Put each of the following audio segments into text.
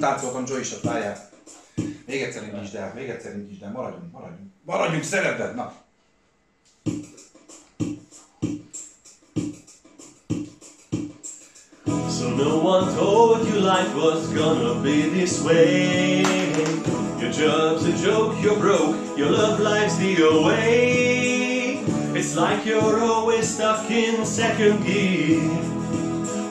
Táncoltam is. Még egyszer indítsd el, még egyszer indítsd el, maradjunk, maradjunk. Maradjunk szereted, na. So no one told you life was gonna be this way. Your job's a joke, you're broke, your love life's the away. It's like you're always stuck in second gear.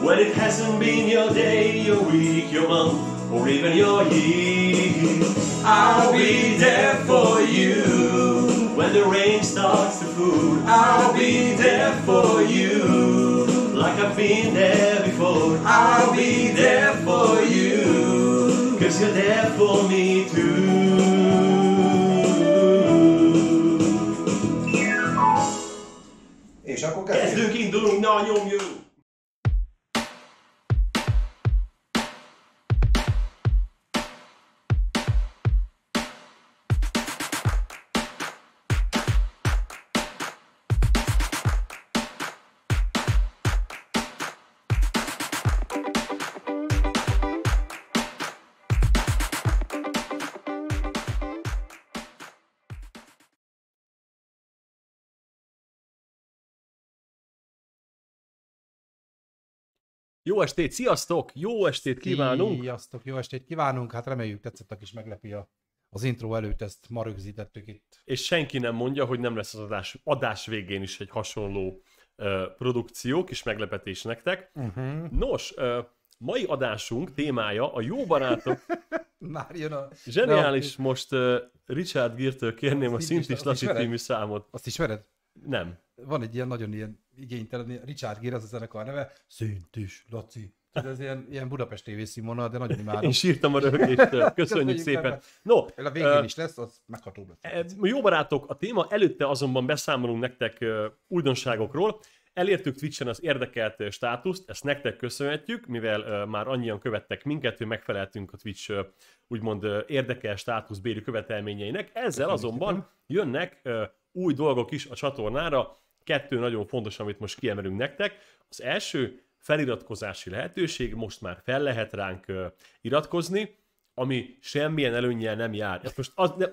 When it hasn't been your day, your week, your month, or even your year. I'll be there for you when the rain starts to fall. I'll be there for you like I've been there before. I'll be there for you, cause you're there for me too. És akkor kezdjük. Kezdünk, indulunk, na nyomjuk! Jó estét, sziasztok! Jó estét kívánunk! Sziasztok, jó estét kívánunk! Hát reméljük tetszett a kis meglepi a, az intro előtt, ezt ma rögzítettük itt. És senki nem mondja, hogy nem lesz az adás, adás végén is egy hasonló uh, produkció, kis meglepetés nektek. Uh-huh. Nos, uh, mai adásunk témája a jó barátok. Már jön a... Zseniális, most uh, Richard Gere-től kérném a Azt Szintis is- című számot. Azt ismered? Nem. Van egy ilyen nagyon ilyen igénytelen, Richard Gere az a zenekar neve, Szintis, Laci. Tudod, Ez ilyen, ilyen Budapest TV színvonal, de nagyon imádom. Én sírtam a röhögéstől. Köszönjük Köszönjük szépen. szépen. No, A végén ö, is lesz, az meghatóbb lesz. E, Jó barátok, a téma előtte azonban beszámolunk nektek ö, újdonságokról. Elértük Twitch-en az érdekelt státuszt, ezt nektek köszönhetjük, mivel már annyian követtek minket, hogy megfeleltünk a Twitch úgymond ö, érdekel státusz béli követelményeinek. Ezzel azonban jönnek ö, új dolgok is a csatornára. Kettő nagyon fontos, amit most kiemelünk nektek. Az első feliratkozási lehetőség, most már fel lehet ránk ö, iratkozni, ami semmilyen előnnyel nem jár. Ezt most az, ne,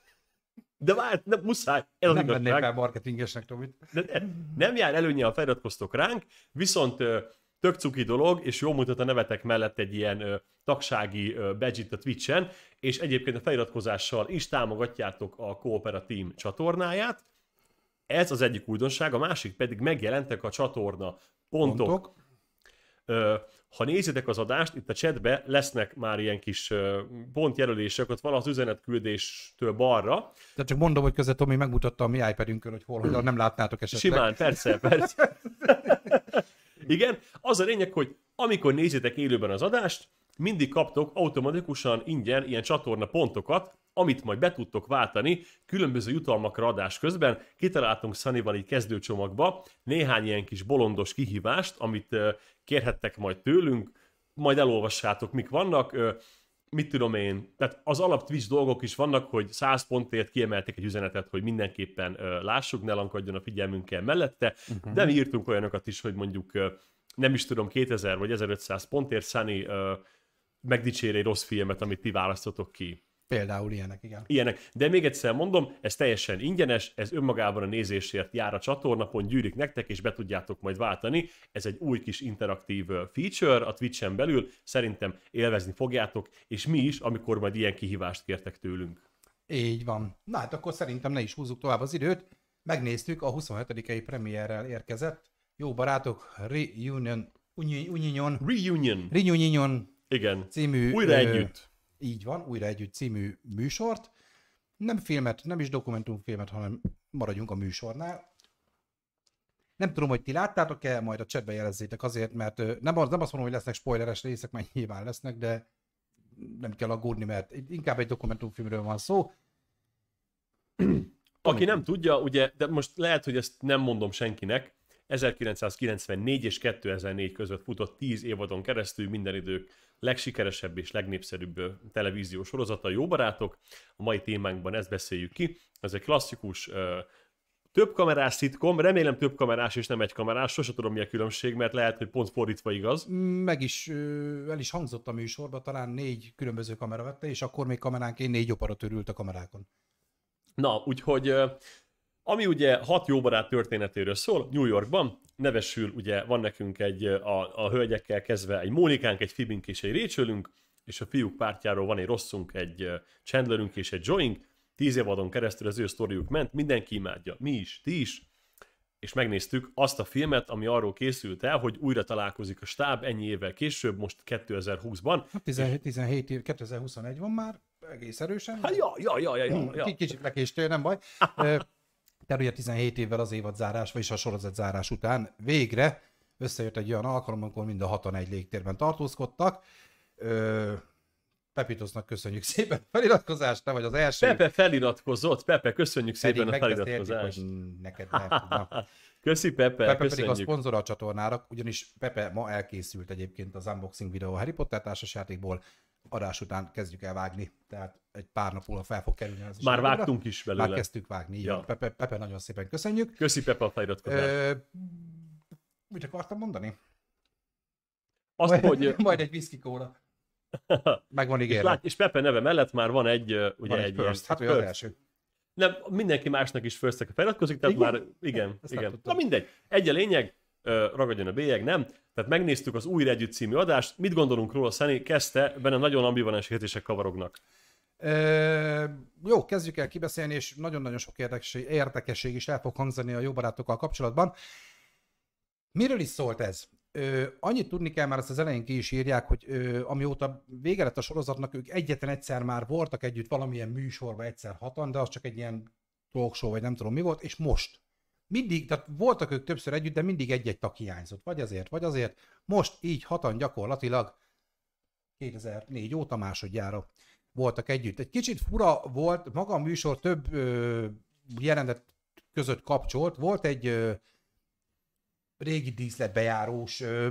de várj, ne, muszáj, ez Nem vennék fel marketingesnek, Tomit. De, nem jár előnye, ha feliratkoztok ránk, viszont ö, tök cuki dolog, és jól mutat a nevetek mellett egy ilyen ö, tagsági badge a Twitch-en, és egyébként a feliratkozással is támogatjátok a Coopera Team csatornáját. Ez az egyik újdonság, a másik pedig megjelentek a csatorna pontok. Pontok. Ö, ha nézitek az adást, itt a chatbe lesznek már ilyen kis pontjelölések, ott van az üzenetküldéstől balra. De csak mondom, hogy közben Tomi megmutatta a mi iPadünkön, hogy hol, hogy nem látnátok esetleg. Simán, persze, persze. Igen, az a lényeg, hogy amikor nézitek élőben az adást, mindig kaptok automatikusan ingyen ilyen csatorna pontokat, amit majd be tudtok váltani különböző jutalmakra adás közben. Kitaláltunk Sunnyval így kezdőcsomagba néhány ilyen kis bolondos kihívást, amit kérhettek majd tőlünk, majd elolvassátok, mik vannak. Mit tudom én, tehát az alap Twitch dolgok is vannak, hogy 100 pontért kiemeltek egy üzenetet, hogy mindenképpen ö, lássuk, ne lankadjon a figyelmünkkel mellette, uh-huh. de mi írtunk olyanokat is, hogy mondjuk ö, nem is tudom, 2000 vagy 1500 pontért Sunny ö, megdicsér egy rossz filmet, amit ti választotok ki. Például ilyenek, igen. Ilyenek. De még egyszer mondom, ez teljesen ingyenes, ez önmagában a nézésért jár a csatornapon, gyűrik nektek, és be tudjátok majd váltani. Ez egy új kis interaktív feature a Twitch-en belül, szerintem élvezni fogjátok, és mi is, amikor majd ilyen kihívást kértek tőlünk. Így van. Na hát akkor szerintem ne is húzzuk tovább az időt. Megnéztük, a 27-i premierrel érkezett. Jó barátok, Reunion, Uni- Union, Reunion. Reunion Igen. című... Újra ö, együtt. Így van, újra együtt című műsort. Nem filmet, nem is dokumentumfilmet, hanem maradjunk a műsornál. Nem tudom, hogy ti láttátok-e, majd a chatbe jelezzétek azért, mert nem, az, nem azt mondom, hogy lesznek spoileres részek, mert nyilván lesznek, de nem kell aggódni, mert inkább egy dokumentumfilmről van szó. Aki nem tudja, ugye, de most lehet, hogy ezt nem mondom senkinek, 1994 és 2004 között futott 10 évadon keresztül minden idők legsikeresebb és legnépszerűbb televíziós sorozata, Jó Barátok. A mai témánkban ezt beszéljük ki. Ez egy klasszikus, több kamerás szitkom, remélem több kamerás és nem egy kamerás, sose tudom mi a különbség, mert lehet, hogy pont fordítva igaz. Meg is, el is hangzott a műsorban, talán négy különböző kamera vette, és akkor még kameránként négy operatőr ült a kamerákon. Na, úgyhogy ami ugye hat jó barát történetéről szól, New Yorkban, nevesül, ugye van nekünk egy, a, a hölgyekkel kezdve egy Mónikánk, egy Fibink és egy Rachelünk, és a fiúk pártjáról van egy rosszunk, egy Chandlerünk és egy Joeink, tíz évadon keresztül az ő sztoriuk ment, mindenki imádja, mi is, ti is, és megnéztük azt a filmet, ami arról készült el, hogy újra találkozik a stáb ennyi évvel később, most 2020-ban. Hát 17, 17 év, 2021 van már, egész erősen. Hát ja, ja, ja, ja, ja, Kicsit lekéstél, nem baj. Tehát ugye 17 évvel az évad zárás, vagyis a sorozat zárás után végre összejött egy olyan alkalom, amikor mind a 61 légtérben tartózkodtak. Ö, Pepitosnak köszönjük szépen a feliratkozást, te vagy az első. Pepe feliratkozott, Pepe, köszönjük pedig szépen a megbeszéltük, feliratkozást. neked. Köszi Pepe, Pepe pedig a köszönjük. szponzora a csatornának, ugyanis Pepe ma elkészült egyébként az unboxing videó a Harry Potter társasjátékból, adás után kezdjük el vágni, tehát egy pár nap múlva fel fog kerülni az is. Már vágtunk is Már belőle. kezdtük vágni, Ja. Pepe, Pepe, nagyon szépen köszönjük. Köszi Pepe a feliratkozást. Mit akartam mondani? Azt, majd, hogy... majd egy whisky kóla. Meg van És, ígérve. lát, és Pepe neve mellett már van egy, ugye Van egy, egy ilyen- first, hát ő az első. Nem, mindenki másnak is first feliratkozik, tehát Igen? már igen, igen. Na mindegy. Egy a lényeg, ragadjon a bélyeg, nem? Tehát megnéztük az Újra Együtt című adást, mit gondolunk róla, Szeni kezdte, benne nagyon ambivalens érzések kavarognak. Ö, jó, kezdjük el kibeszélni, és nagyon-nagyon sok érdekesség, érdekesség is el fog hangzani a jó barátokkal kapcsolatban. Miről is szólt ez? Ö, annyit tudni kell, már ezt az elején ki is írják, hogy ö, amióta vége lett a sorozatnak, ők egyetlen egyszer már voltak együtt valamilyen műsorban, egyszer hatan, de az csak egy ilyen talk show, vagy nem tudom mi volt, és most. Mindig, tehát voltak ők többször együtt, de mindig egy-egy tag hiányzott. Vagy azért, vagy azért. Most így hatan gyakorlatilag 2004 óta másodjára voltak együtt. Egy kicsit fura volt, maga a műsor több ö, jelenet között kapcsolt. Volt egy ö, régi díszletbejárós ö,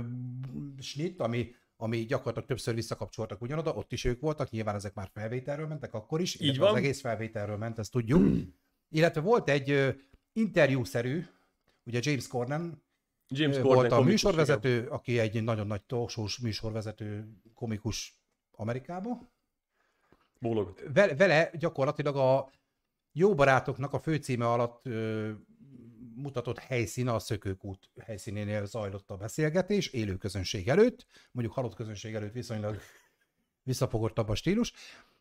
snit, ami, ami gyakorlatilag többször visszakapcsoltak ugyanoda, ott is ők voltak, nyilván ezek már felvételről mentek akkor is, illetve van. az egész felvételről ment, ezt tudjuk. illetve volt egy interjúszerű, ugye James Corden James Corden volt a műsorvezető, aki egy nagyon nagy talkshows műsorvezető, komikus Amerikában. igen. Vele, vele gyakorlatilag a jó barátoknak a főcíme alatt ö, mutatott helyszín, a Szökőkút helyszínénél zajlott a beszélgetés, élő közönség előtt, mondjuk halott közönség előtt viszonylag visszafogottabb a stílus,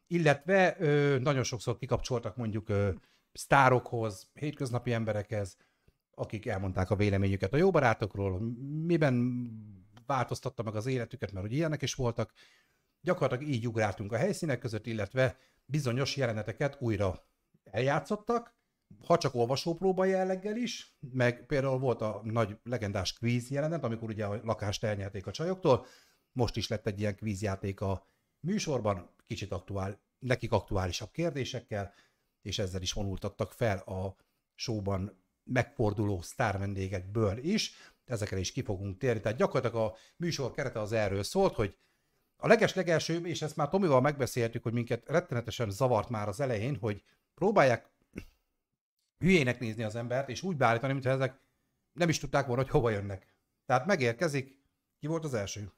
illetve ö, nagyon sokszor kikapcsoltak mondjuk ö, sztárokhoz, hétköznapi emberekhez, akik elmondták a véleményüket a jó barátokról, miben változtatta meg az életüket, mert hogy ilyenek is voltak. Gyakorlatilag így ugráltunk a helyszínek között, illetve bizonyos jeleneteket újra eljátszottak, ha csak olvasópróba jelleggel is, meg például volt a nagy legendás kvíz jelenet, amikor ugye a lakást elnyerték a csajoktól, most is lett egy ilyen kvízjáték a műsorban, kicsit aktuál, nekik aktuálisabb kérdésekkel, és ezzel is vonultattak fel a showban megforduló sztár vendégekből is, ezekre is ki fogunk térni. Tehát gyakorlatilag a műsor kerete az erről szólt, hogy a leges-legelső, és ezt már Tomival megbeszéltük, hogy minket rettenetesen zavart már az elején, hogy próbálják hülyének nézni az embert, és úgy beállítani, mintha ezek nem is tudták volna, hogy hova jönnek. Tehát megérkezik, ki volt az első?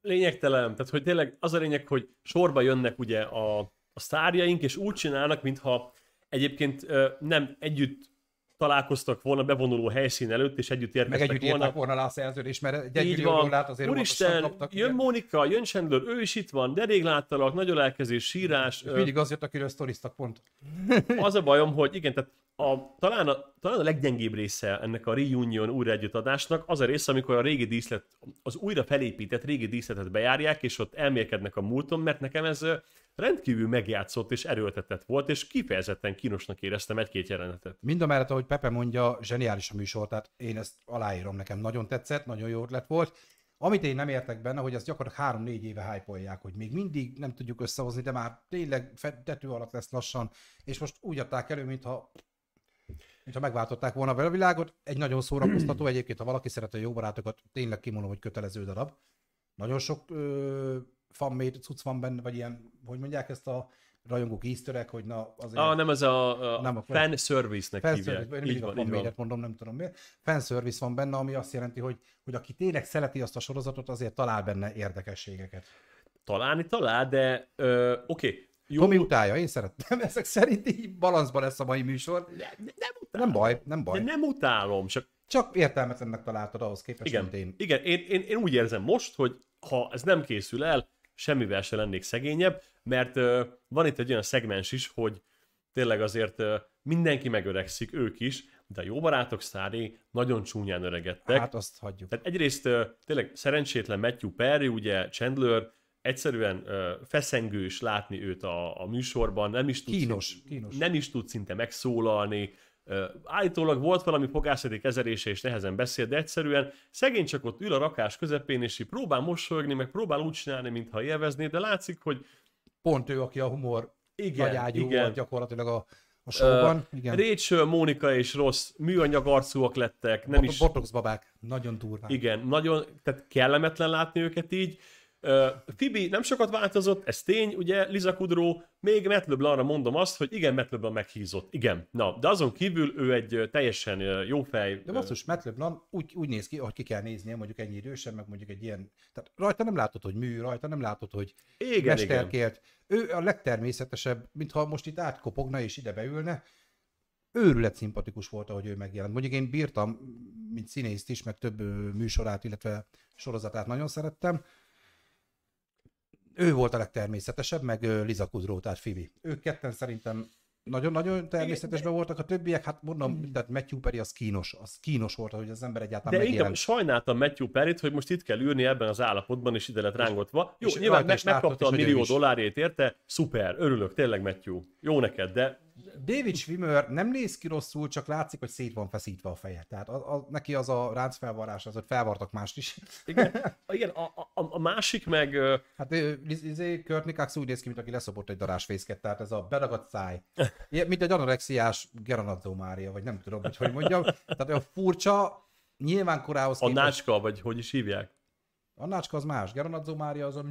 Lényegtelen, tehát hogy tényleg az a lényeg, hogy sorba jönnek ugye a, a sztárjaink, és úgy csinálnak, mintha egyébként nem együtt találkoztak volna bevonuló helyszín előtt, és együtt Meg érkeztek együtt volna. volna le a szerződést, mert egy Így van. dollárt azért Úristen, kaptak. jön igen. Mónika, jön Chandler, ő is itt van, de rég láttalak, nagy ölelkezés, sírás. És ö, mindig az jött, akiről sztoriztak pont. Az a bajom, hogy igen, tehát a, talán, a, talán a leggyengébb része ennek a reunion újra együttadásnak az a része, amikor a régi díszlet, az újra felépített régi díszletet bejárják, és ott elmélkednek a múlton, mert nekem ez rendkívül megjátszott és erőltetett volt, és kifejezetten kínosnak éreztem egy-két jelenetet. Mind a mellett, ahogy Pepe mondja, zseniális a műsor, tehát én ezt aláírom, nekem nagyon tetszett, nagyon jó ötlet volt. Amit én nem értek benne, hogy ezt gyakorlatilag három-négy éve hype hogy még mindig nem tudjuk összehozni, de már tényleg tető alatt lesz lassan, és most úgy adták elő, mintha mintha megváltották volna vele a világot. Egy nagyon szórakoztató egyébként, ha valaki szereti a jó barátokat, tényleg kimondom, hogy kötelező darab. Nagyon sok ö, fanmade cucc van benne, vagy ilyen, hogy mondják ezt a rajongók easter hogy na azért... Ah, nem ez a, a Nem, akkor- fan service-nek Fanservice, hívják. én Így a van, így van. mondom, nem tudom miért. Fanservice van benne, ami azt jelenti, hogy, hogy aki tényleg szereti azt a sorozatot, azért talál benne érdekességeket. Találni talál, de ö, oké. Okay. Jó, Tomi utálja, én szeretem. Ezek szerint így balanszban lesz a mai műsor. de nem utálom. Nem baj, nem baj. De nem utálom, csak Csak értelmetlennek találtad ahhoz képest, igen, mint én. igen én, én, én, úgy érzem most, hogy ha ez nem készül el, semmivel se lennék szegényebb, mert van itt egy olyan szegmens is, hogy tényleg azért mindenki megöregszik, ők is, de a jó barátok sztáré nagyon csúnyán öregedtek. Hát azt hagyjuk. Tehát egyrészt tényleg szerencsétlen Matthew Perry, ugye Chandler, egyszerűen feszengős látni őt a, a műsorban, nem is tud, Kínos, kínos. nem is tud szinte megszólalni. Állítólag volt valami fogászati kezelése, és nehezen beszél, de egyszerűen szegény csak ott ül a rakás közepén, és így próbál mosolyogni, meg próbál úgy csinálni, mintha élvezné, de látszik, hogy Pont ő, aki a humor igen, nagy ágyú igen. volt gyakorlatilag a, a showban. igen. Rachel, Mónika és Ross műanyag arcúak lettek, nem Bot- is... Botox babák, nagyon durván. Igen, nagyon, tehát kellemetlen látni őket így. Uh, Fibi nem sokat változott, ez tény, ugye Liza Kudrow, még Matt LeBlancra mondom azt, hogy igen, Matt LeBlanc meghízott, igen. Na, de azon kívül ő egy teljesen jó fej. De basszus, Matt LeBlanc úgy, úgy néz ki, ahogy ki kell néznie, mondjuk ennyi idősen, meg mondjuk egy ilyen... Tehát rajta nem látod, hogy mű, rajta nem látod, hogy igen, igen. mesterkélt. Ő a legtermészetesebb, mintha most itt átkopogna és ide beülne. Őrület szimpatikus volt, ahogy ő megjelent. Mondjuk én bírtam, mint színészt is, meg több műsorát, illetve sorozatát nagyon szerettem. Ő volt a legtermészetesebb, meg Liza Kudrow, tehát Fibi. Ők ketten szerintem nagyon-nagyon természetesben voltak, a többiek, hát mondom, tehát Matthew Perry az kínos, az kínos volt, hogy az ember egyáltalán De inkább megjelent. sajnáltam Matthew Perryt, hogy most itt kell ülni ebben az állapotban, és ide lett rángatva. Jó, és nyilván meg, megkapta a millió dollárét érte, szuper, örülök, tényleg Matthew. Jó neked, de David Schwimmer nem néz ki rosszul, csak látszik, hogy szét van feszítve a feje. Tehát a, a, neki az a ráncfelvarrás, az, hogy felvartak mást is. igen, igen a, a, a másik meg... Hát izé, Courtney Cox úgy néz ki, mint aki leszopott egy darásfészket, tehát ez a beragadt száj. Ilyen, mint egy anorexiás Geronadzó Mária, vagy nem tudom, hogy hogy mondjam. Tehát olyan furcsa, nyilván korához A nácska, vagy hogy is hívják? A nácska az más, Geronadzó Mária az a...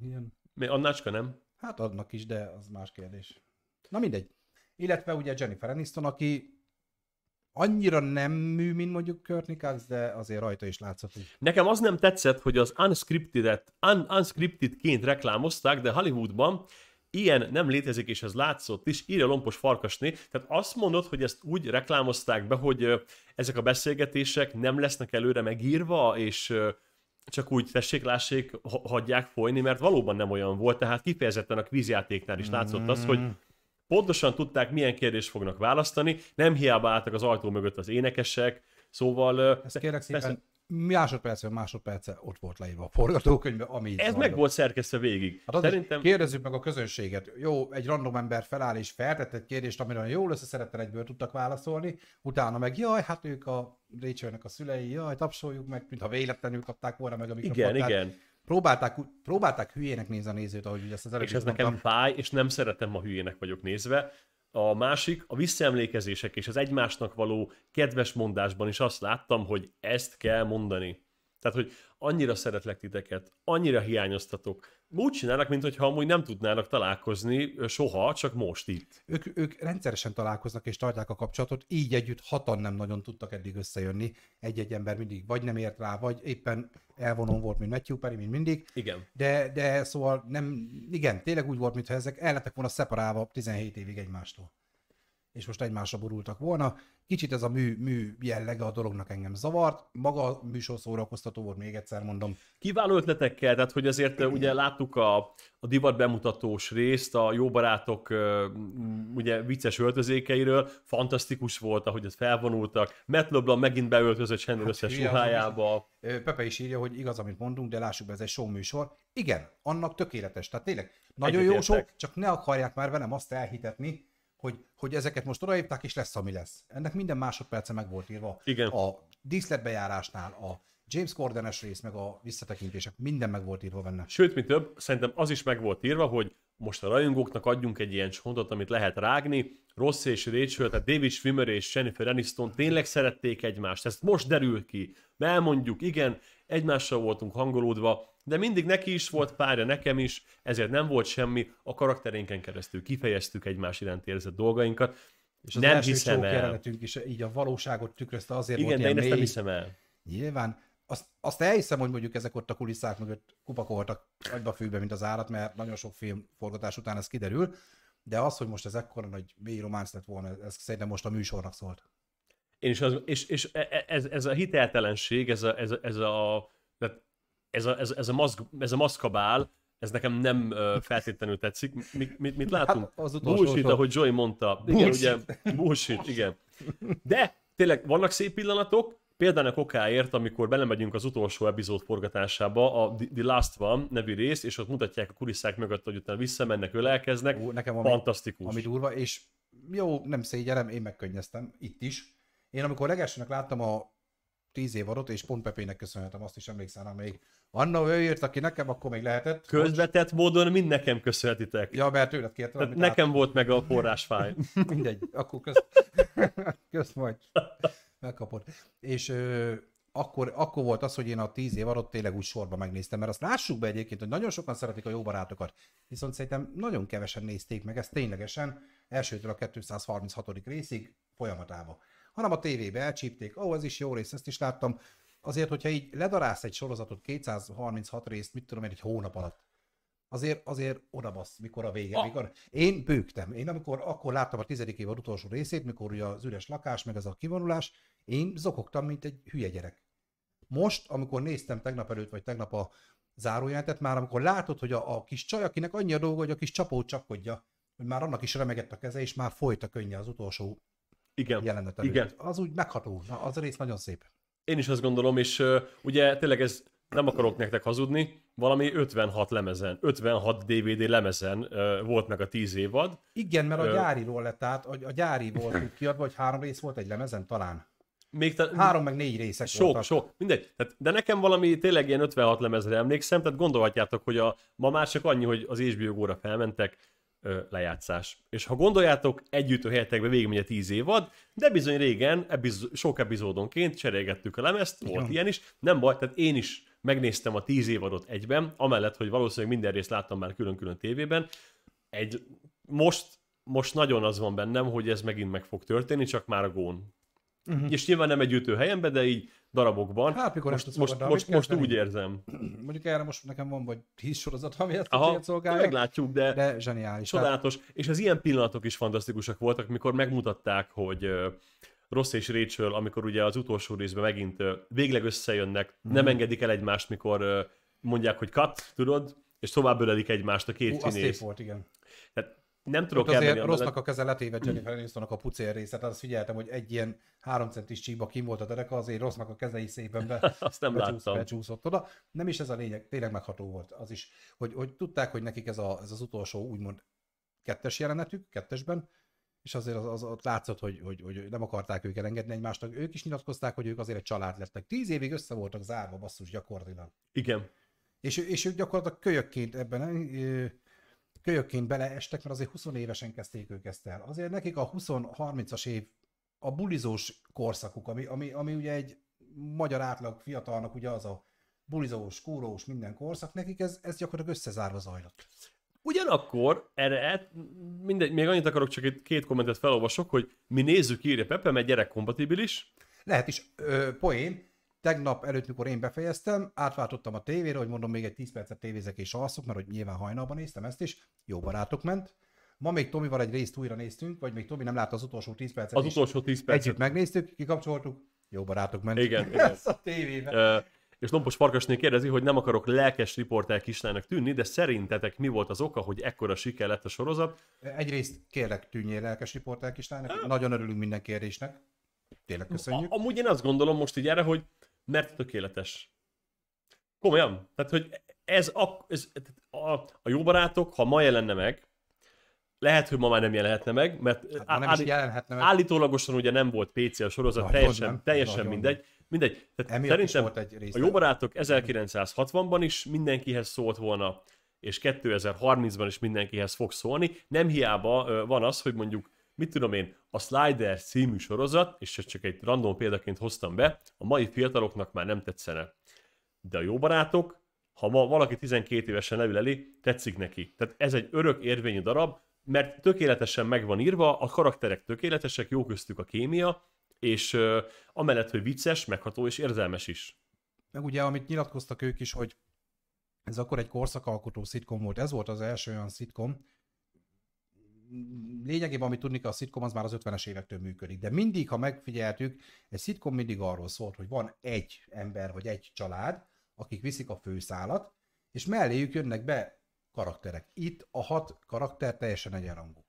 Ilyen, Mi- A nácska nem? hát adnak is, de az más kérdés. Na mindegy. Illetve ugye Jennifer Aniston, aki annyira nem mű, mint mondjuk Courtney Cox, de azért rajta is látszott, hogy Nekem az nem tetszett, hogy az unscripted-et un- unscripted-ként reklámozták, de Hollywoodban ilyen nem létezik, és ez látszott is, írja lompos farkasné. Tehát azt mondod, hogy ezt úgy reklámozták be, hogy ezek a beszélgetések nem lesznek előre megírva, és csak úgy tessék, lássék, ha- hagyják folyni, mert valóban nem olyan volt, tehát kifejezetten a kvízjátéknál is látszott az, hogy pontosan tudták, milyen kérdést fognak választani, nem hiába álltak az ajtó mögött az énekesek, szóval... ezt kérlek szépen, persze- másodpercen másodperce ott volt leírva a forgatókönyvben, ami Ez zajlott. meg volt szerkesztve végig. Hát Szerintem... Kérdezzük meg a közönséget. Jó, egy random ember feláll és feltett egy kérdést, amire jól összeszeretten egyből tudtak válaszolni, utána meg jaj, hát ők a Rachelnek a szülei, jaj, tapsoljuk meg, mintha véletlenül kapták volna meg a mikrofont. Igen, Tehát igen. Próbálták, próbálták hülyének nézni a nézőt, ahogy ugye ezt az előbb És ez nekem mondtam. fáj, és nem szeretem, ha hülyének vagyok nézve. A másik, a visszaemlékezések és az egymásnak való kedves mondásban is azt láttam, hogy ezt kell mondani. Tehát, hogy annyira szeretlek titeket, annyira hiányoztatok. Úgy csinálnak, mintha amúgy nem tudnának találkozni soha, csak most itt. Ők, ők rendszeresen találkoznak és tartják a kapcsolatot, így együtt hatan nem nagyon tudtak eddig összejönni. Egy-egy ember mindig vagy nem ért rá, vagy éppen elvonon volt, mint Matthew Perry, mint mindig. Igen. De, de szóval nem, igen, tényleg úgy volt, mintha ezek el lettek volna szeparálva 17 évig egymástól. És most egymásra borultak volna. Kicsit ez a mű, mű jellege a dolognak engem zavart. Maga a műsor szórakoztató volt, még egyszer mondom. Kiváló ötletekkel, tehát hogy azért ugye láttuk a, a divat bemutatós részt, a jó barátok ugye vicces öltözékeiről, fantasztikus volt, ahogy ezt felvonultak. Matt LeBlanc megint beöltözött Chandler összes hülye az, ruhájába. Pepe is írja, hogy igaz, amit mondunk, de lássuk be, ez egy show műsor. Igen, annak tökéletes. Tehát tényleg nagyon jó show, Egyetértek. csak ne akarják már velem azt elhitetni, hogy, hogy ezeket most odaépták, és lesz, ami lesz. Ennek minden másodperce meg volt írva. Igen. A díszletbejárásnál, a James Cordenes rész, meg a visszatekintések, minden meg volt írva benne. Sőt, mi több, szerintem az is meg volt írva, hogy most a rajongóknak adjunk egy ilyen csontot, amit lehet rágni. Ross és Rachel, tehát David Schwimmer és Jennifer Aniston tényleg szerették egymást. Ezt most derül ki. Elmondjuk, igen, egymással voltunk hangolódva, de mindig neki is volt párja, nekem is, ezért nem volt semmi, a karakterénken keresztül kifejeztük egymás iránt érzett dolgainkat. És az nem első hiszem el. is így a valóságot tükrözte, azért Igen, volt de én ilyen ezt nem mély. hiszem el. Nyilván. Azt, azt elhiszem, hogy mondjuk ezek ott a kulisszák mögött kupakoltak agyba fűbe, mint az állat, mert nagyon sok film forgatás után ez kiderül, de az, hogy most ez ekkora nagy mély románc lett volna, ez szerintem most a műsornak szólt. Én is az, és, és e- e- ez, ez, a hiteltelenség, ez a, ez a, ez a, ez a, ez, ez a, maszk, ez a maszkabál, ez nekem nem feltétlenül tetszik. Mit, mit, mit látunk? Hát az utolsó bullshit, sor. ahogy Joey mondta. Igen, ugye, bullshit, igen. De tényleg vannak szép pillanatok, példának okáért, amikor belemegyünk az utolsó epizód forgatásába, a The Last One nevű rész, és ott mutatják a kulisszák mögött, hogy utána visszamennek, ölelkeznek. Ú, nekem ami, Fantasztikus. ami durva, és jó, nem szégyellem, én megkönnyeztem, itt is. Én amikor legelsőnek láttam a tíz év adott, és pont Pepének köszönhetem, azt is emlékszem rá még. Anna ő írt, aki nekem, akkor még lehetett. Közvetett módon mind nekem köszönhetitek. Ja, mert tőled kértem. Tehát nekem volt meg a forrásfáj. át- Mindegy, akkor kösz. kösz majd. Megkapod. És ö, akkor, akkor volt az, hogy én a tíz év alatt tényleg úgy sorba megnéztem, mert azt lássuk be egyébként, hogy nagyon sokan szeretik a jó barátokat, viszont szerintem nagyon kevesen nézték meg ezt ténylegesen elsőtől a 236. részig folyamatába. Hanem a tévébe elcsípték, ó, ez is jó rész, ezt is láttam. Azért, hogyha így ledarálsz egy sorozatot 236 részt, mit tudom én, egy hónap alatt, azért, azért odabasz, mikor a vége. A- Mikor... Én bőgtem. Én amikor akkor láttam a tizedik évad utolsó részét, mikor ugye az üres lakás, meg ez a kivonulás, én zokogtam, mint egy hülye gyerek. Most, amikor néztem tegnap előtt, vagy tegnap a zárójelentet, már amikor látod, hogy a, a kis csaj, akinek annyi a dolga, hogy a kis csapót csapkodja, hogy már annak is remegett a keze, és már folyt a könnye az utolsó Igen. jelenet előtt. Igen. Az úgy megható. Na, az a rész nagyon szép. Én is azt gondolom, és uh, ugye tényleg ez nem akarok nektek hazudni, valami 56 lemezen, 56 DVD lemezen uh, volt meg a 10 évad. Igen, mert a Ö- gyáriról lett át, a, a gyári volt kiadva, vagy három rész volt egy lemezen talán. Még te, Három meg négy részek sok, voltak. sok, mindegy. Tehát, de nekem valami tényleg ilyen 56 lemezre emlékszem, tehát gondolhatjátok, hogy a, ma már csak annyi, hogy az HBO-ra felmentek, ö, lejátszás. És ha gondoljátok, együtt a helyetekbe végigmegy a 10 évad, de bizony régen, epiz- sok epizódonként cserélgettük a lemezt, volt Igen. ilyen is, nem baj, tehát én is megnéztem a 10 évadot egyben, amellett, hogy valószínűleg minden részt láttam már külön-külön tévében. Egy, most, most nagyon az van bennem, hogy ez megint meg fog történni, csak már a gón. Uh-huh. És nyilván nem egy ütőhelyemben, de így darabokban. Hát, mikor most, most, magadnal most, most úgy érzem. Mondjuk erre most nekem van vagy 10 sorozat, ami ezt a Aha, szolgálja. meglátjuk, de, de zseniális. Tehát, csodálatos. És az ilyen pillanatok is fantasztikusak voltak, mikor megmutatták, hogy ö, Ross és Rachel, amikor ugye az utolsó részben megint végleg összejönnek, Mhm. nem engedik el egymást, mikor mondják, hogy cut, tudod, és tovább ölelik egymást a két Ú, az szép színész. volt, igen. Tehát nem tudok Ott azért elmenni rossznak a keze letéve Jennifer Anistonnak a pucér részét, azt figyeltem, hogy egy ilyen három centis csíkba kim volt a dereka, azért rossznak a kezei szépen be, Azt nem becsúsz, láttam. becsúszott oda. Nem is ez a lényeg, tényleg megható volt az is, hogy, hogy tudták, hogy nekik ez, a, ez az utolsó úgymond kettes jelenetük, kettesben, és azért az, az ott látszott, hogy, hogy, hogy nem akarták ők elengedni egymásnak. Ők is nyilatkozták, hogy ők azért egy család lettek. Tíz évig össze voltak zárva, basszus gyakorlatilag. Igen. És, és ők gyakorlatilag kölyökként ebben kölyökként beleestek, mert azért 20 évesen kezdték ők ezt el. Azért nekik a 20-30-as év a bulizós korszakuk, ami, ami, ami ugye egy magyar átlag fiatalnak ugye az a bulizós, kúrós, minden korszak, nekik ez, ez gyakorlatilag összezárva zajlott. Ugyanakkor erre, mindegy, még annyit akarok, csak itt két kommentet felolvasok, hogy mi nézzük, írja Pepe, mert gyerek kompatibilis. Lehet is ö, poén, tegnap előtt, mikor én befejeztem, átváltottam a tévére, hogy mondom, még egy 10 percet tévézek és alszok, mert hogy nyilván hajnalban néztem ezt is, jó barátok ment. Ma még Tomival egy részt újra néztünk, vagy még Tomi nem látta az utolsó 10 percet Az utolsó 10 percet. Együtt megnéztük, kikapcsoltuk, jó barátok ment. Igen, igen. Ez a tévében. Ö, és Lompos Farkasné kérdezi, hogy nem akarok lelkes riporter kislánynak tűnni, de szerintetek mi volt az oka, hogy ekkora siker lett a sorozat? Egyrészt kérlek, tűnjél lelkes riporter kislánynak, nagyon örülünk minden kérdésnek. Tényleg köszönjük. A, amúgy én azt gondolom most így erre, hogy mert tökéletes. Komolyan. Tehát, hogy ez, a, ez a, a jó barátok, ha ma jelenne meg, lehet, hogy ma már nem jelenhetne meg, mert Hát ma nem is jelenhetne meg. állítólagosan ugye nem volt PC a sorozat, Nagyon teljesen, nem, teljesen nagyon mindegy. Mindegy. Tehát Emiatt szerintem volt egy rész. a jó barátok 1960-ban is mindenkihez szólt volna, és 2030-ban is mindenkihez fog szólni. Nem hiába van az, hogy mondjuk, mit tudom én, a Sliders című sorozat, és csak egy random példaként hoztam be, a mai fiataloknak már nem tetszene. De a jó barátok, ha ma valaki 12 évesen leül elé, tetszik neki. Tehát ez egy örök érvényű darab, mert tökéletesen meg van írva, a karakterek tökéletesek, jó köztük a kémia, és ö, amellett, hogy vicces, megható és érzelmes is. Meg ugye, amit nyilatkoztak ők is, hogy ez akkor egy korszakalkotó szitkom volt. Ez volt az első olyan szitkom. Lényegében, amit tudni kell, a szitkom az már az 50-es évektől működik. De mindig, ha megfigyeltük, egy szitkom mindig arról szólt, hogy van egy ember vagy egy család, akik viszik a főszálat, és melléjük jönnek be karakterek. Itt a hat karakter teljesen egyenrangú.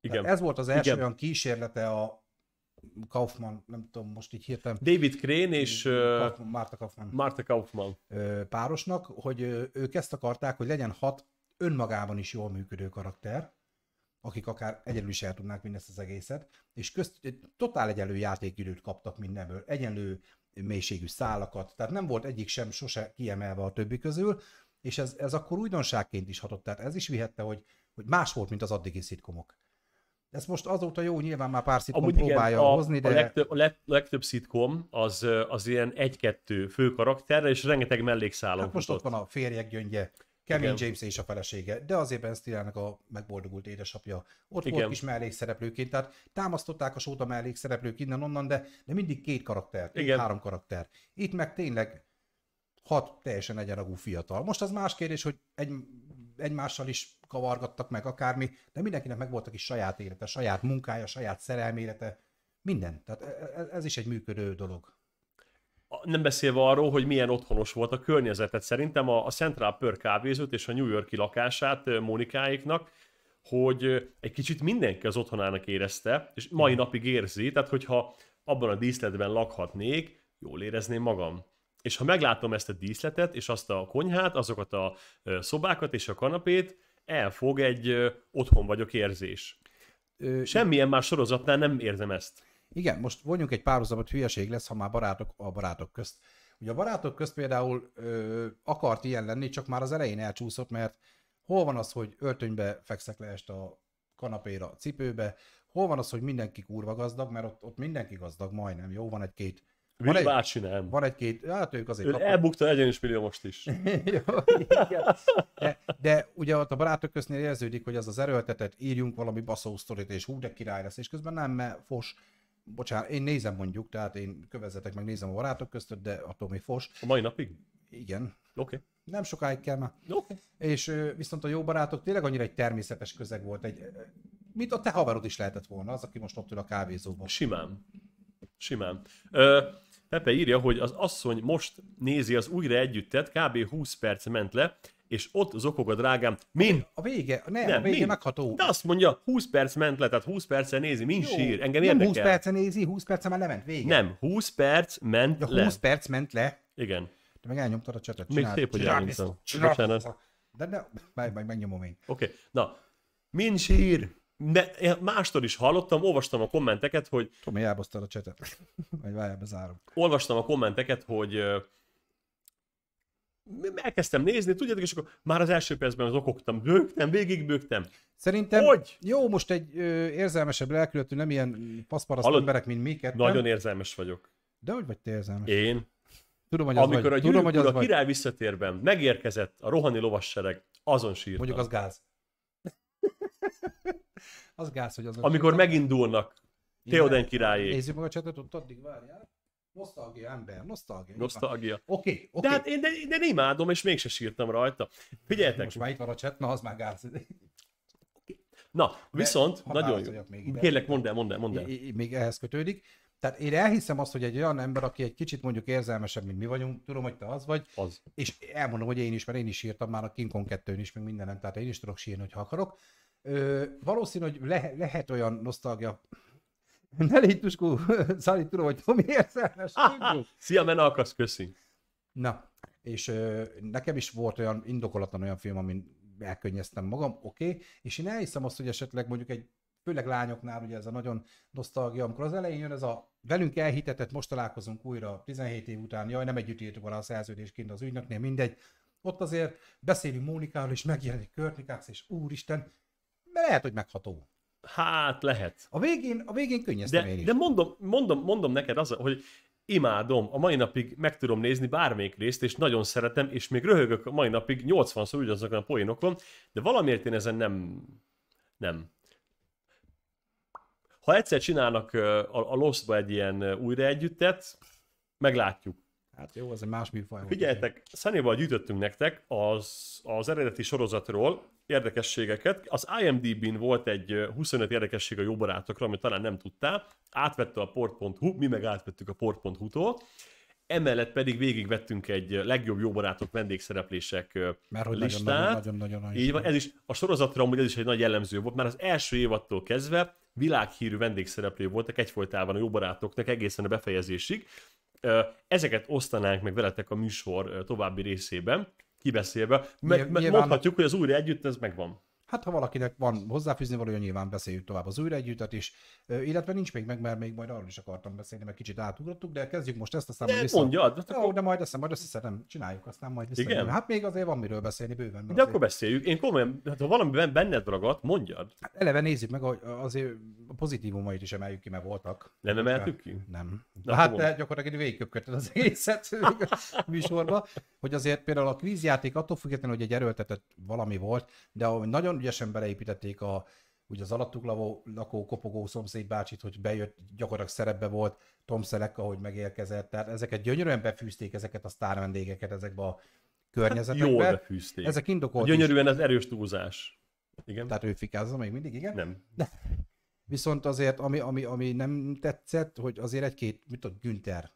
Igen. Tehát ez volt az első Igen. olyan kísérlete a Kaufman, nem tudom, most így hirtelen. David Crane és Kaufman, Marta Kaufman Martha Kaufman. párosnak, hogy ők ezt akarták, hogy legyen hat önmagában is jól működő karakter, akik akár egyedül is el tudnák vinni ezt az egészet, és közt totál egyenlő játékidőt kaptak mindenből, egyenlő mélységű szálakat, tehát nem volt egyik sem sose kiemelve a többi közül, és ez, ez akkor újdonságként is hatott, tehát ez is vihette, hogy, hogy más volt, mint az addigi szitkomok. Ez most azóta jó, nyilván már pár szitkom Amúgy igen, próbálja a, hozni, de... a, legtöbb, a leg, legtöbb szitkom az, az ilyen egy-kettő fő karakterre, és rengeteg mellékszálon Hát most ott van a férjek gyöngye, Kevin. James és a felesége, de azért Ben Stillernek a megboldogult édesapja. Ott Igen. volt kis mellékszereplőként, tehát támasztották a sót a mellékszereplők innen-onnan, de, de mindig két karakter, két Igen. három karakter. Itt meg tényleg hat teljesen egyenragú fiatal. Most az más kérdés, hogy egy, egymással is kavargattak meg akármi, de mindenkinek meg volt a kis saját élete, saját munkája, saját szerelmélete, minden. Tehát e- e- ez is egy működő dolog. Nem beszélve arról, hogy milyen otthonos volt a környezetet. Szerintem a, a Central Perk kávézót és a New Yorki lakását ö, Mónikáéknak, hogy egy kicsit mindenki az otthonának érezte, és mai napig érzi, tehát hogyha abban a díszletben lakhatnék, jól érezném magam. És ha meglátom ezt a díszletet, és azt a konyhát, azokat a szobákat és a kanapét, elfog egy otthon vagyok érzés. Ö, Semmilyen más sorozatnál nem érzem ezt. Igen, most vonjunk egy párhuzamot, hülyeség lesz, ha már barátok a barátok közt. Ugye a barátok közt például ö, akart ilyen lenni, csak már az elején elcsúszott, mert hol van az, hogy öltönybe fekszek le este a kanapéra, a cipőbe, hol van az, hogy mindenki kurva gazdag, mert ott, ott mindenki gazdag, majdnem, jó, van egy-két, van egy, bácsi nem. van egy-két, hát ők azért Ő kapnak- elbukta egyenes millió most is. Jó, igen. de, de ugye ott a barátok köznél érződik, hogy az az erőltetett, írjunk valami baszó sztorit, és hú, de király lesz, és közben nem, mert fos. Bocsánat, én nézem mondjuk, tehát én kövezzetek meg, nézem a barátok között, de attól még fos. A mai napig? Igen, Oké. Okay. nem sokáig kell már. Oké. Okay. És viszont a jó barátok tényleg annyira egy természetes közeg volt, egy, mint a te haverod is lehetett volna, az, aki most ott ül a kávézóban. Simán. Simán. Ö, Pepe írja, hogy az asszony most nézi az újra együttet, kb. 20 perc ment le, és ott zokog a drágám. Min? A vége, nem, Nem, a vége min? megható. De azt mondja, 20 perc ment le, tehát 20 percen nézi, min Jó, sír. Engem nem 20 érdekel. percen nézi, 20 percen már lement, vége. Nem, 20 perc ment Ja, le. 20 perc ment le, Igen. Te meg elnyomtad a csetet. Még szép, hogy elnyomtam. Bocsánat. De ne, meg, meg megnyomom én. Oké. Okay. Na, min sír? De mástól is hallottam, olvastam a kommenteket, hogy hogy elbasztad a csetet. Vagy várjál, bezárom. olvastam a kommenteket, hogy elkezdtem nézni, tudjátok, és akkor már az első percben az okogtam, bőgtem, végigbőgtem. Szerintem Hogy? jó, most egy ö, érzelmesebb lelkületű, nem ilyen paszparaszt Hallod? emberek, mint mi ketten. Nagyon érzelmes vagyok. De hogy vagy te érzelmes? Én, Tudom, hogy az amikor vagy. a Tudom, hogy az a vagy. király visszatérben megérkezett a rohani lovassereg, azon sírtam. Mondjuk az gáz. az gáz, hogy az Amikor megindulnak Theoden királyé. Nézzük meg a csetet, ott addig várjál. Nosztalgia, ember, nosztalgia. Oké, Nosztalgia. oké. De hát én de, de nem imádom, és mégse sírtam rajta. Figyeljetek, Most már itt van a cset, na az már gáz. na, viszont, hadd nagyon jó. még ide. Kérlek, mondd el, mondd el, mondd el. Még ehhez kötődik. Tehát én elhiszem azt, hogy egy olyan ember, aki egy kicsit mondjuk érzelmesebb, mint mi vagyunk, tudom, hogy te az vagy, Az. és elmondom, hogy én is, mert én is írtam már a King Kong 2 is, meg mindenem, tehát én is tudok sírni, ha akarok. Ö, valószínű, hogy le, lehet olyan nosztalgia, ne légy tuskú, Szali, tudom, hogy Tomi érzelmes. Szia, menalkasz, köszi. Na, és ö, nekem is volt olyan indokolatlan olyan film, amin elkönnyeztem magam, oké, okay. és én elhiszem azt, hogy esetleg mondjuk egy, főleg lányoknál ugye ez a nagyon nosztalgia, amikor az elején jön ez a velünk elhitetett, most találkozunk újra 17 év után, jaj, nem együtt írtuk alá a szerződést kint az ügynöknél, mindegy, Ott azért beszélünk Mónikáról, és megjelenik Körnikász, és úristen, de lehet, hogy megható. Hát lehet. A végén, a végén könnyeztem én De, is. de mondom, mondom, mondom neked az, hogy imádom, a mai napig meg tudom nézni bármelyik részt, és nagyon szeretem, és még röhögök a mai napig 80-szor ugyanazokon a poénokon, de valamiért én ezen nem... Nem. Ha egyszer csinálnak a, a Lostba egy ilyen ö, újraegyüttet, meglátjuk. Hát jó, az egy más műfaj. Figyeljetek, Sunnyval gyűjtöttünk nektek az, az eredeti sorozatról érdekességeket. Az IMDb-n volt egy ö, 25 érdekesség a jó barátokra, amit talán nem tudtál. Átvette a port.hu, mi meg átvettük a port.hu-tól. Emellett pedig végigvettünk egy legjobb jó barátok vendégszereplések Mert hogy listát. nagyon-nagyon Így van, ez is, a sorozatra amúgy ez is egy nagy jellemző volt, már az első évattól kezdve világhírű vendégszereplő voltak egyfolytában a jó barátoknak egészen a befejezésig. Ezeket osztanánk meg veletek a műsor további részében, kibeszélve. Nyilván- mondhatjuk, hogy az újra együtt ez megvan. Hát ha valakinek van hozzáfűzni valója, nyilván beszéljük tovább az újraegyüttet is, Ö, illetve nincs még meg, mert még majd arról is akartam beszélni, mert kicsit átugrottuk, de kezdjük most ezt, aztán majd De vissza. mondjad, Jó, akkor, de majd aztán majd összeszedem, csináljuk, aztán majd vissza. Igen? Hát még azért van miről beszélni bőven. de azért- akkor beszéljük. Én komolyan, hát ha valami ben- benned ragadt, mondjad. Hát eleve nézzük meg, hogy azért a pozitívumait is emeljük ki, mert voltak. Nem emeltük ki? Nem. Na, De hát te gyakorlatilag végigköpködted az egészet műsorba, hogy azért például a kvízjáték attól függetlenül, hogy egy erőltetett valami volt, de nagyon ügyesen beleépítették a, ugye az alattuk lakó, lakó kopogó szomszéd bácsit, hogy bejött, gyakorlatilag szerepbe volt, Tom Selleck, ahogy megérkezett, tehát ezeket gyönyörűen befűzték, ezeket a sztár vendégeket ezekbe a környezetekbe. Jól befűzték. Ezek indokolt is. Gyönyörűen az erős túlzás. Igen? Tehát ő fikázza még mindig, igen? Nem. Viszont azért, ami, ami, ami nem tetszett, hogy azért egy-két, mit tudod, Günther.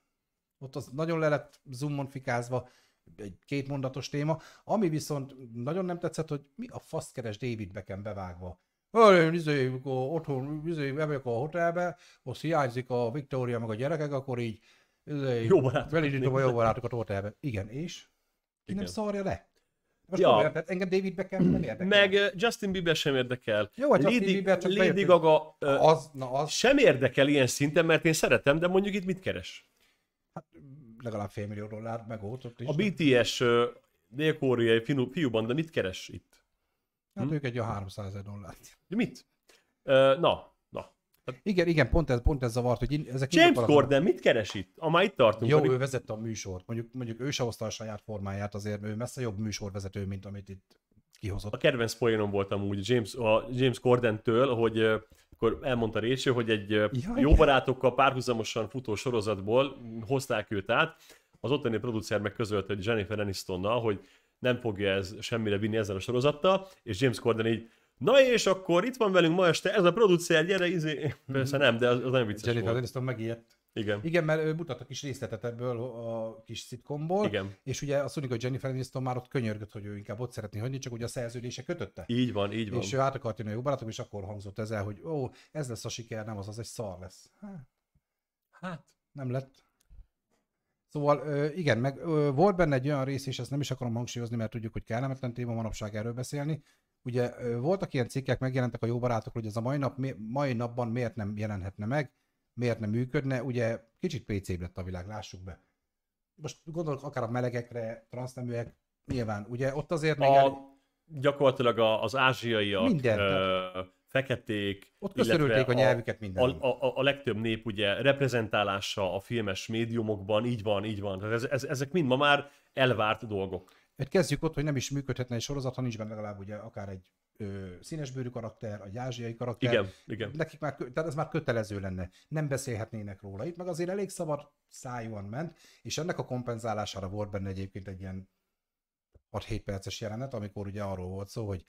Ott az nagyon le lett zoomon fikázva, egy két mondatos téma. Ami viszont nagyon nem tetszett, hogy mi a fasz keres David Beckham bevágva. Olyan, izé, otthon, izé, bemegyek a hotelbe, ott hiányzik a Victoria meg a gyerekek, akkor így izé, Jó barátok. Felindítom a jó barátokat a hotelbe. Igen, és? Ki nem Igen. szarja le? Most Ja. tehát engem David Beckham nem érdekel. Meg Justin Bieber sem érdekel. Jó, hát Lady, Bieber csak Lady Gaga az, na az, sem érdekel ilyen szinten, mert én szeretem, de mondjuk itt mit keres? Hát legalább fél millió dollár megoltott is. A BTS ö, dél-koreai fiú, fiúban, de mit keres itt? Hát ők egy olyan 300 ezer dollár. De mit? Ö, na, na. Igen, igen, pont ez, pont ez zavart, hogy ezek James Corden mit keres itt? A már itt tartunk. Jó, pedig- ő vezette a műsort. Mondjuk, mondjuk ő se hozta a saját formáját, azért ő messze jobb műsorvezető, mint amit itt kihozott. a kedvenc poénom volt amúgy James, a James Corden-től, hogy akkor elmondta Rachel, hogy egy ö, Ja, jó barátokkal párhuzamosan futó sorozatból hozták őt át, az ottani producer meg közölte hogy Jennifer Anistonnal, hogy nem fogja ez semmire vinni ezzel a sorozattal, és James Corden így, na és akkor itt van velünk ma este ez a producer, gyere, izé. Persze nem, de az, az nagyon vicces Jennifer volt. Aniston megijedt. Igen. Igen, mert ő mutatta kis részletet ebből a kis szitkomból. Igen. És ugye azt mondjuk, hogy Jennifer Aniston már ott könyörgött, hogy ő inkább ott szeretné hagyni, csak ugye a szerződése kötötte. Így van, így van. És ő át akart jönni a jó barátok, és akkor hangzott ezzel, hogy ó, ez lesz a siker, nem az, az egy szar lesz. Hát, Hát, nem lett. Szóval igen, meg volt benne egy olyan rész, és ezt nem is akarom hangsúlyozni, mert tudjuk, hogy kellemetlen téma manapság erről beszélni. Ugye voltak ilyen cikkek, megjelentek a jó barátokról, hogy ez a mai, nap, mai napban miért nem jelenhetne meg, miért nem működne. Ugye kicsit PC lett a világ, lássuk be. Most gondolok akár a melegekre, transzneműek, nyilván, ugye ott azért még el, a, gyakorlatilag a, az ázsiaiak, Minden, ö, feketék, ott köszörülték a nyelvüket minden. a, a, a, a legtöbb nép ugye reprezentálása a filmes médiumokban, így van, így van. Tehát ez, ez, ezek mind ma már elvárt dolgok. Egy kezdjük ott, hogy nem is működhetne egy sorozat, ha nincs benne legalább ugye akár egy ö, színesbőrű karakter, egy ázsiai karakter. Igen, igen. Nekik már, tehát ez már kötelező lenne. Nem beszélhetnének róla. Itt meg azért elég szabad szájúan ment, és ennek a kompenzálására volt benne egyébként egy ilyen 6-7 perces jelenet, amikor ugye arról volt szó, hogy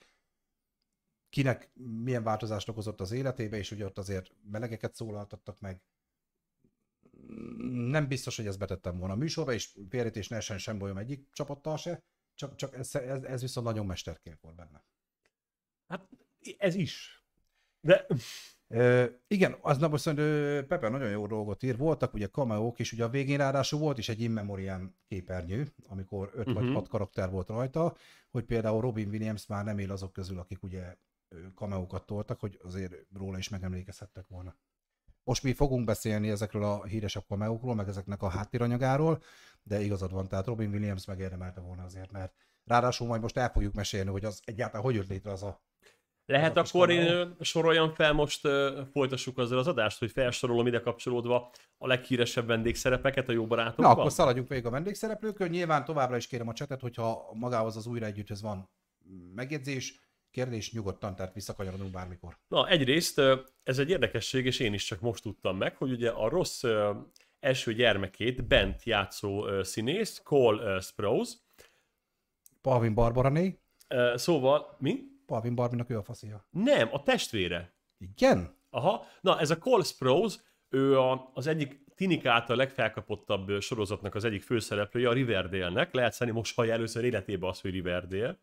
kinek milyen változást okozott az életébe, és ugye ott azért melegeket szólaltattak meg. Nem biztos, hogy ezt betettem volna a műsorba, és félretés ne essen sem bolyom egyik csapattal se, csak, csak ez, ez, ez viszont nagyon mesterkélt volt benne. Hát ez is. De Ö, igen, az na most ö, Pepe nagyon jó dolgot ír. Voltak ugye cameók, és ugye a végén ráadásul volt is egy in memoriam képernyő, amikor öt uh-huh. vagy Mhm. hat karakter volt rajta, hogy például Robin Williams már nem él azok közül, akik ugye ö, cameókat toltak, hogy azért róla is megemlékezhettek volna. Most mi fogunk beszélni ezekről a híresebb cameókról, meg ezeknek a háttéranyagáról, de igazad van, tehát Robin Williams megérdemelte volna azért, mert Ráadásul majd most el fogjuk mesélni, hogy az egyáltalán hogy jött létre az a... Lehet kis akkor én soroljam fel most, ö, folytassuk azzal az adást, hogy felsorolom ide kapcsolódva a leghíresebb vendégszerepeket a jó Na, barátokban? akkor szaladjunk végig a vendégszereplőkön. Nyilván továbbra is kérem a csetet, hogyha magához az újra együtthez van megjegyzés, kérdés, nyugodtan, tehát visszakanyarodunk bármikor. Na, egyrészt ez egy érdekesség, és én is csak most tudtam meg, hogy ugye a rossz első gyermekét bent játszó színész, Cole Sprouse, Palvin Barbarané, szóval, mi? Palvin Barbinak ő a faszia. Nem, a testvére. Igen? Aha, na ez a Cole Sprouse, ő a, az egyik Tinik által legfelkapottabb sorozatnak az egyik főszereplője, a Riverdale-nek. Lehet szerintem most hallja először életében azt, hogy Riverdale.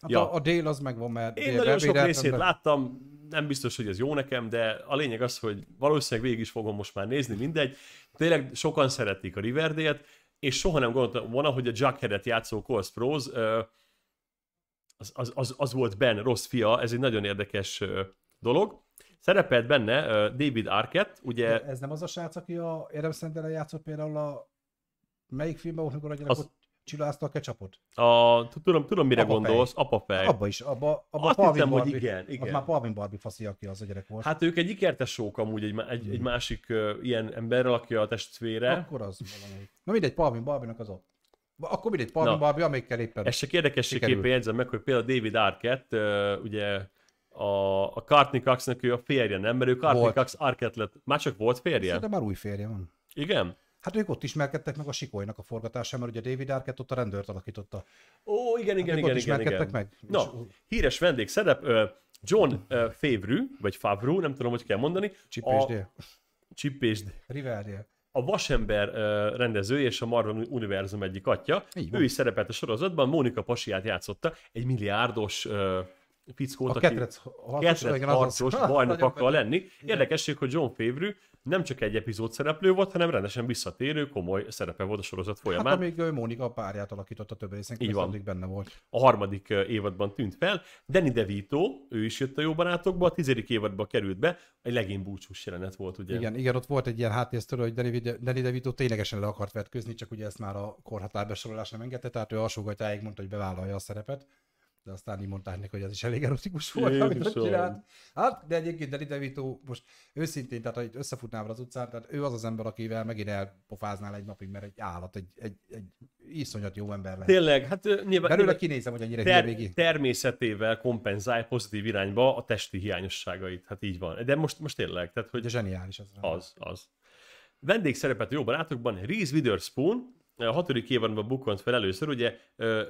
Hát Ja. a, a dél az megvan, mert Én délbe nagyon sok részét láttam, nem biztos, hogy ez jó nekem, de a lényeg az, hogy valószínűleg végig is fogom most már nézni, mindegy. Tényleg sokan szeretik a Riverdale-t, és soha nem gondoltam volna, hogy a Jughead-et játszó Cole Sprouse az, az, az, az volt Ben rossz fia, ez egy nagyon érdekes dolog. Szerepelt benne David Arquette, ugye De ez nem az a srác, aki a Adam Sandler játszott például a melyik filmben volt, amikor a gyerek Az- csilázta a ketchupot? a, tudom, tudom mire Apafej. gondolsz, apafej. Abba is, abba, abba Azt Palvin hogy Barbie- igen, Az igen. már Palvin Barbie faszi, aki az a gyerek volt. Hát ők egy ikertesók amúgy egy, egy, egy másik uh, ilyen emberrel, aki a testvére. Akkor az valamelyik. Na mindegy, Palvin Barbie-nak az ott. Akkor mindegy, Palvin Na. Barbie, amelyikkel éppen. Ez csak érdekességképpen jegyzem meg, hogy például David Arquette, ugye a, a Courtney Coxnak ő a férje, nem? Mert ő Courtney. Cox Arquette lett. Már csak volt férje? De már új férje van. Igen? Hát ők ott ismerkedtek meg a Sikolynak a forgatásán, mert ugye David Arquette ott a rendőrt alakította. Ó, igen, igen, ők igen, igen, ismerkedtek igen. meg. Na, híres vendégszerep, John Favreau, vagy Favreau, nem tudom, hogy kell mondani. Csipésdél. Csipésd. Riverdale. A Vasember uh, rendező és a Marvel univerzum egyik atya. Ő is szerepelt a sorozatban, Mónika Pasiát játszotta, egy milliárdos uh, fickót, A aki ketrec harcos, ketrec harcos Ha, bajnok akar lenni. Érdekesség, hogy John Favreau nem csak egy epizód szereplő volt, hanem rendesen visszatérő, komoly szerepe volt a sorozat Hát folyamán. amíg ő Mónika a párját alakította több részen, Így van. benne volt. A harmadik évadban tűnt fel. Danny DeVito, ő is jött a jó barátokba, a tizedik évadba került be, egy legény búcsús jelenet volt, ugye? Igen, igen, ott volt egy ilyen háttérsztörő, hogy Danny, Danny DeVito ténylegesen le akart vetkőzni, csak ugye ezt már a korhatár besorolás nem engedte, tehát ő alsógatyáig mondta, hogy bevállalja a szerepet. De aztán így mondták neki, hogy ez is elég erotikus volt, amit ott Jézusom. csinált. Hát, de egyébként Danny DeVito most őszintén, tehát ha itt összefutnám az utcán, tehát ő az az ember, akivel megint elpofáznál egy napig, mert egy állat, egy, egy, egy iszonyat jó ember lehet. Tényleg, hát nyilván, Belőle nyilván kinézem, hogy ennyire ter- végig. természetével kompenzál pozitív irányba a testi hiányosságait. Hát így van. De most, most tényleg, tehát hogy Ugye zseniális az. Az, az. Vendégszerepet jó barátokban Reese Witherspoon, a hatodik évadban bukkant fel először, ugye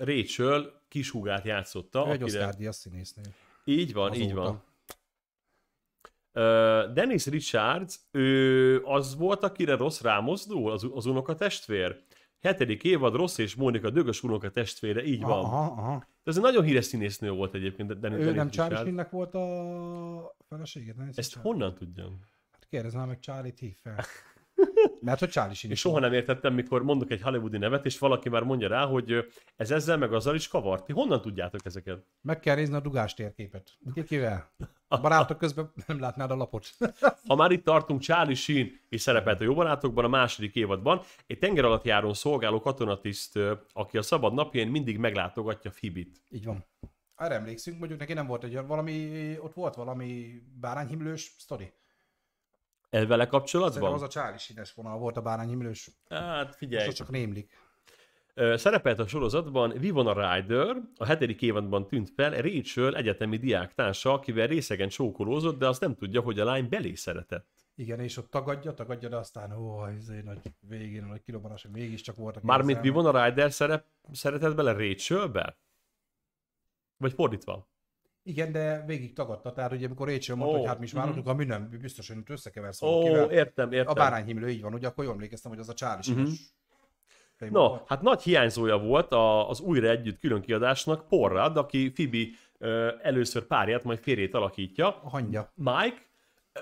Rachel kishúgát játszotta. Ő egy akire- Oscar díjas színésznő. Így van, így Azóta. van. Ö, Dennis Richards, ő az volt, akire Ross rámozdul, az, az unoka testvér. Hetedik évad, Ross és Mónika dögös unoka testvére, így van. Aha, aha. Ez egy nagyon híres színésznő volt egyébként, Dennis, Ő Dennis nem Charlie Richards. Sheennek volt a felesége? Nem Ezt honnan tudjam? Hát kérdezz már meg Charlie-t hív fel. Mert hogy Charlie Sheen És soha nem értettem, mikor mondok egy hollywoodi nevet, és valaki már mondja rá, hogy ez ezzel meg azzal is kavart. Ti honnan tudjátok ezeket? Meg kell nézni a dugás térképet. Kikivel? A barátok közben nem látnád a lapot. Ha már itt tartunk, Charlie Sheen is szerepelt a Jó Barátokban a második évadban. Egy tenger alatt járón szolgáló katonatiszt, aki a szabad napjain mindig meglátogatja Fibit. Így van. Arra emlékszünk, mondjuk neki nem volt egy valami, ott volt valami bárányhimlős sztori. El vele Szerintem kapcsolatban? az a Charlie Sheen-es vonal volt a bárányhimlős. Hát Most figyelj, az csak rémlik. Szerepelt a sorozatban Vivona Ryder, a hetedik évadban tűnt fel Rachel egyetemi diáktársa, akivel részegen csókolózott, de azt nem tudja, hogy a lány belé szeretett. Igen, és ott tagadja, tagadja, de aztán ó, ez egy nagy végén, nagy kilobbanások mégiscsak voltak. Mármint. Vivona Ryder szerep, szeretett bele Rachelbe? Vagy fordítva? Igen, de végig tagadta, tehát ugye amikor Rachel mondta, Ó, hogy hát mi is mhm. várunk, ami nem, biztos, hogy összekeversz Ó, valakivel. értem, értem. A bárányhimlő így van, ugye akkor jól emlékeztem, hogy az a Charlie Mhm. No, hát nagy hiányzója volt a, az újra együtt külön kiadásnak Porrad, aki ö, először párját, majd férjét alakítja. A hangja. Mike,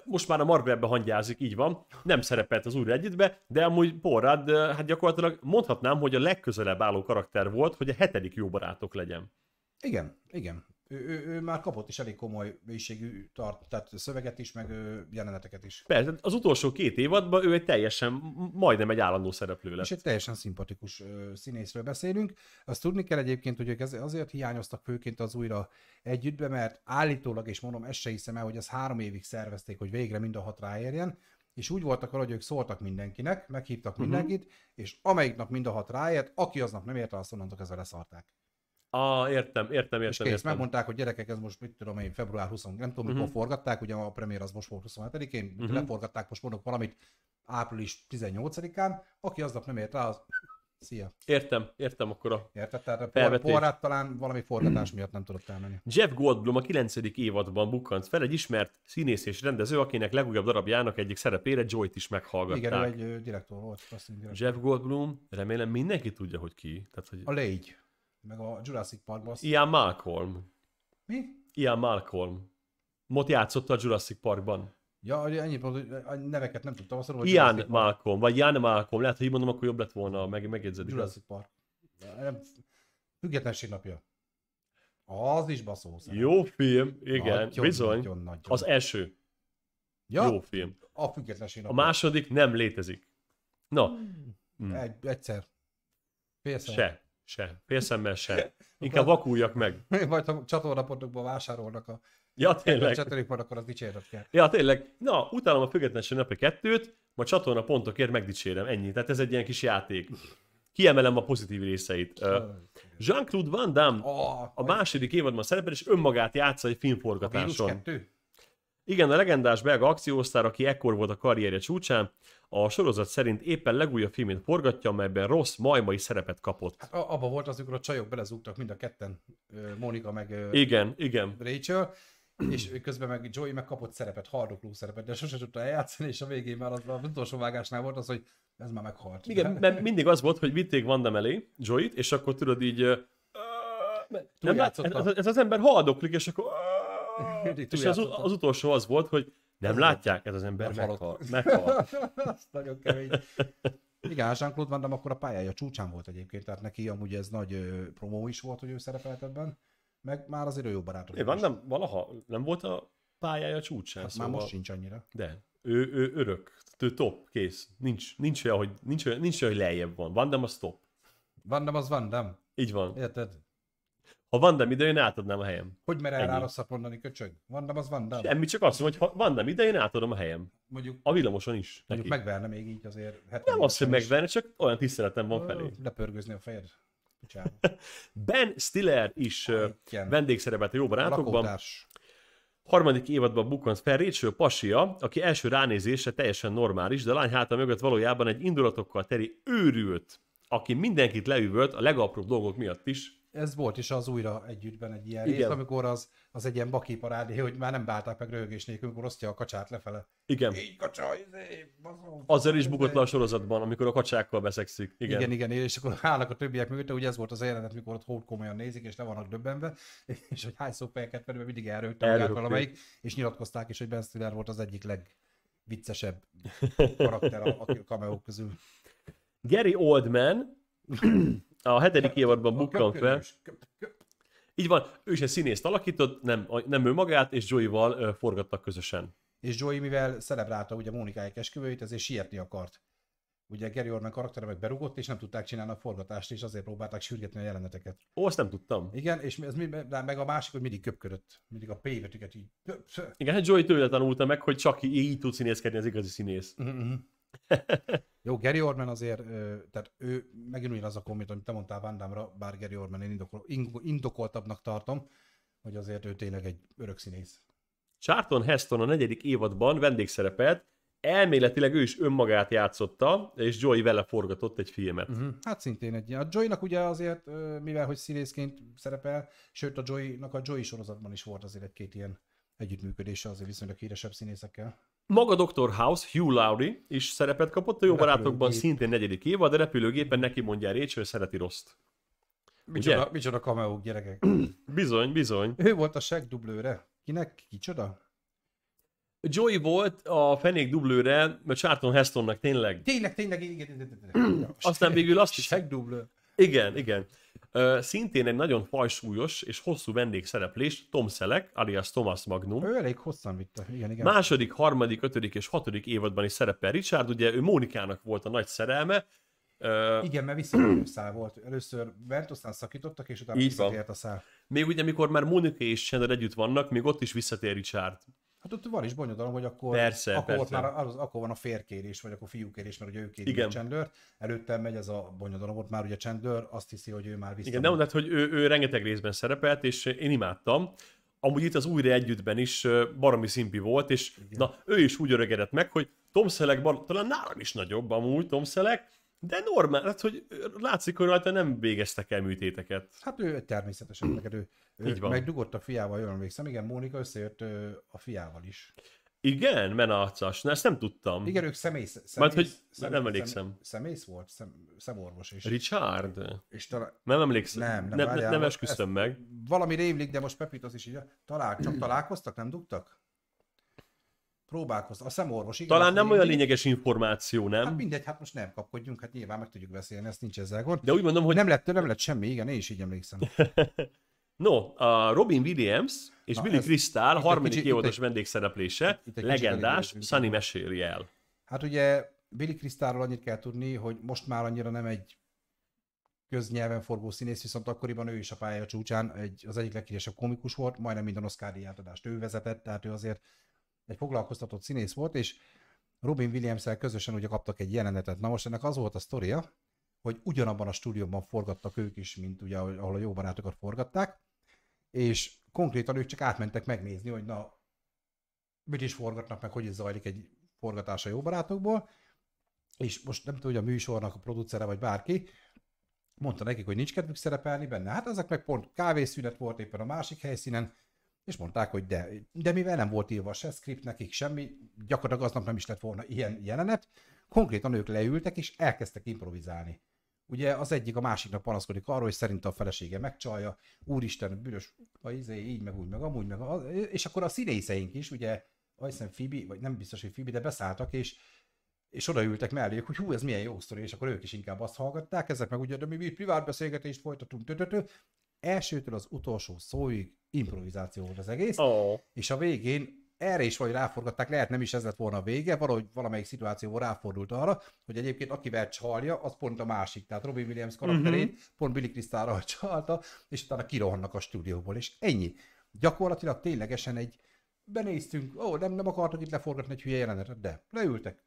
most már a Marvelbe hangyázik, így van, nem szerepelt az újra együttbe, de amúgy Porrad, hát gyakorlatilag mondhatnám, hogy a legközelebb álló karakter volt, hogy a hetedik jó barátok legyen. Igen, igen. Ő, ő, ő, már kapott is elég komoly mélységű tart, tehát szöveget is, meg ö, jeleneteket is. Persze, az utolsó két évadban ő egy teljesen, majdnem egy állandó szereplő lett. És egy teljesen szimpatikus ö, színészről beszélünk. Azt tudni kell egyébként, hogy ők azért hiányoztak főként az újra együttbe, mert állítólag, és mondom, ezt se hiszem el, hogy ez három évig szervezték, hogy végre mind a hat ráérjen, és úgy voltak vele, hogy ők szóltak mindenkinek, meghívtak mindenkit, és amelyik nap mind a hat ráért, aki aznap nem érte, azt onnantól kezdve leszarták. Ah, értem, értem, És értem, kész, értem. megmondták, hogy gyerekek, ez most mit tudom én, február 20, nem tudom, mikor Mhm. forgatták, ugye a premier az most volt 27-én, Mhm. leforgatták most mondok valamit április 18-án, aki aznap nem ért rá, az szia. Értem, értem akkor a... Érted? Tehát a Felvetés. porrát talán valami forgatás miatt nem tudott elmenni. Jeff Goldblum a 9. évadban bukkant fel, egy ismert színész és rendező, akinek legújabb darabjának egyik szerepére Joy-t is meghallgatták. Igen, ő egy direktor volt. Azt direktor. Jeff Goldblum, remélem mindenki tudja, hogy ki. Tehát, hogy A Légy, meg a Jurassic Parkban. Azt... Ian Malcolm. Mi? Ian Malcolm. Mot játszott a Jurassic Parkban. Ja, ennyi pont, hogy a neveket nem tudtam, azt mondom, hogy Ian Jurassic Park. Malcolm, vagy Ian Malcolm. Lehet, hogy így mondom, akkor jobb lett volna, meg, megjegyzed. igaz? Jurassic Park. Nem, Függetlenség napja. Az is baszó. szerep. Jó film, igen, Nagyon, bizony. Nagyon, nagyon. Az első. ja, Jó film. a függetlenség A napja. második nem létezik. Na, Mm. Egy, egyszer. Félszer. se, se. Félszemmel se. Inkább vakuljak meg. Vagy ha csatornapontokban vásárolnak a Ja, tényleg. csetelik majd, akkor az dicséret kell. Ja, tényleg. Na, utálom a függetlenség napi kettőt, majd csatorna pontokért megdicsérem. Ennyi. Tehát ez egy ilyen kis játék. Kiemelem a pozitív részeit. Jean-Claude Van Damme Oh, a második évadban szerepel, és önmagát játsza egy a filmforgatáson. kettő? Igen, a legendás belga akciósztár, aki ekkor volt a karrierje csúcsán, a sorozat szerint éppen legújabb filmét forgatja, amelyben rossz majmai szerepet kapott. Hát abba volt az, amikor a csajok belezúgtak mind a ketten, ö, Monika meg Igen, igen. Rachel, és közben meg Joey meg kapott szerepet, hardokló szerepet, de sose tudta eljátszani, és a végén már az, az utolsó vágásnál volt az, hogy ez már meghalt. Igen, mert mindig az volt, hogy vitték Van Damme elé, Joey-t, és akkor tudod így... Nem ez, ez, az ember haldoklik, és akkor... Így És az, az utolsó az volt, hogy nem látják, ez az ember Meghalott. meghal. meghal. Nagyon kemény. Igen, Jean-Claude Van Damme akkor a pályája csúcsán volt egyébként, tehát neki amúgy ez nagy ö, promó is volt, hogy ő szerepelt ebben, meg már azért ő jó barátok. É, Van Damme valaha nem volt a pályája csúcsán, Hát szóval... már most sincs annyira. De. Ő, ő örök. Ő top, kész. Nincs, nincs olyan, hogy, nincs olyan, nincs olyan, hogy lejjebb van. Van Damme az top. Van Damme az Van Damme. Így van. Érted? Ha Van Damme ide, én átadnám a helyem. Hogy mer el Ennyi. rá rosszat mondani, köcsög? Van Damme az Van Damme. Semmi, csak azt mondom, hogy ha Van Damme ide, én átadom a helyem. Mondjuk, A villamoson is. Neki. mondjuk megverne még így azért. 70 Nem azt, hogy megverni, csak olyan tiszteletem van felé. Lepörgözni a fejed. Ben Stiller is ö, Igen. vendégszerepelt a jó barátokban. lakótárs. Harmadik évadban bukkant fel Rachel pasia, aki első ránézésre teljesen normális, de a lány háta mögött valójában egy indulatokkal teri őrült, aki mindenkit leüvölt a legapróbb dolgok miatt is. Ez volt is az újra együttben egy ilyen Igen. rész, amikor az, az egy ilyen bakiparádé, hogy már nem bálták meg röhögés nélkül, amikor osztja a kacsát lefele. Igen. Így kacsa, izé, baszom. Azzal is bukott le a sorozatban, amikor a kacsákkal beszekszik. Igen. Igen, igen, és akkor állnak a többiek mögötte, ugye ez volt az jelenet, mikor ott hót komolyan nézik, és le vannak döbbenve, és hogy hányszor fejeket mert mindig Elrögték. valamelyik, és nyilatkozták is, hogy Ben Stiller volt az egyik legviccesebb karakter a, a cameók közül. Gary Oldman a hetedik évadban bukkant fel. Így van, ő is egy színészt alakított, nem, nem ő magát, és Joey-val forgattak közösen. És Joey, mivel celebrálta ugye Mónikáik esküvőjét, ezért sietni akart. Ugye Gary Orman karaktere meg berugott, és nem tudták csinálni a forgatást, és azért próbálták sürgetni a jeleneteket. Ó, azt nem tudtam. Igen, és ez mi, meg a másik, hogy mindig köpködött. Mindig a P betűket így. Igen, hát Joey tőle tanulta meg, hogy csak így tud színészkedni az igazi színész. Mhm. Jó, Gary Orman azért, tehát ő megint ugyanaz a komment, amit te mondtál Van Damme-ra, bár Gary Orman én indokol, in- indokoltabbnak tartom, hogy azért ő tényleg egy örök színész. Charlton Heston a negyedik évadban vendégszerepelt, elméletileg ő is önmagát játszotta, és Joey vele forgatott egy filmet. Uh-huh. Hát szintén egy ilyen. A Joy-nak ugye azért, mivel hogy színészként szerepel, sőt a Joy-nak a Joy sorozatban is volt azért egy-két ilyen együttműködése azért viszonylag híresebb színészekkel. Maga Dr. House, Hugh Laurie is szerepet kapott a jó barátokban, szintén negyedik évad, de repülőgépen neki mondja Rachel, szereti Rost. Micsoda, micsoda cameók, gyerekek. Bizony, bizony. ő volt a seg dublőre. Kinek? Kicsoda? Joey volt a fenék dublőre, mert Charlton Hestonnak tényleg. Tényleg, tényleg, igen, igen, igen. Aztán végül azt is- Seg dublő. Igen, igen. Ö, szintén egy nagyon fajsúlyos és hosszú vendégszereplés, Tom Selleck, alias Thomas Magnum. Ő elég hosszan vitte, igen, igen. Második, harmadik, ötödik és hatodik évadban is szerepel Richard, ugye ő Mónikának volt a nagy szerelme, Ö, Igen, mert visszatérő szál volt. Először bent, aztán szakítottak, és utána Így van. visszatért a szál. még ugye, amikor már Mónika és Chandler együtt vannak, még ott is visszatér Richard. Hát ott van is bonyodalom, hogy akkor, Persze, akkor, ott persze. már az, akkor van a férkérés, vagy akkor fiúkérés, mert ugye ő kéri Igen. a Chandler. Előtte megy ez a bonyodalom, ott már ugye Chandler azt hiszi, hogy ő már vissza. Igen, de mondod, hogy ő, ő rengeteg részben szerepelt, és én imádtam. Amúgy itt az újra együttben is baromi szimpi volt, és Igen. na, ő is úgy öregedett meg, hogy Tom Selleck, bar- talán nálam is nagyobb amúgy Tom Selleck, de normál, hát, hogy látszik, hogy rajta nem végeztek el műtéteket. Hát ő természetesen, neked ő, ő Így van. megdugott a fiával, jól emlékszem. Igen, Mónika összejött a fiával is. Igen, menarcas, na ezt nem tudtam. Igen, ők személy, szemész, Majd, hogy személy, nem emlékszem. Szem, szemész volt, szem, szemorvos is. Richard? És talán, Nem emlékszem. nem, nem, nem, várjál, nem esküszöm meg. Valami rémlik, de most Pepit az is így, talál, csak találkoztak, nem dugtak? Próbálkoztak. A szemorvos, igen. Talán nem olyan rémlik. lényeges információ, Hát nem? mindegy, hát most nem kapkodjunk, hát nyilván meg tudjuk beszélni, ezt nincs ezzel gond. De úgy mondom, hogy Nem lett, nem lett semmi, igen, én is így emlékszem. No, a Robin Williams és Na, Billy Crystal itt harmadik évados itt vendégszereplése, itt kicsit legendás. Sunny meséli el. Hát ugye Billy Crystalról annyit kell tudni, hogy most már annyira nem egy köznyelven forgó színész, viszont akkoriban ő is a pálya csúcsán egy, az egyik leghíresebb komikus volt, majdnem minden Oscar átadást ő vezetett, tehát ő azért egy foglalkoztatott színész volt, és Robin williams közösen ugye kaptak egy jelenetet. Na most ennek az volt a sztoria, hogy ugyanabban a stúdióban forgattak ők is, mint ugye, ahol a jó barátokat forgatták, és konkrétan ők csak átmentek megnézni, hogy na, mit is forgatnak meg, hogy is zajlik egy forgatás a jó barátokból, és most nem hogy a műsornak a producere vagy bárki, mondta nekik, hogy nincs kedvük szerepelni benne. Hát ezek meg pont kávészünet volt éppen a másik helyszínen, és mondták, hogy de, de mivel nem volt írva se script nekik, semmi, gyakorlatilag aznap nem is lett volna ilyen jelenet, konkrétan ők leültek és elkezdtek improvizálni. Ugye az egyik a másiknak panaszkodik arról, hogy szerint a felesége megcsalja, úristen, bűnös, a izé, így, meg úgy, meg amúgy, meg az, és akkor a színészeink is, ugye, azt hiszem Phoebe, vagy nem biztos, hogy Phoebe, de beszálltak, és és odaültek melléjük, hogy hú, ez milyen jó sztori, és akkor ők is inkább azt hallgatták, ezek meg ugye, de mi, mi privát beszélgetést folytatunk, tötötö. Elsőtől az utolsó szóig improvizáció volt az egész, Oh. és a végén erre is vagy ráforgatták, lehet nem is ez lett volna a vége, valahogy valamelyik szituációból ráfordult arra, hogy egyébként akivel csalja, az pont a másik. Tehát Robin Williams karakterét uh-huh. pont Billy Crystalral csalta, és utána kirohannak a stúdióból, és ennyi. Gyakorlatilag ténylegesen egy benéztünk, ó, nem, nem akartok itt leforgatni egy hülye jelenetet, de leültek.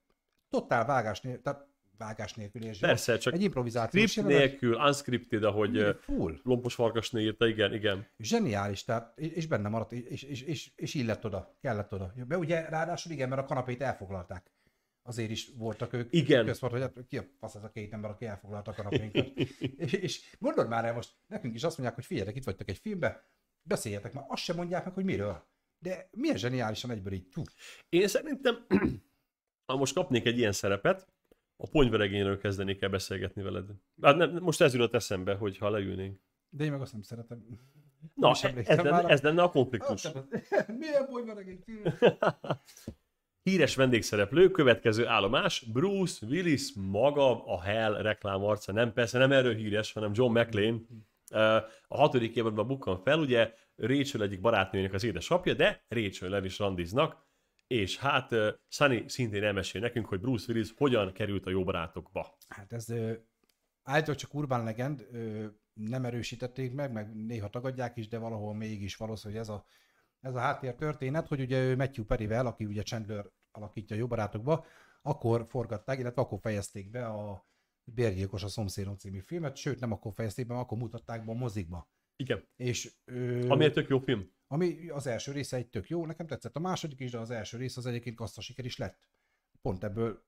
Totál vágás tehát vágás nélkül és Persze, csak egy improvizációs script jelenet. nélkül, unscripted, ahogy Full. Lompos Farkasné írta, igen, igen. Zseniális, tehát, és benne maradt, és, és, és, és illett oda, kellett oda. De ugye ráadásul igen, mert a kanapét elfoglalták. Azért is voltak ők Igen. központ, hogy hát ki a fasz ez a két ember, aki elfoglalta a kanapénkat. és, és gondold már el most, nekünk is azt mondják, hogy figyeljetek, itt vagytok egy filmbe, beszéljetek már, azt sem mondják meg, hogy miről. De milyen zseniálisan egyből így, hú, Én szerintem, ha most kapnék egy ilyen szerepet, a ponyveregényről kezdenék el beszélgetni veled. Hát nem, most ez jutott eszembe, hogy ha leülnénk. de én meg azt nem szeretem. Na, is ez lenne, ez lenne a konfliktus. Milyen bolyveregény film? Híres vendégszereplő, következő állomás, Bruce Willis maga a Hell reklámarca. Nem persze, nem erről híres, hanem John McClane. A hatodik évadban bukkan fel, ugye Rachel egyik barátnőjének az édesapja, de Rachel is randiznak, és hát ö, Sunny szintén elmesél nekünk, hogy Bruce Willis hogyan került a jó barátokba. Hát ez állítólag csak urban legend, nem erősítették meg, meg néha tagadják is, de valahol mégis valószínű, hogy ez a, ez a háttér történet, hogy ugye ő Matthew Perryvel, aki ugye Chandler alakítja a jó barátokba, akkor forgatták, illetve akkor fejezték be a Bérgyilkos a szomszédom című filmet, sőt nem akkor fejezték be, akkor mutatták be a mozikba. Igen, És, ö, ami egy tök jó film. Ami az első része egy tök jó, nekem tetszett a második is, de az első rész az egyébként siker is lett. Pont ebből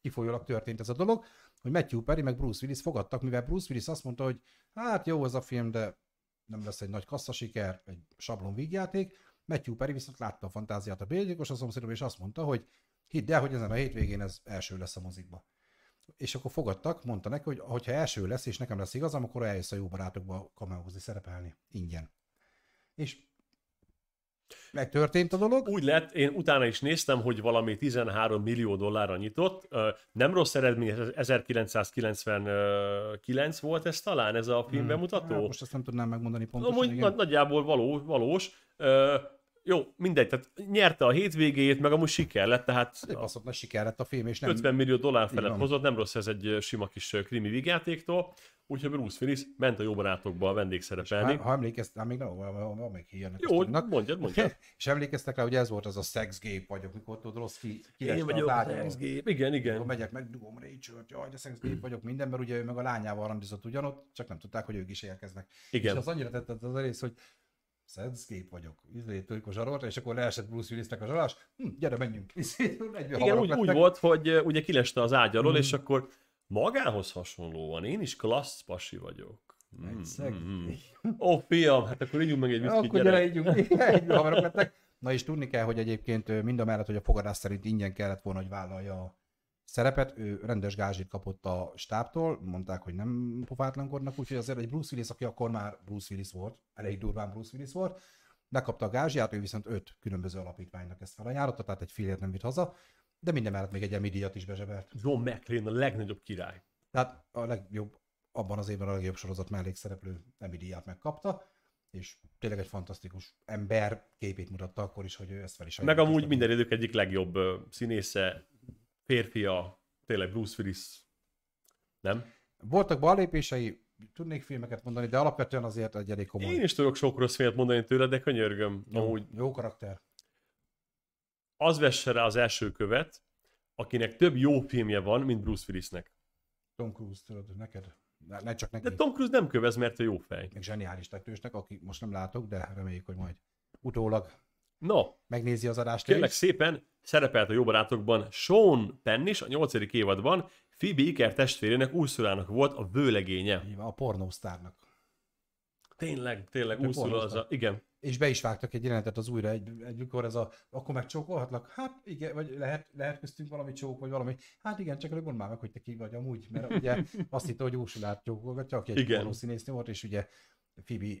kifolyólag történt ez a dolog, hogy Matthew Perry meg Bruce Willis fogadtak, mivel Bruce Willis azt mondta, hogy hát jó ez a film, de nem lesz egy nagy kassza siker, egy sablon vígjáték. Matthew Perry viszont látta a fantáziát a Bélgyilkos a szomszédom, és azt mondta, hogy hidd el, hogy ezen a hétvégén ez első lesz a mozikba. És akkor fogadtak, mondta neki, hogy ha első lesz, és nekem lesz igazam, akkor eljössz a jó barátokba kameózni, szerepelni ingyen. És megtörtént a dolog. Úgy lett, én utána is néztem, hogy valami 13 millió dollárra nyitott. Nem rossz eredmény, ez 1999 volt ez talán, ez a film bemutató. Hát most ezt nem tudnám megmondani pontosan. Amúgy igen. na, nagyjából való, valós. Jó, mindegy, tehát nyerte a hétvégét, meg amúgy siker lett, tehát Egy baszott nagy siker lett a film, és nem... 50 millió dollár felett hozott, nem rossz ez egy sima kis krimi vígjátéktól, úgyhogy Bruce Willis ment a jó barátokba vendégszerepelni. ha, ha emlékeztem, még nem, van, van, van még hírnek. Jó, mondjad, mondjad. És emlékeztek rá, hogy ez volt az a szexgép vagyok, mikor tudod, rossz ki, kiesne Én vagyok ágyról. az gép. Igen, igen. Akkor megyek, megdugom Rachel-t, jaj, de szexgép vagyok, minden, mert ugye ő meg a lányával randizott ugyanott, csak nem tudták, hogy ők is érkeznek. Igen. És az annyira tetszett az a rész, hogy szexgép vagyok, izlét a és akkor leesett Bruce Willisnek a zsarás, hm, gyere, menjünk. Igen, úgy, úgy volt, hogy ugye kileste az ágy Hmm. alól, és akkor magához hasonlóan én is klassz pasi vagyok. Mm, mm, mm. Ó, fiam, hát akkor ígyunk meg egy viszkit, akkor gyere. ígyunk, egy haverok lettek. Na és tudni kell, hogy egyébként mind a mellett, hogy a fogadás szerint ingyen kellett volna, hogy vállalja a szerepet, ő rendes gázsit kapott a stábtól, mondták, hogy nem pofátlankodnak, úgyhogy azért egy Bruce Willis, aki akkor már Bruce Willis volt, elég durván Bruce Willis volt, megkapta a gázsját, ő viszont öt különböző alapítványnak ezt felajánlotta, tehát egy fillért nem vitt haza, de minden mellett még egy Emmy díjat is bezsebelt. John McClane a legnagyobb király. Tehát a legjobb, abban az évben a legjobb sorozat mellékszereplő Emmy díját megkapta, és tényleg egy fantasztikus ember képét mutatta akkor is, hogy ő ezt fel is Meg amúgy minden idők egyik legjobb színésze, férfia, tényleg Bruce Willis. Nem? Voltak ballépései, tudnék filmeket mondani, de alapvetően azért egy elég komoly. Én is tudok sok rossz filmet mondani tőle, de könyörgöm. jó, Amúgy jó karakter. az vesse rá az első követ, akinek több jó filmje van, mint Bruce Willisnek. Tom Cruise, tudod, neked? Ne, ne csak neki. De Tom Cruise nem kövez, mert ő jó fej. Meg zseniális tettősnek, aki most nem látok, de reméljük, hogy majd utólag No, megnézi az adást. kérlek szépen, szerepelt a Jó Barátokban Sean Penn is, a nyolcadik évadban, Phoebe Iker testvérének Ursulának volt a vőlegénye. A pornósztárnak. Tényleg, tényleg, Ő Ursula az a... Igen, És be is vágtak egy jelenetet az újra, egy, egy mikor ez a, akkor megcsókolhatlak? Hát igen, vagy lehet, lehet köztünk valami csók, vagy valami. Hát igen, csak előbb már meg, hogy te ki vagy amúgy, mert ugye azt hitte, hogy Úrsulát csókolgatja, aki egy Igen. pornószínésznő volt, és ugye Phoebe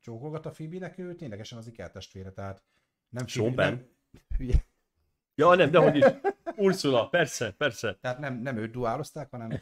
csókolgatta Phoebe-nek, ő ténylegesen az ikertestvére, tehát nem Sean nem, hülye, Ja, nem, dehogy is. Ursula, persze, persze. tehát nem, nem őt duálozták, hanem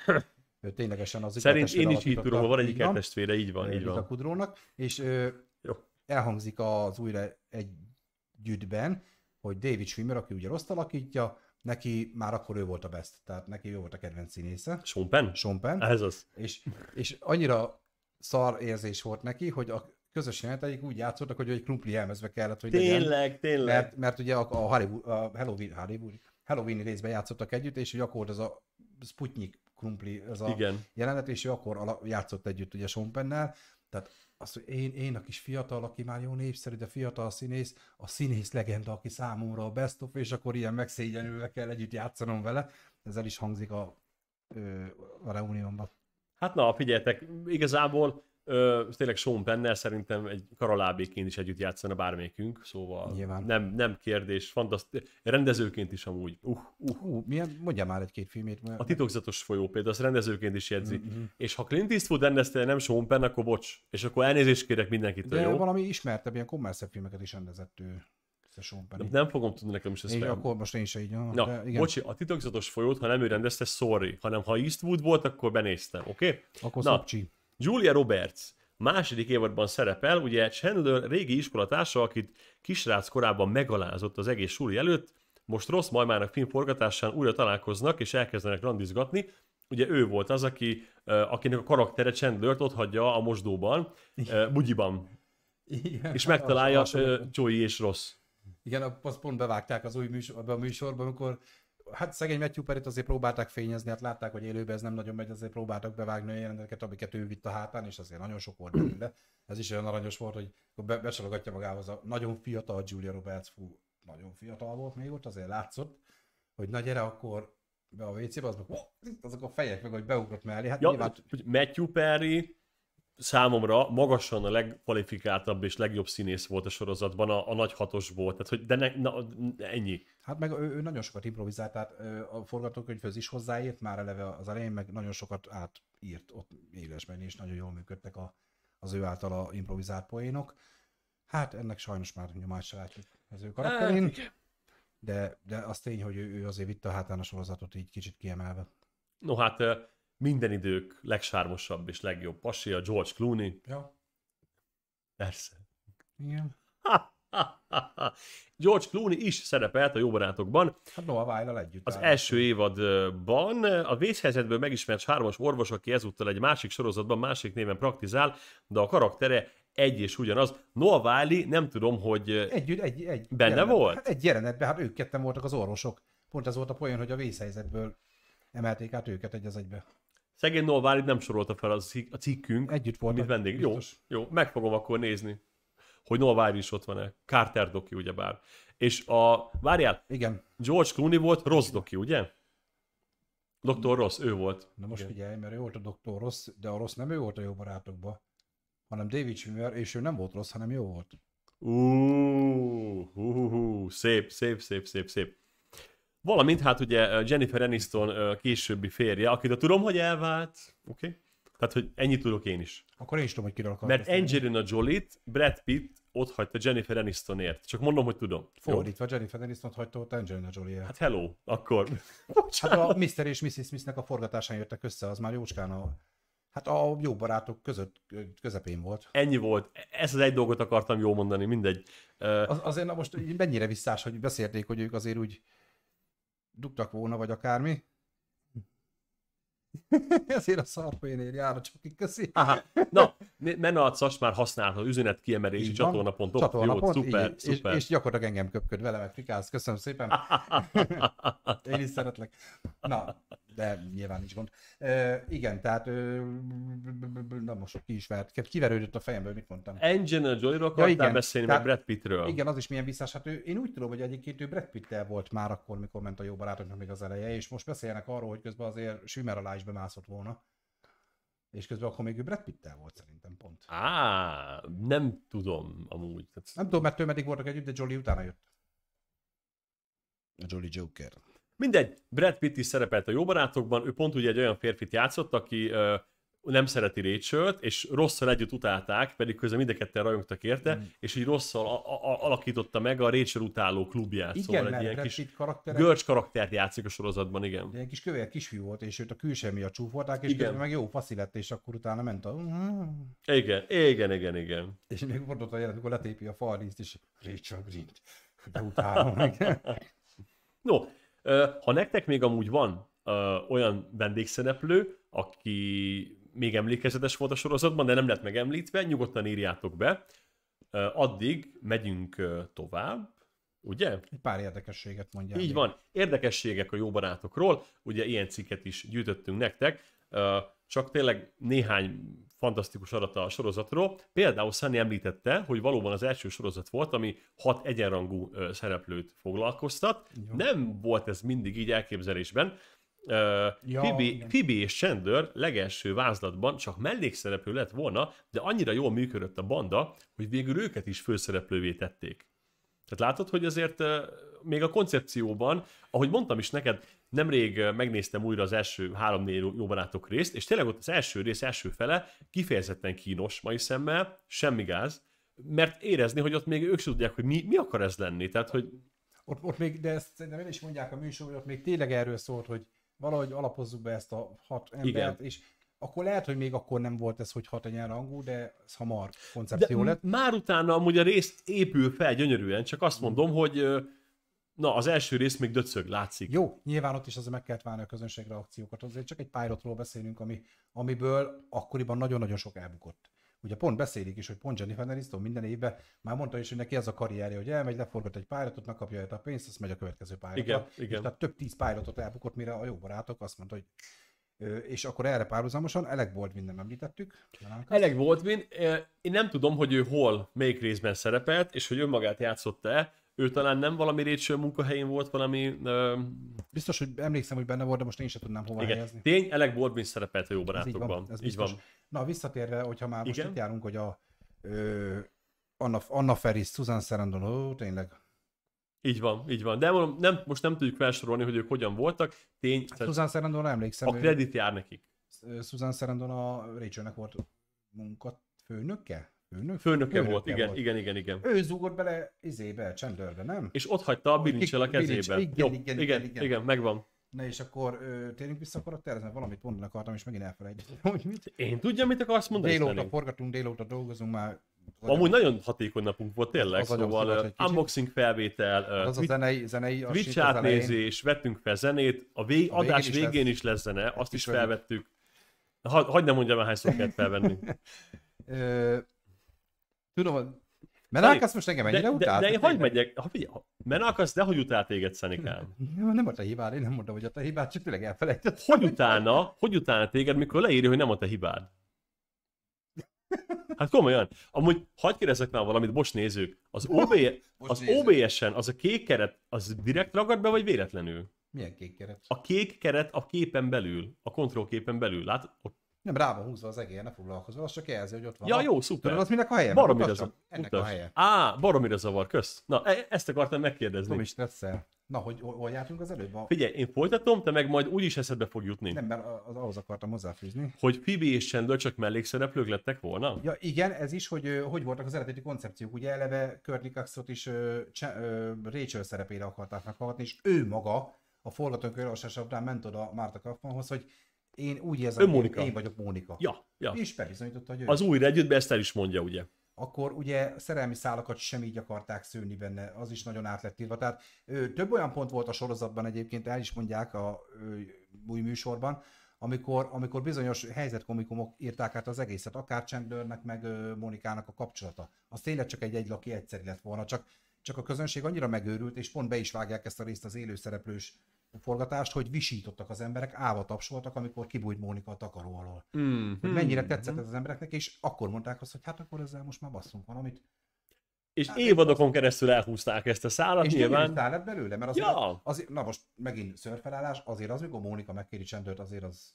ő ténylegesen az Szerint ikertestvére én is így tudom, van egy Így van. testvére, így van, így van. Kudrónak, és ö, Jó. elhangzik az újra együttben, hogy David Schwimmer, aki ugye rossz alakítja, neki már akkor ő volt a best, tehát neki ő volt a kedvenc színésze, Sean Penn? Sean Penn, Ez az. és, és annyira szar érzés volt neki, hogy a közös jeleneteik úgy játszottak, hogy egy krumpli elmezve kellett, hogy legyen. Tényleg, tényleg. Mert, mert ugye a, a, Hollywood, a Halloween, Hollywood, Halloween részben játszottak együtt, és hogy akkor ez a Sputnik krumpli, ez a Igen. jelenet, és ő akkor ala, játszott együtt ugye Sean Pennel, tehát azt, hogy én, én a kis fiatal, aki már jó népszerű, de fiatal színész, a színész legenda, aki számomra a best of, és akkor ilyen megszégyenülve kell együtt játszanom vele, ez el is hangzik a, a reuniónban. Hát na, figyeljetek, igazából ö, tényleg Sean Pennel szerintem egy karalábéként is együtt játszana bármelyikünk, szóval Nyilván. nem, nem kérdés, fantasztikus. Rendezőként is amúgy. Uh, uh. Hú, milyen, mondja már egy-két filmét. mert- A titokzatos folyó például, azt rendezőként is jegyzi. Mhm. Mm-hmm. És ha Clint Eastwood rendezte, nem Sean Penn, akkor bocs. És akkor elnézést kérek mindenkitől, De jó? valami ismertebb, ilyen kommerszebb filmeket is rendezett ő. Nem, nem fogom tudni nekem is ezt fel. akkor most én se így, ja, Na, de igen, bocsi, a titokzatos folyót, ha nem ő rendezte, sorry, hanem ha Eastwood volt, akkor benéztem, oké? Okay? akkor na. Szapcsi. Julia Roberts második évadban szerepel, ugye Chandler régi iskolatársa, akit kisrác korábban megalázott az egész suli előtt, most rossz majmának filmforgatásán újra találkoznak és elkezdenek randizgatni. Ugye ő volt az, aki, akinek a karaktere Chandlert ott hagyja a mosdóban, uh, bugyiban, Igen, és megtalálja Joey és Ross. Igen, azt pont bevágták az új műsor, a műsorba, amikor hát szegény Matthew Perry-t azért próbálták fényezni, hát látták, hogy élőben ez nem nagyon megy, azért próbáltak bevágni olyan jeleneteket, amiket ő vitt a hátán, és azért nagyon sok volt belőle. Ez is olyan aranyos volt, hogy be, becsalogatja magához a nagyon fiatal Julia Roberts, fú, nagyon fiatal volt még ott, azért látszott, hogy na gyere, akkor be a WC-be, az meg, "Wow, itt azok a fejek meg, hogy beugrott mellé. Hát Ja, nyilván, Matthew Perry számomra magasan a legkvalifikáltabb és legjobb színész volt a sorozatban, a, a nagy hatosból. Tehát, hogy de ne, na, ennyi. Hát meg ő, ő nagyon sokat improvizált, tehát a forgatókönyvhöz is hozzáírt, már eleve az elején, meg nagyon sokat átírt ott élesben, és nagyon jól működtek a, az ő általa improvizált poénok. Hát ennek sajnos már nyomát se látjuk. az ő Hát, karakterén, igen. de, de az tény, hogy ő, ő azért vitte a hátán a sorozatot így kicsit kiemelve. No hát minden idők legsármosabb és legjobb pasi, a George Clooney. Ja. Persze. Igen. George Clooney is szerepelt a Jó Barátokban. Hát Noah Wyle együtt. Az áll. első évadban a vészhelyzetből megismert hármas orvos, aki ezúttal egy másik sorozatban másik néven praktizál, de a karaktere egy és ugyanaz. Noah Wiley, nem tudom, hogy Együtt, egy, egy Benne jelenet- volt? Hát egy jelenetben, hát ők ketten voltak az orvosok. Pont ez volt a poén, hogy a vészhelyzetből emelték át őket egy az egybe. Szegény Wiley nem sorolta fel az a cikkünk, Együtt voltak. mint vendég. Jó, biztos. jó, meg fogom akkor nézni, hogy Wiley is ott van-e. Carter doki, ugyebár. És a, várjál, Igen. George Clooney volt Ross doki, ugye? Dr. Ross, ő volt. Na most Igen. figyelj, mert ő volt a doktor rossz, de a rossz nem ő volt a jó barátokban, hanem David Schwimmer, és ő nem volt rossz, hanem jó volt. Ú, hú, hú, hú, szép, szép, szép, szép, szép. Valamint hát ugye Jennifer Aniston későbbi férje, akit tudom, hogy elvált, oké? Okay? Tehát, hogy ennyit tudok én is. Akkor én is tudom, hogy kiről akarok Mert. Angelina Jolie-t Brad Pitt ott hagyta Jennifer Anistonért. Csak mondom, hogy tudom. Jó? Fordítva, Jennifer Aniston hagyta ott Angelina jolie Hát hello, akkor. Hát a Mr. és Mrs. Smithnek a forgatásán jöttek össze, az már jócskán a... Hát a jó barátok között, közepén volt. Ennyi volt. Ezt az egy dolgot akartam jól mondani, mindegy. Az, azért na most mennyire visszás, hogy beszélték, hogy ők azért úgy dugtak volna, vagy akármi. Ezért a szarpénél jár a csoki, köszi. Aha. Na, Menalcas már használta az üzenet kiemelési Így van. csatornapontok. Csatornapont, Jó, szuper, így, szuper. És, és gyakorlatilag engem köpköd vele, meg frikáz. Köszönöm szépen. Én is szeretlek. Na, de nyilván nincs gond. E, igen, tehát ö, na most ki is vert, kiverődött a fejemből, mit mondtam. Angelina Jolie-ról akartál igen, beszélni, tehát- meg Brad Pittről. Igen, az is milyen visszás. Hát ő, én úgy tudom, hogy egyébként ő Brad Pittel volt már akkor, mikor ment a jó barátoknak még az eleje, és most beszélnek arról, hogy közben azért Schwimmer alá is bemászott volna. És közben akkor még ő Brad Pittel volt szerintem pont. Á, nem tudom amúgy. Nem tudom, mert ő meddig voltak együtt, de Jolie utána jött. A Jolly Joker. Mindegy, Brad Pitt is szerepelt a Jó Barátokban, ő pont ugye egy olyan férfit játszott, aki ö, nem szereti rachel és rosszal együtt utálták, pedig közben mind a ketten rajongtak érte, Mm. és így rosszal a- a- alakította meg a Rachel utáló klubját. Igen, szóval egy ilyen Brad kis karaktere görcs karaktert játszik a sorozatban, igen. De egy kis kövér kisfiú volt, és őt a külső miatt csúfolták, és Igen. meg jó faszi lett, és akkor utána ment a... Igen, igen, igen, igen. És még ott a jelenet, amikor letépi a falrízt, és Rachel Green-t. De utálom meg. No, ha nektek még amúgy van olyan vendégszereplő, aki még emlékezetes volt a sorozatban, de nem lett megemlítve, nyugodtan írjátok be. Addig megyünk tovább, ugye? Egy pár érdekességet mondjál. Így még. van. Érdekességek a jó barátokról, ugye ilyen cikket is gyűjtöttünk nektek, csak tényleg néhány fantasztikus adata a sorozatról. Például Sunny említette, hogy valóban az első sorozat volt, ami hat egyenrangú szereplőt foglalkoztat. Jó. Nem volt ez mindig így elképzelésben. Ja, Phoebe. Phoebe és Chandler legelső vázlatban csak mellékszereplő lett volna, de annyira jól működött a banda, hogy végül őket is főszereplővé tették. Tehát látod, hogy azért még a koncepcióban, ahogy mondtam is neked, nemrég megnéztem újra az első három-négy jó barátok részt, és tényleg ott az első rész első fele kifejezetten kínos mai szemmel, semmi gáz, mert érezni, hogy ott még ők sem tudják, hogy mi, mi akar ez lenni. Tehát, hogy Ott, ott még, de ezt szerintem el is mondják a műsor, hogy ott még tényleg erről szólt, hogy valahogy alapozzuk be ezt a hat embert, Igen. és akkor lehet, hogy még akkor nem volt ez, hogy hat egyenrangú, de ez hamar koncepció de lett. már utána amúgy a rész épül fel gyönyörűen, csak azt mondom, hogy na, az első rész még döcög, látszik. Jó, nyilván ott is azért meg kellett várni a közönség reakciókat. Azért csak egy pilotról beszélünk, ami, amiből akkoriban nagyon-nagyon sok elbukott. Ugye pont beszélik is, hogy pont Jennifer Aniston minden évben már mondta is, hogy neki az a karrierje, hogy elmegy, leforgat egy pilotot, megkapja a pénzt, azt megy a következő pilotra. Igen, És igen. tehát több tíz pilotot elbukott, mire a jó barátok azt mondta, hogy és akkor erre párhuzamosan Alec Baldwin nem említettük. Volt, Vin. Én nem tudom, hogy ő hol, melyik részben szerepelt, és hogy önmagát játszotta-e. Ő talán nem valami Rachel munkahelyén volt valami... Uh, Biztos, hogy emlékszem, hogy benne volt, de most én sem tudnám hova igen. helyezni. Tény, Alec Baldwin szerepelt a jó Ez így barátokban. van, ez így biztos. van. Na, visszatérve, hogyha már most Igen? itt járunk, hogy a ö, Anna, Anna Ferris, Susan Sarandon, ó, tényleg. Így van, így van. De mondom, nem, most nem tudjuk felsorolni, hogy ők hogyan voltak. Tény, tehát Susan Sarandon emlékszem, a kredit jár nekik. Susan Sarandon a Rachelnek volt munkafőnöke? Főnök? Főnöke volt, Főnöke igen, volt. igen, igen, igen. Ő zúgott bele izébe, csendőrbe, nem? És ott hagyta a bilincsel a Bilincs, kezébe. igen, Jó, igen, igen, igen, igen, igen. megvan. Na és akkor ö, térjünk vissza akkor a tervezet, valamit mondani akartam, és megint elfelejtettem, hogy mit. Én tudja, mit akarsz mondani? Délóta forgatunk, délóta dolgozunk már. Amúgy nagyon hatékony napunk volt tényleg, Az szóval kicsit. unboxing felvétel, az a zenei, zenei a Twitch az átnézés, vettünk fel zenét, a, vég, A a végén adás is végén lesz. is lesz zene, azt is is felvettük. Ha, hagyd nem mondjam, hányszor kellett felvenni. Tudom, azt most engem De, ennyire de, utált? de én hagyd megyek, ha figyelj, ha- mert akarsz, de hogy utál téged, Szenikám? Nem, nem a te hibád, én nem mondtam, hogy a te hibád, csak tényleg elfelejtettem. Hogy utána, hogy utána téged, mikor leírja, hogy nem a te hibád? Hát komolyan. Amúgy, hagyd kérdezzek már valamit, bocs nézők. Az, OB, Most az nézzük. OBS-en az a kék keret, az direkt ragad be, vagy véletlenül? Milyen kék keret? A kék keret a képen belül, a kontrollképen belül. Látod? Nem rá van húzva az egér, ne foglalkozol, az csak jelzi, hogy ott van. Ja, jó, szuper. Tudod, minek a helye? Baromira zavar. Ennek a helye. Á, baromira zavar, kösz. Na, e- ezt akartam megkérdezni. Tudom is. Na, hogy hol jártunk az előbb? A... Figyelj, én folytatom, te meg majd úgyis eszedbe fog jutni. Nem, mert az, ahhoz akartam hozzáfűzni. Hogy Phoebe és Chandler csak mellékszereplők lettek volna? Ja, igen, ez is, hogy hogy voltak az eredeti koncepciók. Ugye eleve Courtney Coxot is Csa- ö, Rachel szerepére akarták meghallgatni, és ő maga a forgatókönyv olvasása után ment oda Marta Kaufmanhoz, hogy én úgy érzem, Ő hogy Mónika. én vagyok Mónika. Ja, ja. És bebizonyította, hogy ő. Az újra együttbe ezt el is mondja, ugye? akkor ugye szerelmi szálakat sem így akarták szőni benne, az is nagyon át lett írva. Tehát ö, több olyan pont volt a sorozatban egyébként, el is mondják a ö, új műsorban, amikor, amikor bizonyos helyzetkomikumok írták át az egészet, akár Chandlernek, meg Monikának a kapcsolata. Az tényleg csak egy egylaki egyszeri lett volna, csak, csak a közönség annyira megőrült, és pont be is vágják ezt a részt az élőszereplős forgatást, hogy visítottak az emberek, állva tapsoltak, amikor kibújt Mónika a takaró alól. Mm. Hogy mennyire tetszett ez az embereknek, és akkor mondták azt, hogy hát akkor ezzel most már basszunk valamit. És Hát, évadokon keresztül elhúzták ezt a szállat, És nyilván. nyilván... lett belőle, mert azért, Ja. azért, na most megint szörfelállás, azért az, mikor Mónika megkéri Chandlert, azért az,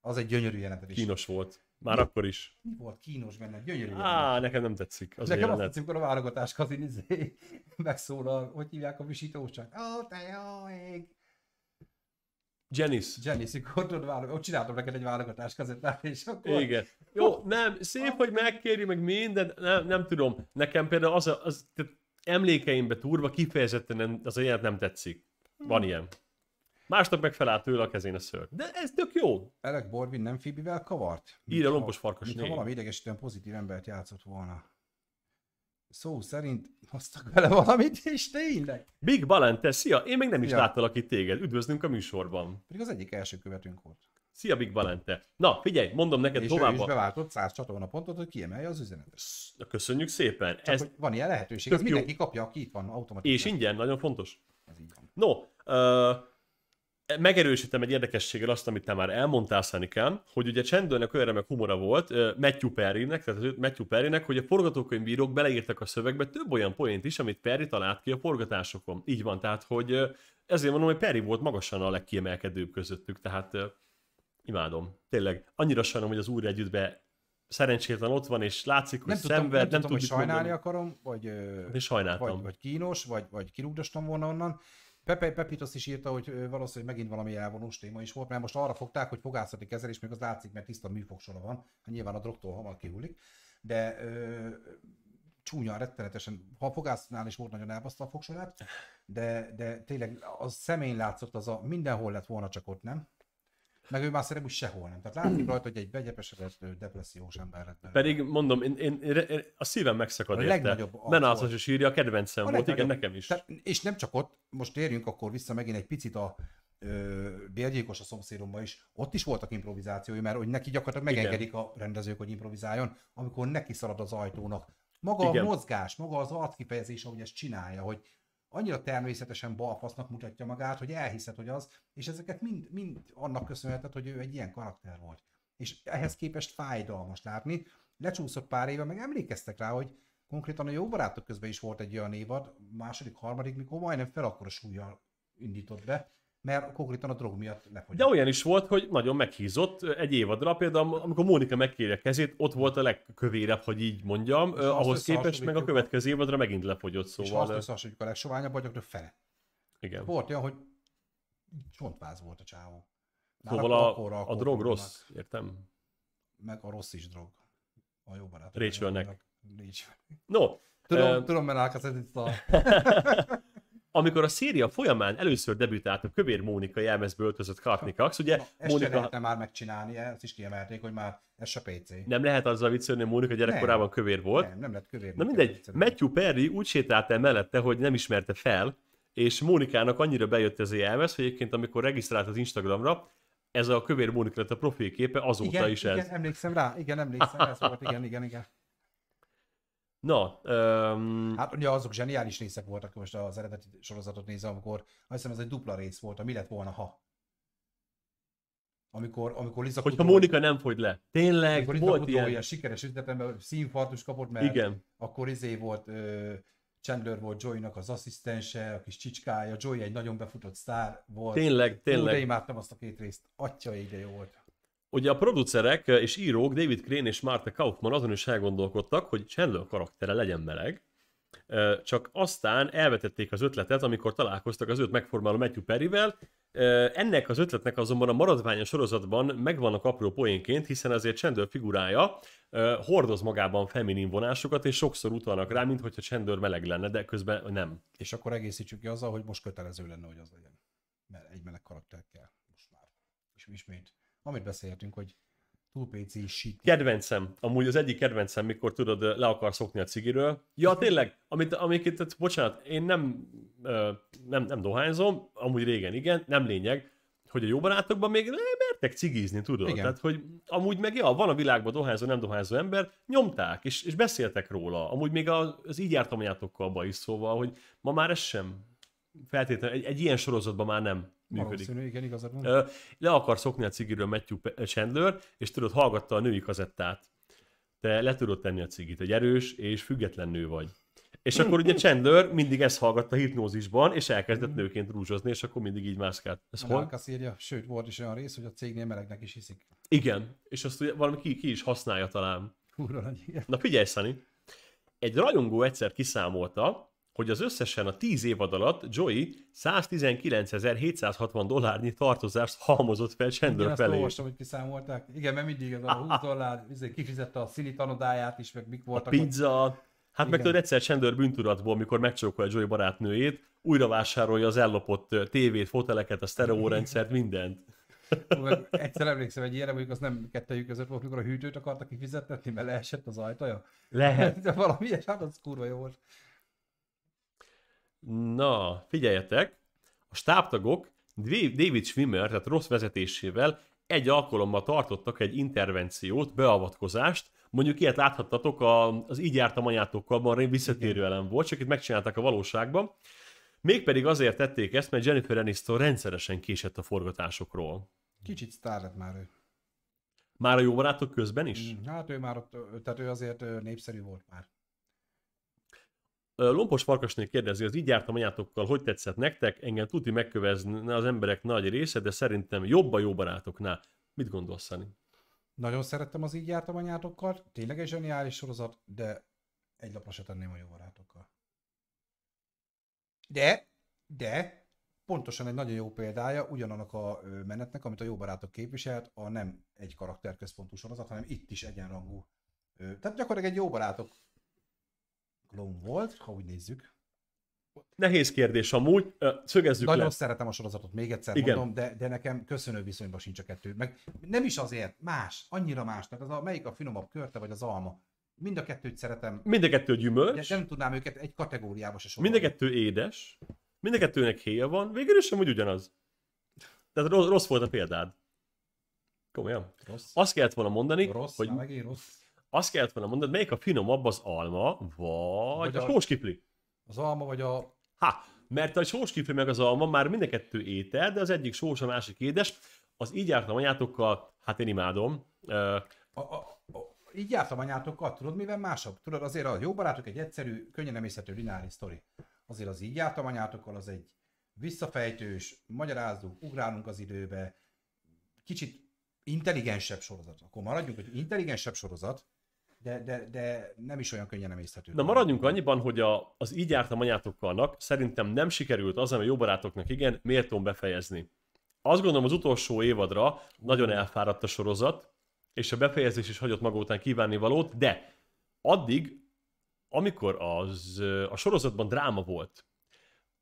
az egy gyönyörű jelenet is. Kínos volt. Már akkor is. Mi volt kínos benne? Gyönyörű jelenet. Á, nekem nem tetszik az Nekem azt jelenet. tetszik, amikor a válogatás kazin izé, megszólal, hogy hívják a visítóság. Ó, te jó ég! Janice. Jenny, mikor tudod válogatni, ott csináltam neked egy válogatás kazettát, és akkor... Igen. Jó, nem, szép, hogy megkéri, meg minden, nem, nem tudom. Nekem például az, a, az tehát emlékeimbe turva kifejezetten nem, az a jelenet nem tetszik. Van ilyen. Másnap meg felállt tőle a kezén a szőr. De ez tök jó. Alec Baldwin nem Phoebe-vel kavart? Így a lompos farkas Mintha valami idegesítően pozitív embert játszott volna. Szó szerint hoztak vele valamit, és tényleg. Big Balente, szia! Én még nem is Ja. láttalak itt téged. Üdvözlünk a műsorban. Pedig az egyik első követőnk volt. Szia Big Balente. Na, figyelj, mondom neked és tovább. a- beváltott 100 csatorna pontot, hogy kiemelje az üzenetet. Köszönjük szépen. Csak Ez, van ilyen lehetőség, jó. mindenki kapja, aki itt van automatikusan. és ingyen, nagyon fontos. Ez így van. No, uh, megerősítem egy érdekességgel azt, amit te már elmondtál, Szanikám, hogy ugye Chandlernek olyan remek humora volt, Matthew Perrynek, tehát Matthew Perrynek, hogy a forgatókönyvírók beleírtak a szövegbe több olyan poént is, amit Perry talált ki a forgatásokon. Így van, tehát hogy ezért mondom, hogy Perry volt magasan a legkiemelkedőbb közöttük, tehát imádom. Tényleg, annyira sajnálom, hogy az újra együttbe szerencsétlen ott van, és látszik, hogy Nem tudtam, szenved, nem, nem, tudom, hogy sajnálni mondani. akarom, vagy, Én sajnáltam. vagy, vagy kínos, vagy, vagy kirúgdostam volna onnan. Pepe, Pepitos is írta, hogy valószínűleg megint valami elvonós téma is volt, mert most arra fogták, hogy fogászati kezelés, még az látszik, mert tiszta műfogsora van, hát nyilván a drogtól hamar kihullik, de ö, csúnya, rettenetesen, ha a fogászatnál is volt nagyon elbaszta a fogsorát, de, de tényleg az szemén látszott az a mindenhol lett volna, csak ott nem. Meg ő már szerintem úgy sehol nem. Tehát látszik rajta, hogy egy begyepesedett, depressziós ember lett. belőle. Pedig mondom, én, én, én, én a szívem megszakad A érte. legnagyobb Menászos és írja, a kedvencem A volt, igen, nekem is. Tehát, és nem csak ott, most térjünk akkor vissza megint egy picit a bérgyilkos a szomszédomba is, ott is voltak improvizációi, mert hogy neki gyakorlatilag Igen. megengedik a rendezők, hogy improvizáljon, amikor neki szalad az ajtónak. Maga Igen. a mozgás, maga az arckifejezés, ahogy ezt csinálja, hogy annyira természetesen balfasznak mutatja magát, hogy elhiszed, hogy az, és ezeket mind, mind annak köszönheted, hogy ő egy ilyen karakter volt. És ehhez képest fájdalmas látni. Lecsúszott pár éve, meg emlékeztek rá, hogy konkrétan a jó barátok közben is volt egy olyan évad, második, harmadik, mikor majdnem fel akkora súlyjal indított be, mert konkrétan a drog miatt lefogyott. De olyan is volt, hogy nagyon meghízott egy évadra, például amikor Mónika megkéri a kezét, ott volt a legkövérebb, hogy így mondjam, És ahhoz képest meg a következő évadra megint lefogyott, és ha azt szóval összehasonlítjuk a legsoványabb, vagyok, fele. igen. Volt olyan, hogy csontváz volt a csávó. Szóval akkor- a, akkorra- a akkor drog rossz, értem? Meg a rossz is drog. A jó barát. Rachelnek. No, Tudom, ö, tudom, mert elkezdett itt a... amikor a széria folyamán először debütált a Kövér Mónika jelmezbe öltözött Courtney Cox, ugye Na, ezt Mónika lehetne már megcsinálni, ezt is kiemelték, hogy már ez se PC. nem lehet azzal viccelni, hogy Mónika gyerekkorában kövér volt. Nem, nem lett kövér. Na mindegy, Matthew Perry úgy sétált el mellette, hogy nem ismerte fel, és Mónikának annyira bejött ez a jelmez, hogy egyébként amikor regisztrált az Instagramra, ez a kövér Mónika lett a profilképe, azóta igen, is igen, ez. emlékszem rá, igen, emlékszem, ez volt, igen, igen, igen. Na, um, Hát ugye azok zseniális részek voltak, most az eredeti sorozatot nézem, amikor azt hiszem ez egy dupla rész volt, a mi lett volna, ha. Amikor, amikor Liza hogyha Kudrow- Mónika nem fogy le. Tényleg, amikor Liza volt Kudrow ilyen. ilyen sikeres üzletemben színfartus kapott, mert Igen. akkor izé volt, ö, Chandler volt Joy-nak az asszisztense, a kis csicskája, Joy egy nagyon befutott sztár volt. Tényleg, Ú, de tényleg. imádtam azt a két részt. Atya ide jó volt. Ugye a producerek és írók David Crane és Martha Kaufman azon is elgondolkodtak, hogy Chandler karaktere legyen meleg, csak aztán elvetették az ötletet, amikor találkoztak az őt megformáló Matthew Perryvel. Ennek az ötletnek azonban a maradványos sorozatban megvannak apró poénként, hiszen azért Chandler figurája hordoz magában feminin vonásokat, és sokszor utalnak rá, mintha Chandler meleg lenne, de közben nem. És akkor egészítsük ki azzal, hogy most kötelező lenne, hogy az legyen. Mert egy meleg karakter kell most már. És ismét, amit beszéltünk, hogy túl PC shit. Kedvencem, amúgy az egyik kedvencem, mikor tudod, le akar szokni a cigiről. Ja, tényleg, amit, amiket, bocsánat, én nem, nem, nem dohányzom, amúgy régen igen, nem lényeg, hogy a jó barátokban még mertek cigizni, tudod? Igen. Tehát, hogy amúgy meg, ja, van a világban dohányzó, nem dohányzó ember, nyomták, és, és beszéltek róla. Amúgy még az, az így jártam anyátokkal is, szóval, hogy ma már ez sem feltétlenül, egy, egy ilyen sorozatban már nem működik. Valószínű, igen, igazad van. Le akar szokni a cigiről Matthew Chandler, és tudod, hallgatta a női kazettát. Te le tudod tenni a cigit, egy erős és független nő vagy. És akkor ugye Chandler mindig ezt hallgatta hipnózisban, és elkezdett nőként rúzsozni, és akkor mindig így mászkált. Ez hol? Alkasz írja, sőt, volt is olyan rész, hogy a cégnél melegnek is hiszik. Igen, és azt ugye valami ki, ki is használja talán. Igen. Na figyelj, Szani! Egy rajongó egyszer kiszámolta, hogy az összesen a 10 évad alatt Joey 119.760 dollárnyi tartozást halmozott fel Igen, Chandler azt felé. olvastam, hogy kiszámolták. Igen, mert mindig ez a 20 dollár, izé, kifizette a szili tanodáját is, meg mik A voltak. pizza, hát meg Igen. tudod egyszer Chandler bűntudatból, mikor megcsókolja Joey barátnőjét, újra vásárolja az ellopott tévét, foteleket, a sztereórendszert, mindent. Meg Egyszer emlékszem egy ilyenre, mondjuk az nem kettejük között volt, mikor a hűtőt akarta kifizetni, mert leesett az ajtaja. Lehet. De valami ilyes, hát az kurva jó volt. Na, figyeljetek, a stábtagok David Schwimmer, tehát rossz vezetésével egy alkalommal tartottak egy intervenciót, beavatkozást, mondjuk ilyet láthattatok a, az Így jártam anyátokkal, van visszatérő elem volt, csak itt megcsinálták a valóságban. Mégpedig azért tették ezt, mert Jennifer Aniston rendszeresen késett a forgatásokról. Kicsit sztár lett már ő. Már a jó barátok közben is? Hát ő már ott, tehát ő azért népszerű volt már. Lompos Farkasnél kérdezi, az így jártam anyátokkal, hogy tetszett nektek? Engem tuti megkövezni az emberek nagy része, de szerintem jobb a jó barátoknál. Mit gondolsz, Szani? Nagyon szerettem az így jártam anyátokkal, tényleg egy zseniális sorozat, de egy lapra se tenném a jó barátokkal. De, de, pontosan egy nagyon jó példája ugyanannak a menetnek, amit a jó barátok képviselt, a nem egy karakterközpontú sorozat, hanem itt is egyenrangú. Tehát gyakorlatilag egy jó barátok klón volt, ha úgy nézzük. Nehéz kérdés amúgy, szögezzük Nagyon le. szeretem a sorozatot, még egyszer Igen. mondom, de, de nekem köszönő viszonyban sincs a kettő. Meg nem is azért, más, annyira más. Tehát az a, melyik a finomabb körte, vagy az alma. Mind a kettőt szeretem, Mind a kettő de gyümölcs, nem tudnám őket egy kategóriába se mind sorolni. a kettő édes, mind a kettőnek héja van, végül is sem úgy ugyanaz. Tehát rossz, rossz volt a példád. Komolyan. Rossz, Azt kellett volna mondani, rossz, hogy rossz. Azt kellett volna mondani, melyik a finomabb az alma, vagy, Vagy a a- sóskipli. Az alma vagy a... Ha, mert a sóskifli meg az alma már mind a kettő étel, de az egyik sós, a másik édes. Az így jártam anyátokkal, hát én imádom. A, a, a így jártam anyátokkal, tudod mivel másabb? Tudod, azért a jó barátok egy egyszerű, könnyen emészhető lineáris sztori. Azért az így jártam anyátokkal, az egy visszafejtős, magyarázzuk, ugrálunk az időbe, kicsit intelligensebb sorozat. Akkor maradjunk, hogy intelligensebb sorozat, de, de, de nem is olyan könnyen emészhető. Na maradjunk annyiban, hogy a, az így jártam anyátokkalnak szerintem nem sikerült az, ami jó barátoknak igen, méltón befejezni. Azt gondolom az utolsó évadra nagyon elfáradt a sorozat, és a befejezés is hagyott maga után kívánni valót, de addig amikor az a sorozatban dráma volt,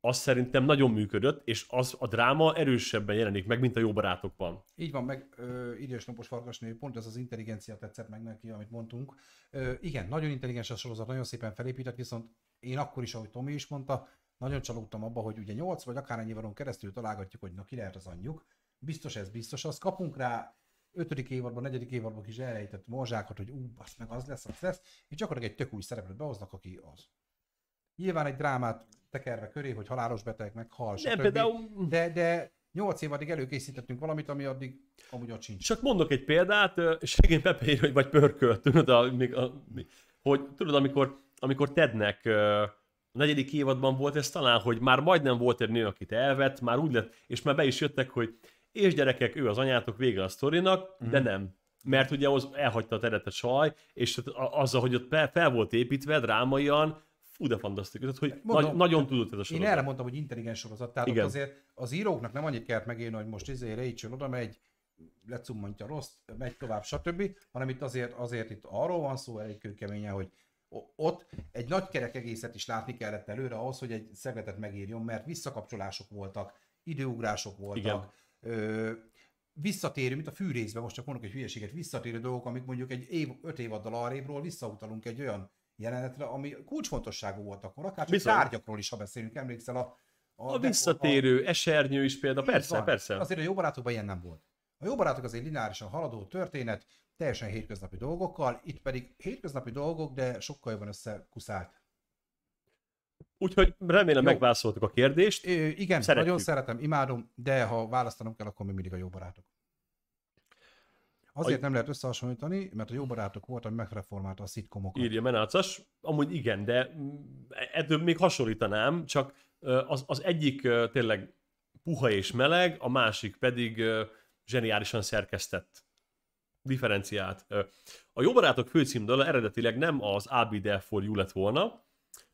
az szerintem nagyon működött, és az a dráma erősebben jelenik meg, mint a jó barátokban. Így van, meg ö, idős napos farkasnő, pont ez az intelligencia tetszett meg neki, amit mondtunk. Ö, igen, nagyon intelligens a sorozat, nagyon szépen felépített, viszont én akkor is, ahogy Tomi is mondta, nagyon csalódtam abba, hogy ugye 8 vagy akár ennyi varon keresztül találgatjuk, hogy na ki lehet az anyjuk. Biztos ez, biztos az. Kapunk rá ötödik évadban, negyedik évadban kis elrejtett morzsákat, hogy ú, azt meg az lesz, az lesz, és gyakorlatilag egy tök új szereplőt behoznak, aki az. Nyilván egy drámát tekerve köré, hogy halálos beteg meghal, Nem, stb. például De, de 8 évadig előkészítettünk valamit, ami addig amúgy ott sincs. Csak mondok egy példát, és igen, Pepe ír, hogy vagy pörkölt, tudod, a, a, hogy tudod, amikor, amikor Tednek a negyedik évadban volt ez talán, hogy már majdnem volt egy nő, akit elvett, már úgy lett, és már be is jöttek, hogy és gyerekek, ő az anyátok, vége a sztorinak, mm. de nem. Mert ugye az elhagyta a saj, és a- azzal, hogy ott fel volt építve drámaian, fú, de fantasztikus, tehát, hogy Mondom, nagy, nagyon tudott ez a Én sorozat. erre mondtam, hogy intelligens sorozat, tehát Igen. azért az íróknak nem annyit kellett megírni, hogy most izé Rachel oda megy, lecummantja rossz, megy tovább, stb., hanem itt azért, azért itt arról van szó elég kőkeményen, hogy ott egy nagy kerek egészet is látni kellett előre ahhoz, hogy egy szegletet megírjon, mert visszakapcsolások voltak, időugrások voltak, ö, visszatérő, mint a fűrészben, most csak mondok egy hülyeséget, visszatérő dolgok, amik mondjuk egy év, öt évaddal arrébről visszautalunk egy olyan jelenetre, ami kulcsfontosságú volt akkor, akár csak Bizony. tárgyakról is, ha beszélünk, emlékszel a A visszatérő, esernyő is például, persze, van. persze. Azért a jó barátokban ilyen nem volt. A jó barátok az egy lineárisan haladó történet, teljesen hétköznapi dolgokkal, itt pedig hétköznapi dolgok, de sokkal jobban összekuszált. Úgyhogy remélem Jó. megválaszoltuk a kérdést. Ö, igen. Szeretjük. nagyon szeretem, imádom, de ha választanom kell, akkor még mindig a jó barátok. Azért A- nem lehet összehasonlítani, mert a jó barátok volt, ami megreformálta a szitkomokat. írja Menácas. Amúgy igen, de ettől még hasonlítanám, csak az, az egyik tényleg puha és meleg, a másik pedig zseniálisan szerkesztett. Differenciált. A Jó Barátok főcímdala eredetileg nem az I'll Be There For You lett volna,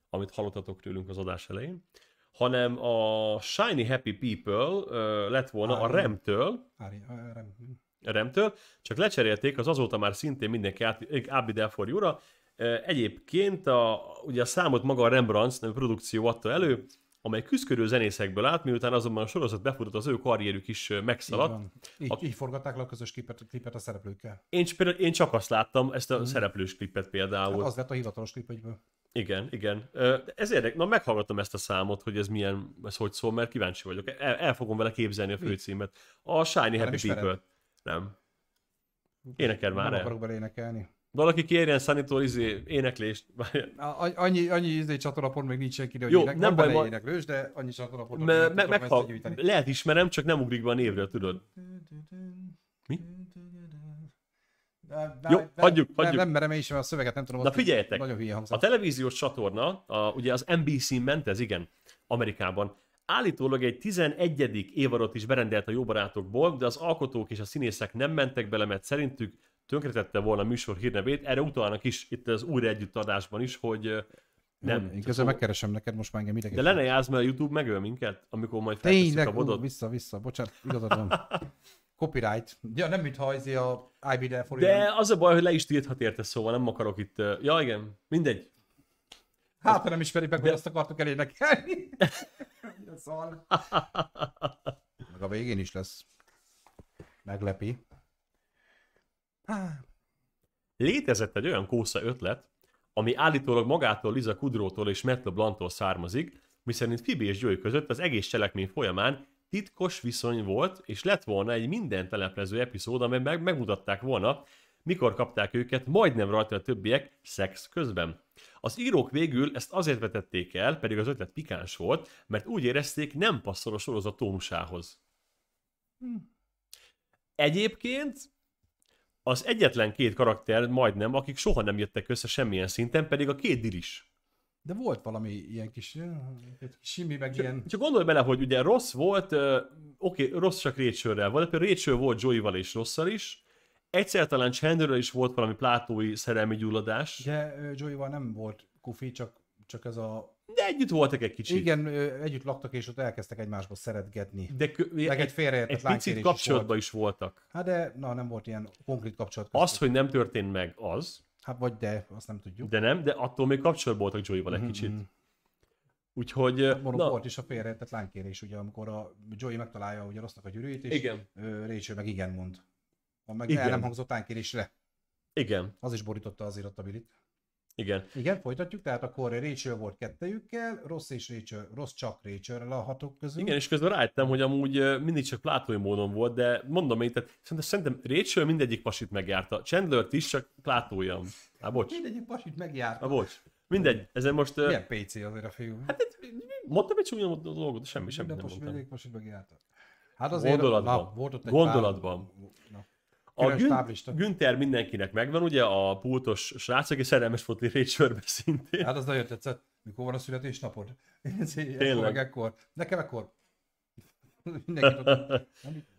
amit hallottatok tőlünk az adás elején, hanem a Shiny Happy People lett volna Á, a. Remtől, Ári, á, rem- remtől, csak lecserélték az azóta már szintén mindenki át, I'll Be There For You-ra. Ö, Egyébként a, ugye a számot maga a Rembrandt nevű produkció adta elő, amely küzdködő zenészekből állt, miután azonban a sorozat befutott, az ő karrierük is ö, így, megszaladt. van. így, A- így forgatták le a közös klipet, klipet a szereplőkkel. Én, például, én csak azt láttam, ezt a szereplős klipet Hát például. az lett a hivatalos klip egyből. Igen, igen. Ez érdek, na meghallgatom ezt a számot, hogy ez milyen, ez hogy szól, mert kíváncsi vagyok. El, el fogom vele képzelni a főcímet. A Shiny Happy? People. Nem. Énekel már nem el. akarok bele énekelni. Valaki kérjen Sanitól izé, éneklést. A- Annyi, annyi izé csatornapont még nincs senki, hogy Jó, ének, nem baj, éneklős, de annyi csatornapontot Me, me, meghal... összegyűjteni. Lehet ismerem, csak nem ugrik be a névről, tudod. Mi? De- de- Jó, de- hagyjuk, hagyjuk. Nem merem én is, a szöveget nem tudom. Na figyeljetek! Nagyon hülye A televíziós csatorna, a, ugye az NBC ment ez, igen, Amerikában. Állítólag egy 11. évadot is berendelt a jó barátokból, de az alkotók és a színészek nem mentek bele, mert szerintük tönkretette volna a műsor hírnevét. Erre utalnak is itt az újra együttadásban is, hogy nem. Én közben megkeresem neked most már engem De idegen. lenne jársz, mert a YouTube megöl minket, amikor majd feltesszük Tényleg, a ú, vodot. vissza, vissza, bocsánat, igazad van. Copyright. Ja, nem mintha izé a I Be There For You. De az a baj, hogy le is tilthat érte, szóval nem akarok itt... Ja, igen, mindegy. Hát, ha nem ismerik meg, hogy azt akartuk elénekelni. Szal. Meg a végén is lesz. Meglepi. Há, Létezett egy olyan kósza ötlet, ami állítólag magától Liza Kudrótól és Matt LeBlanc-tól származik, miszerint Phoebe és Joey között az egész cselekmény folyamán titkos viszony volt, és lett volna egy minden teleplező epizód, amely meg megmutatták volna, mikor kapták őket, majdnem rajta a többiek szex közben. Az írók végül ezt azért vetették el, pedig az ötlet pikáns volt, mert úgy érezték, nem passzol a sorozat tónusához. Egyébként az egyetlen két karakter majdnem, akik soha nem jöttek össze semmilyen szinten, pedig a két dilis. De volt valami ilyen kis, egy kis simi, meg ilyen... Csak gondolj bele, hogy ugye rossz volt, oké, okay, rossz csak Rachelrel volt, például Rachel volt Joey-val és rosszal is, egyszer talán Chandlerrel is volt valami plátói szerelmi gyulladás, De ö, Joey-val nem volt kufi, csak, csak ez a... de együtt voltak egy kicsit. Igen, együtt laktak, és ott elkezdtek egymásba szeretgetni. De Meg egy félreértett egy picit lánykérés is kapcsolatban volt. is voltak. Hát de, na nem volt ilyen konkrét kapcsolat. Az, köztük. hogy nem történt meg az, Hát vagy de, azt nem tudjuk. De nem, de attól még kapcsolatban voltak Joey-val egy kicsit. Úgyhogy, Mondom, na, volt is a félreértett lánykérés, ugye, amikor a Joey megtalálja ugye rossznak a gyűrűjét, és Igen. Rachel meg igen mond. A meg Igen. el nem hangzott lánykérésre. igen, Az is borította azért ott a igen. Igen, folytatjuk, tehát akkor Rachel volt kettejükkel, Ross és Rachel, Ross csak Rachel a hatok közül. Igen, és közben rájöttem, hogy amúgy mindig csak plátói módon volt, de mondom én, tehát szerintem, Rachel mindegyik pasit megjárta. Chandler-t is csak plátója. Á, bocs. Mindegyik pasit megjárt. Á, bocs. Mindegy, ezen most... Milyen PC azért a fiú? Hát mondtam egy csúnya dolgot, semmi, semmi nem mondtam. mindegyik pasit megjárta. Hát azért, Gondolatban. Na, volt ott egy Gondolatban. Pár, na. A Gün-. Günther mindenkinek megvan, ugye a pultos srác, aki szerelmes volt Rachelbe szintén. Hát az nagyon tetszett. Mikor van a születésnapod? Tényleg. Ekkor. Nekem ekkor.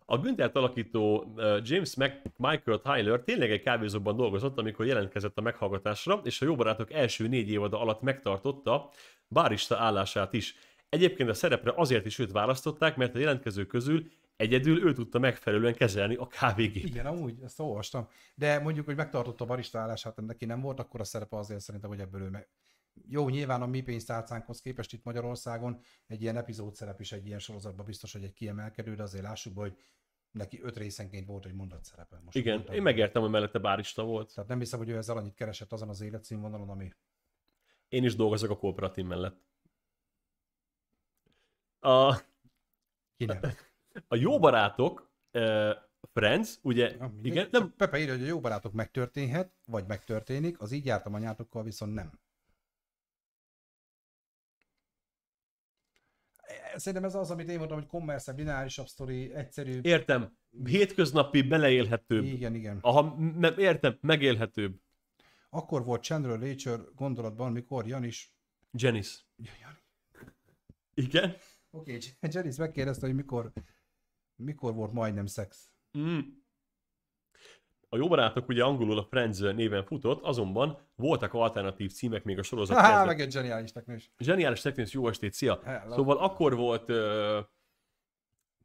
A Günther alakító James Mac- Michael Tyler tényleg egy kávézóban dolgozott, amikor jelentkezett a meghallgatásra, és a jó barátok első négy évada alatt megtartotta bárista állását is. Egyébként a szerepre azért is őt választották, mert a jelentkezők közül egyedül ő tudta megfelelően kezelni a kávégét. Igen, amúgy, ezt olvastam. De mondjuk, hogy megtartotta a barista állását, neki nem volt, akkor a szerepe azért szerintem, hogy ebből ő meg... Jó, nyilván a mi pénztárcánkhoz képest itt Magyarországon egy ilyen epizód szerep is egy ilyen sorozatban biztos, hogy egy kiemelkedő, de azért lássuk be, hogy neki öt részenként volt egy mondat szerepe. Most Igen, mondtam. én megértem, hogy mellette bárista volt. Tehát nem hiszem, hogy ő ezzel annyit keresett azon az életszínvonalon, ami... Én is dolgozok a kooperatív mellett. A, Ki nem. A jó barátok, uh, Friends, ugye, mindegy. igen, nem, Pepe írja, hogy a jó barátok megtörténhet, vagy megtörténik, az így jártam anyátokkal, viszont nem. Szerintem ez az, amit én mondtam, hogy kommerszebb, lineárisabb sztori, egyszerű. értem, hétköznapi, beleélhetőbb. Igen, igen. Aha, me- értem, megélhetőbb. Akkor volt Chandler Rachel gondolatban, mikor Janis... Janice. Jani. Igen? Oké, okay, Janis megkérdezte, hogy mikor, mikor volt majdnem szex. Mm. A jó barátok ugye angolul a Friends néven futott, azonban voltak alternatív címek még a sorozat Há, kezdet. meg egy zseniális teknős. Zseniális Technics, jó estét, szia! Hello. Szóval akkor volt, ö,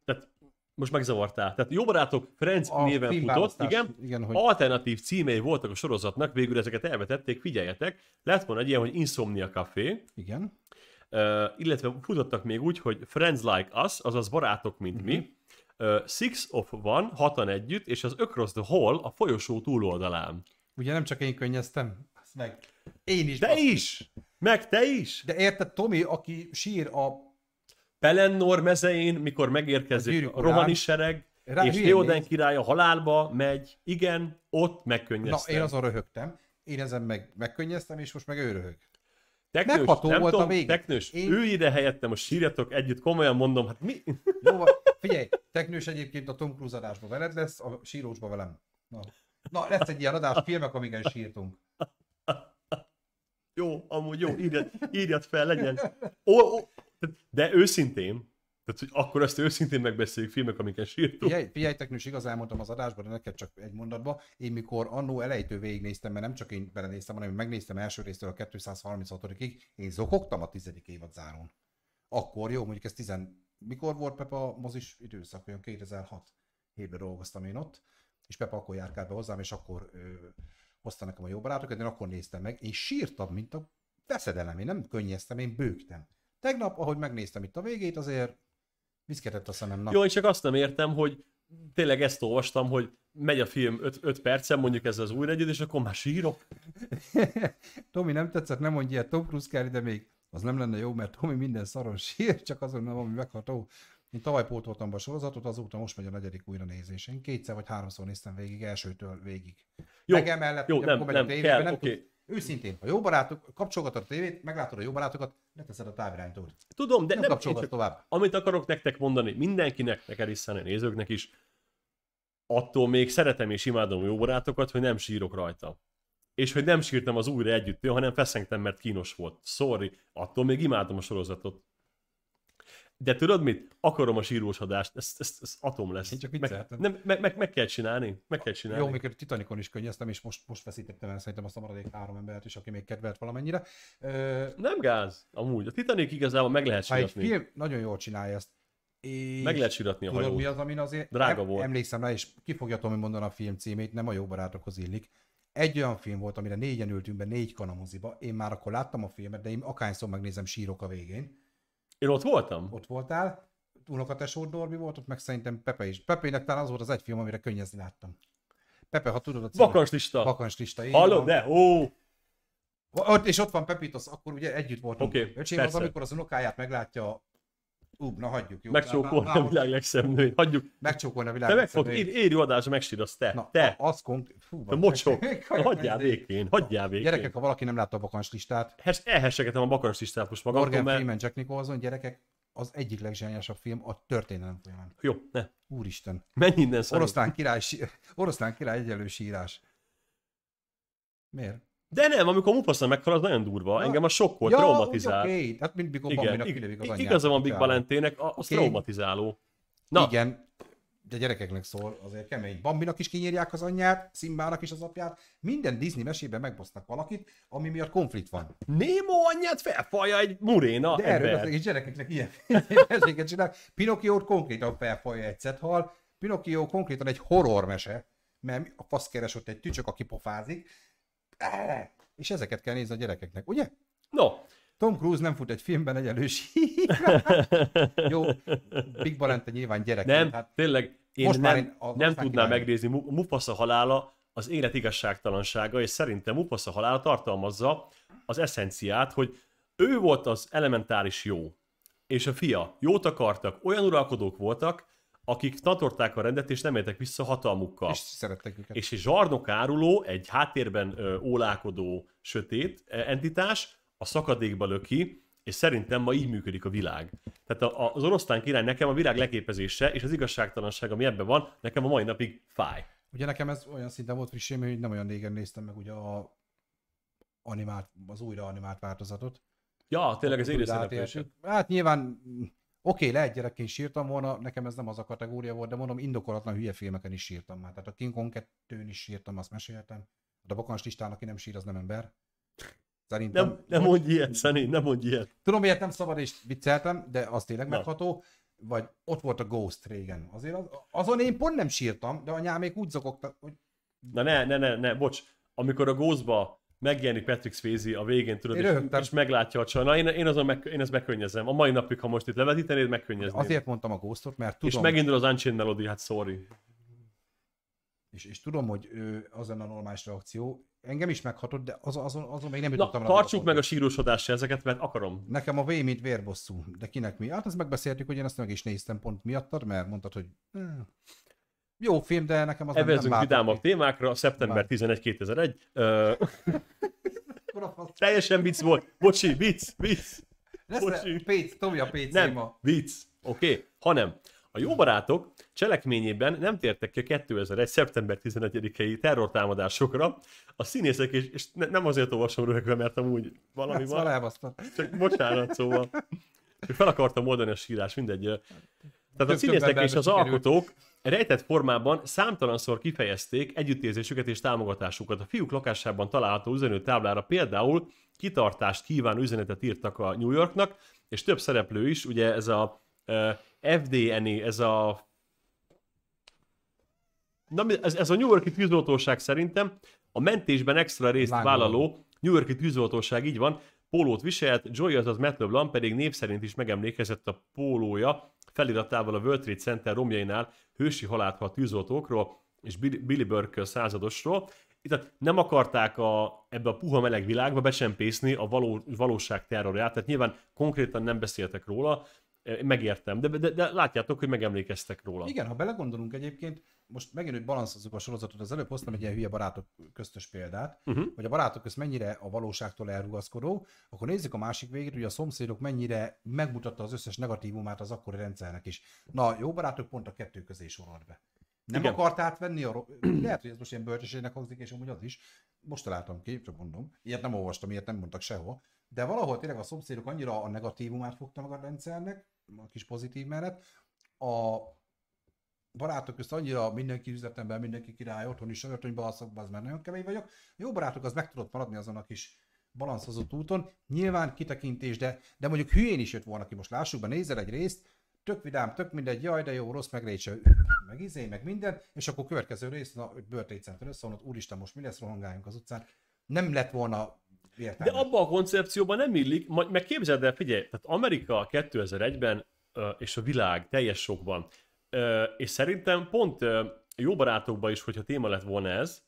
tehát most megzavartál. Tehát jó barátok Friends A néven futott, igen, igen, hogy- alternatív címei voltak a sorozatnak, végül ezeket elvetették, figyeljetek, lett volna egy ilyen, hogy Insomnia Café, Igen. Uh, illetve futottak még úgy, hogy Friends Like Us, azaz barátok, mint Mhm. mi, uh, Six of One, hatan együtt, és az Across the Hall a folyosó túloldalán. Ugye nem csak én könnyeztem, azt meg én is. De basszus. is! Meg te is! De érted, Tomi, aki sír a Pelennor mezején, mikor A megérkezik gyűrűk a rohani urán. sereg, Rá és Theoden király a halálba megy, igen, ott Na, megkönnyeztem. én azon röhögtem. Én ezen meg megkönnyeztem, és most meg ő röhög. Teknős, megható nem volt a tudom, vége. Teknős, Én- ülj ide helyettem, most sírjatok együtt, komolyan mondom, hát mi? Jó. Figyelj, Teknős egyébként a Tom Cruise adásban veled lesz, a sírósban velem. Na. Na, lesz egy ilyen adás, filmek, amiken sírtunk. Jó, amúgy jó, írjad, írjad fel, legyen. Ó, ó, de őszintén, tehát hogy akkor ezt őszintén megbeszéljük filmek, amiken sírtunk. Figyelj, figyelj Teknős, igaz elmondtam az adásban, de neked csak egy mondatba. Én mikor annó elejtől végignéztem, mert nem csak én belenéztem, hanem megnéztem első résztől a 236-ig, én zokogtam a tizedik évad zárón. Akkor jó, mondjuk ez tizen... Mikor volt Pepa mozis időszak? Olyan 2006 hétben dolgoztam én ott, és Pepa akkor járkált be hozzám, és akkor ö, hozta nekem a jó barátokat, én akkor néztem meg, én sírtam, mint a veszedelem, én nem könnyeztem, én bőgtem. Tegnap, ahogy megnéztem itt a végét, azért viszketett a szemem. Na. Jó, én csak azt nem értem, hogy tényleg ezt olvastam, hogy megy a film 5 percen, mondjuk ez az újra együtt, és akkor már sírok. Tomi nem tetszett, nem mondja ilyet, Tom Cruise kell ide még. Az nem lenne jó, mert Tomi minden szaron sír, csak azon nem, ami megható. Én tavaly pótoltam be a sorozatot, azóta most megy a negyedik újra nézés. Én kétszer vagy háromszor néztem végig, elsőtől végig. Jó, Meg emellett, jó, nem, a nem, tévében, kell, nem tud- Őszintén, a jó barátok, kapcsolgatod a tévét, meglátod a jó barátokat, leteszed a távirányítót. Tudom, de Nem nem, csak, tovább. amit akarok nektek mondani, mindenkinek, neked is, a nézőknek is, attól még szeretem és imádom jó barátokat, hogy nem sírok rajta. És hogy nem sírtam az újra együtt, hanem feszengtem, mert kínos volt. Sorry, attól még imádom a sorozatot. De tudod mit? Akarom a sírós adást, ez, ez, ez atom lesz. Én csak meg, nem, meg, meg, meg, kell csinálni, meg kell csinálni. Jó, mikor Titanicon is könnyeztem, és most, most veszítettem el szerintem azt a maradék három embert is, aki még kedvelt valamennyire. Ö, Nem gáz, amúgy. A Titanic igazából meg lehet ha egy síratni. film nagyon jól csinálja ezt, és Meg lehet síratni a Tudod, mi hajót. az, amin azért Drága em- volt. emlékszem rá, és ki fogja Tomi mondani a film címét, nem a jó barátokhoz illik. Egy olyan film volt, amire négyen ültünk be, négy kanamoziba, én már akkor láttam a filmet, de én akárszor megnézem, sírok a végén. Én ott voltam? Ott voltál, unokatesó Dorbi volt, ott meg szerintem Pepe is. Pepének talán az volt az egy film, amire könnyezni láttam. Pepe, ha tudod a címet. Vakanslista. így Hallod? De, ó, Ott, és ott van Pepitos, akkor ugye együtt voltunk. Oké, Öcsém az, persze. amikor az unokáját meglátja, ú, na hagyjuk, jó. megcsókolni Már- a világ legszebb nőjét. Hagyjuk. Megcsókolni a világ. Te meg fog, ér, érj adásra, megsírasz te. Na, te. Az konkrét... Fú, Te van. mocsok. Kajak Hagyjál békén, hagyjál békén. Gyerekek, ha valaki nem látta a vakancs listát, Hes, elhessegetem a bakanslistát most magamtól, Morgan mert... Freeman, Jack Nicholson, gyerekek, az egyik legzseniásabb film a történelem folyamán. Jó, ne. Úristen. Menj innen. Oroszlán király, oroszlán király egyelő sírás. Miért? De nem, amikor Mufasa meghal, az nagyon durva. Ja. Engem a sokkolt, Ja, traumatizál. Oké, okay. hát mint Igen, Bambinak kilövik az anyját. igaza van Big a- az Oké. traumatizáló. Na, Igen, de gyerekeknek szól, azért kemény. Bambinak is kinyírják az anyját, Szimbának is az apját. Minden Disney mesében megbosznak valakit, ami miatt konflikt van. Nemo anyját felfalja egy muréna De erről ember. beszélek, és gyerekeknek ilyen meséket csinál. Pinocchio konkrétan felfalja egy cethal. Pinocchio konkrétan egy horrormese, mert a faszkeres ott egy tücsök, aki pofázik. És ezeket kell nézni a gyerekeknek, ugye? No, Tom Cruise nem fut egy filmben egy elős Jó, Big Valente nyilván gyerek. nem, Hát tényleg én most már nem, én a- nem tudnám megnézni. Mu- Mufasa halála az élet igazságtalansága, és szerintem Mufasa halála tartalmazza az eszenciát, hogy ő volt az elementáris jó, és a fia jót akartak, olyan uralkodók voltak, akik tatorták a rendet, és nem éltek vissza hatalmukkal. és szerettek őket. és egy zsarnokáruló, egy háttérben ö, ólálkodó sötét ö, entitás a szakadékba löki, és szerintem ma így működik a világ. Tehát a, az oroszlán király nekem a világ leképezése, és az igazságtalanság, ami ebben van, nekem a mai napig fáj. Ugye nekem ez olyan szinten volt frissém, hogy nem olyan régen néztem meg ugye a animált, az újra animált változatot. Ja, tényleg az átéltük. Hát nyilván, oké, lehet gyerekként sírtam volna, nekem ez nem az a kategória volt, de mondom, indokolatlan hülye filmeken is sírtam már. Tehát a King Kong 2-n is sírtam, azt meséltem. De a Bakans listán, aki nem sír, az nem ember. Szerintem. Nem, nem mondj ilyet, Szani, nem mondj ilyet. Tudom, miért nem szabad, és vicceltem, de az tényleg Na. megható. Vagy ott volt a Ghost régen. Azért az, azon én pont nem sírtam, de anyám még úgy zokogtak, hogy Na ne, ne, ne, ne, bocs. Amikor a Ghostba megjelenik Patrick Swayze a végén, tudod, és, és meglátja a csaj. Na, én, én, azon meg, én ezt megkönnyezem. A mai napig, ha most itt levetítenéd, megkönnyezném. azért mondtam a Ghostot, mert és tudom, megindul az Unchained Melody, hát sorry. és, és tudom, hogy ő, az lenne a normális reakció. Engem is meghatott, de azon, azon, azon még nem Na, jutottam rá. tartsuk meg a sírósodásra ezeket, mert akarom. Nekem a V, mint vérbosszú. De kinek mi? Hát ezt megbeszéltük, hogy én ezt meg is néztem pont miattad, mert mondtad, hogy hm, jó film, de nekem az nem, nem Evezünk váltott vidámabb témákra, szeptember Vár. 11 2001. Ö, Akkor a fasz- teljesen vicc volt. Bocsi, vicc, vicc. Lesz Bocsi. Péc, Tomi a Péc Nem, téma. vicc. Oké, okay. hanem a jó barátok cselekményében nem tértek ki a 2001. szeptember 11-i terrortámadásokra. A színészek, és, és ne, nem azért olvasom röhögve, mert amúgy valami Ezt van. Csak bocsánat, szóval. Fel akartam oldani a sírás, mindegy. Tehát a színészek és az alkotók rejtett formában számtalanszor kifejezték együttérzésüket és támogatásukat. A fiúk lakásában található üzenőtáblára például kitartást kívánó üzenetet írtak a New Yorknak, és több szereplő is, ugye ez a uh, FDNE, ez a Na, ez, ez a New Yorki tűzoltóság szerintem a mentésben extra részt Lángoló. vállaló New Yorki tűzoltóság így van, pólót viselt, Joy, azaz Matt LeBlanc pedig név szerint is megemlékezett a pólója feliratával a World Trade Center romjainál hősi halált a tűzoltókról és Billy, Burke századosról. Itt tehát nem akarták a, ebbe a puha meleg világba becsempészni a való, valóság terrorját, tehát nyilván konkrétan nem beszéltek róla, megértem, de, de, de látjátok, hogy megemlékeztek róla. Igen, ha belegondolunk egyébként, most megint, hogy balanszhozzuk a sorozatot, az előbb hoztam egy ilyen hülye barátok köztös példát, Uh-huh. hogy a barátok közt mennyire a valóságtól elrugaszkodó, akkor nézzük a másik végét, hogy a szomszédok mennyire megmutatta az összes negatívumát az akkori rendszernek is. Na, jó barátok pont a kettő közé sorolt be. Nem. Igen. akart átvenni a... ro- Lehet, hogy ez most ilyen bölcsességnek hangzik, és amúgy az is. Most találtam ki, csak mondom. Ilyet nem olvastam, ilyet nem mondtak sehol. De valahol tényleg a szomszédok annyira a negatívumát fogta meg a rendszernek, a kis pozitív mellett, a barátok közt annyira mindenki üzletemben, mindenki király, otthon is öltönybe alszok, az már nagyon kemény vagyok. Jó barátok az meg tudott maradni azon a kis balanszozott úton. Nyilván kitekintés, de, de mondjuk hülyén is jött volna ki, most lássuk be, nézel egy részt, tök vidám, tök mindegy, jaj, de jó, rossz, meg Rachel, meg izé, meg minden, és akkor következő rész, na, Center összeomlott, úristen, most mi lesz, rohangáljunk az utcán. Nem lett volna De értelme. abban a koncepcióban nem illik, meg képzeld el, figyelj, tehát Amerika 2001-ben ö, és a világ teljes sokban, és szerintem pont jó barátokban is, hogyha téma lett volna ez,